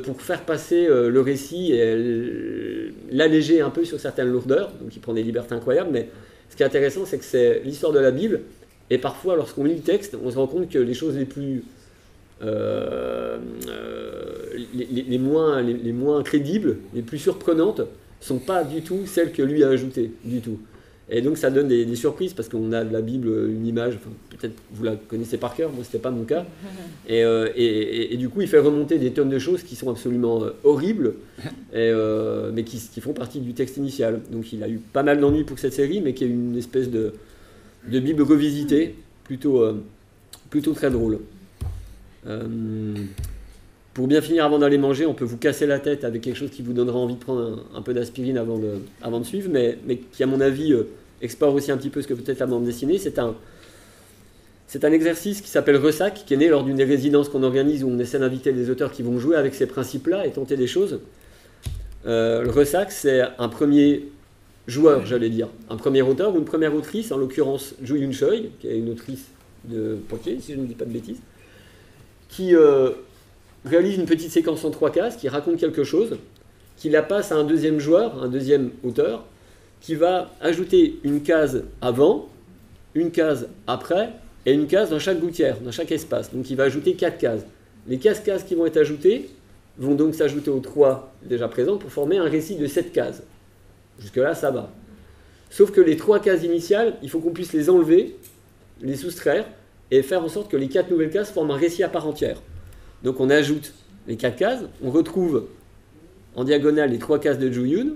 Speaker 1: pour faire passer le récit et l'alléger un peu sur certaines lourdeurs. Donc il prend des libertés incroyables, mais ce qui est intéressant, c'est que c'est l'histoire de la Bible et parfois, lorsqu'on lit le texte, on se rend compte que les choses les plus. Euh, euh, les, moins, les, moins crédibles, les plus surprenantes, sont pas du tout celles que lui a ajoutées, du tout. Et donc ça donne des, surprises parce qu'on a de la Bible une image, peut-être vous la connaissez par cœur, moi c'était pas mon cas. Euh, et, et, du coup il fait remonter des tonnes de choses qui sont absolument horribles, mais qui, qui, font partie du texte initial. Donc il a eu pas mal d'ennuis pour cette série, mais qui est une espèce de, de Bible revisitée, plutôt, plutôt très drôle. Euh, pour bien finir, avant d'aller manger, on peut vous casser la tête avec quelque chose qui vous donnera envie de prendre un, peu d'aspirine avant de, avant de suivre, mais, mais qui, à mon avis, euh, explore aussi un petit peu ce que peut être la bande dessinée. C'est un, c'est un exercice qui s'appelle Ressac, qui est né lors d'une des résidences qu'on organise où on essaie d'inviter des auteurs qui vont jouer avec ces principes-là et tenter des choses. le Ressac, c'est un premier joueur, j'allais dire. Un premier auteur ou une première autrice, en l'occurrence Ju Yun Choi, qui est une autrice de Poitiers, si je ne dis pas de bêtises, qui euh, réalise une petite séquence en trois cases, qui raconte quelque chose, qui la passe à un deuxième joueur, un deuxième auteur, qui va ajouter une case avant, une case après, et une case dans chaque gouttière, dans chaque espace. Donc il va ajouter quatre cases. Les quatre cases qui vont être ajoutées vont donc s'ajouter aux trois déjà présentes pour former un récit de sept cases. Jusque-là, ça va. Sauf que les trois cases initiales, il faut qu'on puisse les enlever, les soustraire, et faire en sorte que les quatre nouvelles cases forment un récit à part entière. Donc on ajoute les quatre cases, on retrouve en diagonale les trois cases de Ju-Yun,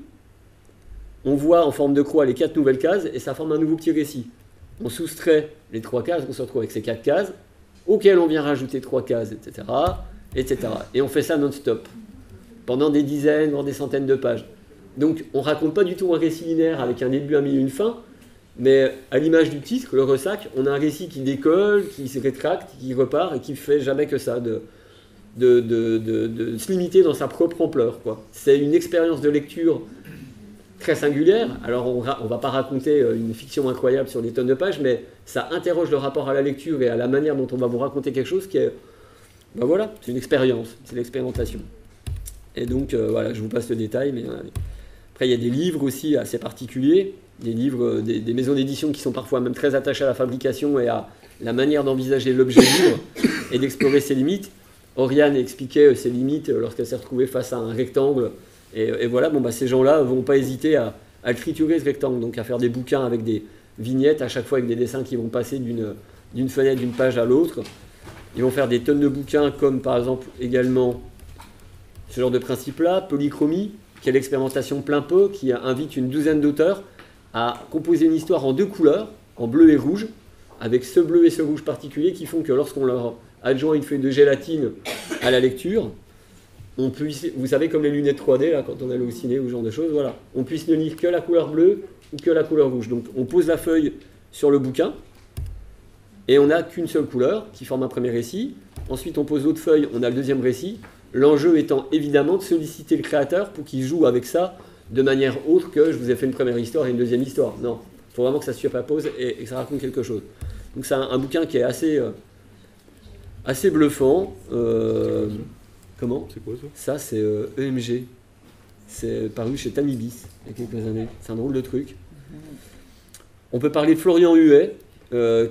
Speaker 1: on voit en forme de croix les quatre nouvelles cases, et ça forme un nouveau petit récit. On soustrait les trois cases, on se retrouve avec ces quatre cases, auxquelles on vient rajouter trois cases, etc. etc. Et on fait ça non-stop, pendant des dizaines, voire des centaines de pages. Donc on raconte pas du tout un récit linéaire avec un début, un milieu, une fin, mais à l'image du titre, le ressac, on a un récit qui décolle, qui se rétracte, qui repart et qui fait jamais que ça, de, de, se limiter dans sa propre ampleur. C'est une expérience de lecture très singulière. Alors on ne va pas raconter euh, une fiction incroyable sur des tonnes de pages, mais ça interroge le rapport à la lecture et à la manière dont on va vous raconter quelque chose qui est... Ben voilà, c'est une expérience, c'est l'expérimentation. Et donc euh, voilà, je vous passe le détail, mais... Euh, après, il y a des livres aussi assez particuliers, des livres, euh, des, maisons d'édition qui sont parfois même très attachées à la fabrication et à la manière d'envisager l'objet livre et d'explorer ses limites. Oriane expliquait euh, ses limites euh, lorsqu'elle s'est retrouvée face à un rectangle. Et, voilà, bon, bah, ces gens-là ne vont pas hésiter à, à triturer ce rectangle, donc à faire des bouquins avec des, vignettes à chaque fois avec des dessins qui vont passer d'une fenêtre, d'une page à l'autre. Ils vont faire des tonnes de bouquins comme par exemple également ce genre de principe-là, Polychromie, qui est l'expérimentation plein pot, qui invite une douzaine d'auteurs à composer une histoire en deux couleurs, en bleu et rouge, avec ce bleu et ce rouge particulier qui font que lorsqu'on leur adjoint une feuille de gélatine à la lecture, on puisse, vous savez, comme les lunettes 3D, là, quand on allait au ciné ou ce genre de choses, voilà, on puisse ne lire que la couleur bleue ou que la couleur rouge. Donc on pose la feuille sur le bouquin, et on n'a qu'une seule couleur qui forme un premier récit. Ensuite, on pose l'autre feuille, on a le deuxième récit. L'enjeu étant évidemment de solliciter le créateur pour qu'il joue avec ça de manière autre que je vous ai fait une première histoire et une deuxième histoire. Non, il faut vraiment que ça se superpose et, et que ça raconte quelque chose. Donc c'est un, bouquin qui est assez, euh, assez bluffant. Euh, comment?
Speaker 2: C'est quoi ça?
Speaker 1: Ça, c'est EMG. Euh, e c'est paru chez Tamibis il y a quelques années. C'est un drôle de truc. On peut parler de Florian Huet,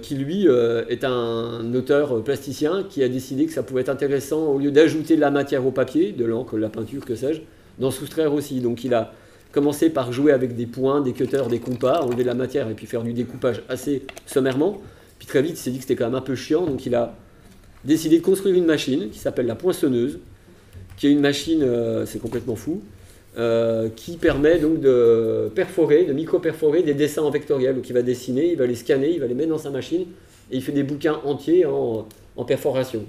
Speaker 1: qui lui est un auteur plasticien qui a décidé que ça pouvait être intéressant, au lieu d'ajouter de la matière au papier, de l'encre, de la peinture, que sais-je, d'en soustraire aussi. Donc il a commencé par jouer avec des points, des cutters, des compas, enlever de la matière et puis faire du découpage assez sommairement. Puis très vite, il s'est dit que c'était quand même un peu chiant, donc il a décidé de construire une machine qui s'appelle la poinçonneuse, qui est une machine, euh, c'est complètement fou, euh, qui permet donc de perforer, de micro-perforer des dessins en vectoriel. Donc il va dessiner, il va les scanner, il va les mettre dans sa machine, et il fait des bouquins entiers en, perforation.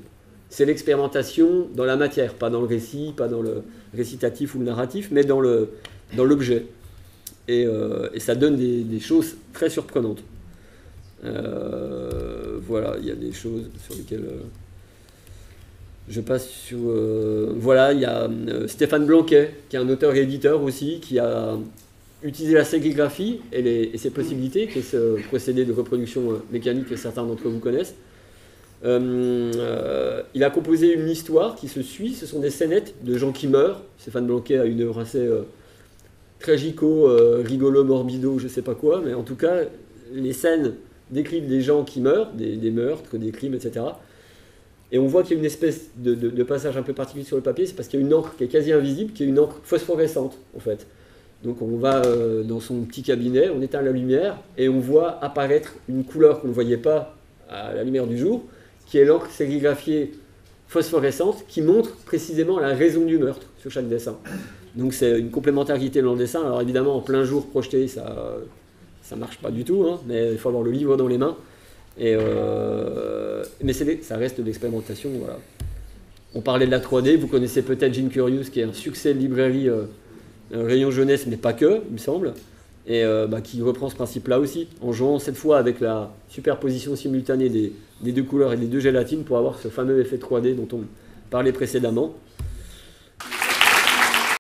Speaker 1: C'est l'expérimentation dans la matière, pas dans le récit, pas dans le récitatif ou le narratif, mais dans l'objet. Dans et, euh, et, ça donne des, choses très surprenantes. Euh, voilà, il y a des choses sur lesquelles euh, je passe sur. Voilà, il y a Stéphane Blanquet, qui est un auteur et éditeur aussi, qui a utilisé la sérigraphie et, ses possibilités, qui est ce procédé de reproduction mécanique que certains d'entre vous connaissent. il a composé une histoire qui se suit, ce sont des scénettes de gens qui meurent. Stéphane Blanquet a une œuvre assez tragico, rigolo, morbido, je sais pas quoi, mais en tout cas, les scènes décrivent des gens qui meurent, des, meurtres, des crimes, etc. Et on voit qu'il y a une espèce de, passage un peu particulier sur le papier, c'est parce qu'il y a une encre qui est quasi invisible, qui est une encre phosphorescente, en fait. Donc on va euh, dans son petit cabinet, on éteint la lumière, et on voit apparaître une couleur qu'on ne voyait pas à la lumière du jour, qui est l'encre sérigraphiée phosphorescente, qui montre précisément la raison du meurtre sur chaque dessin. Donc c'est une complémentarité dans le dessin. Alors évidemment, en plein jour projeté, ça, ça marche pas du tout, hein, mais il faut avoir le livre dans les mains. Et euh, mais ça reste de l'expérimentation. Voilà. On parlait de la 3D, vous connaissez peut-être Gene Curious, qui est un succès de librairie euh, rayon jeunesse, mais pas que, il me semble, et euh, bah, qui reprend ce principe-là aussi, en jouant cette fois avec la superposition simultanée des, des, deux couleurs et des deux gélatines pour avoir ce fameux effet 3D dont on parlait précédemment.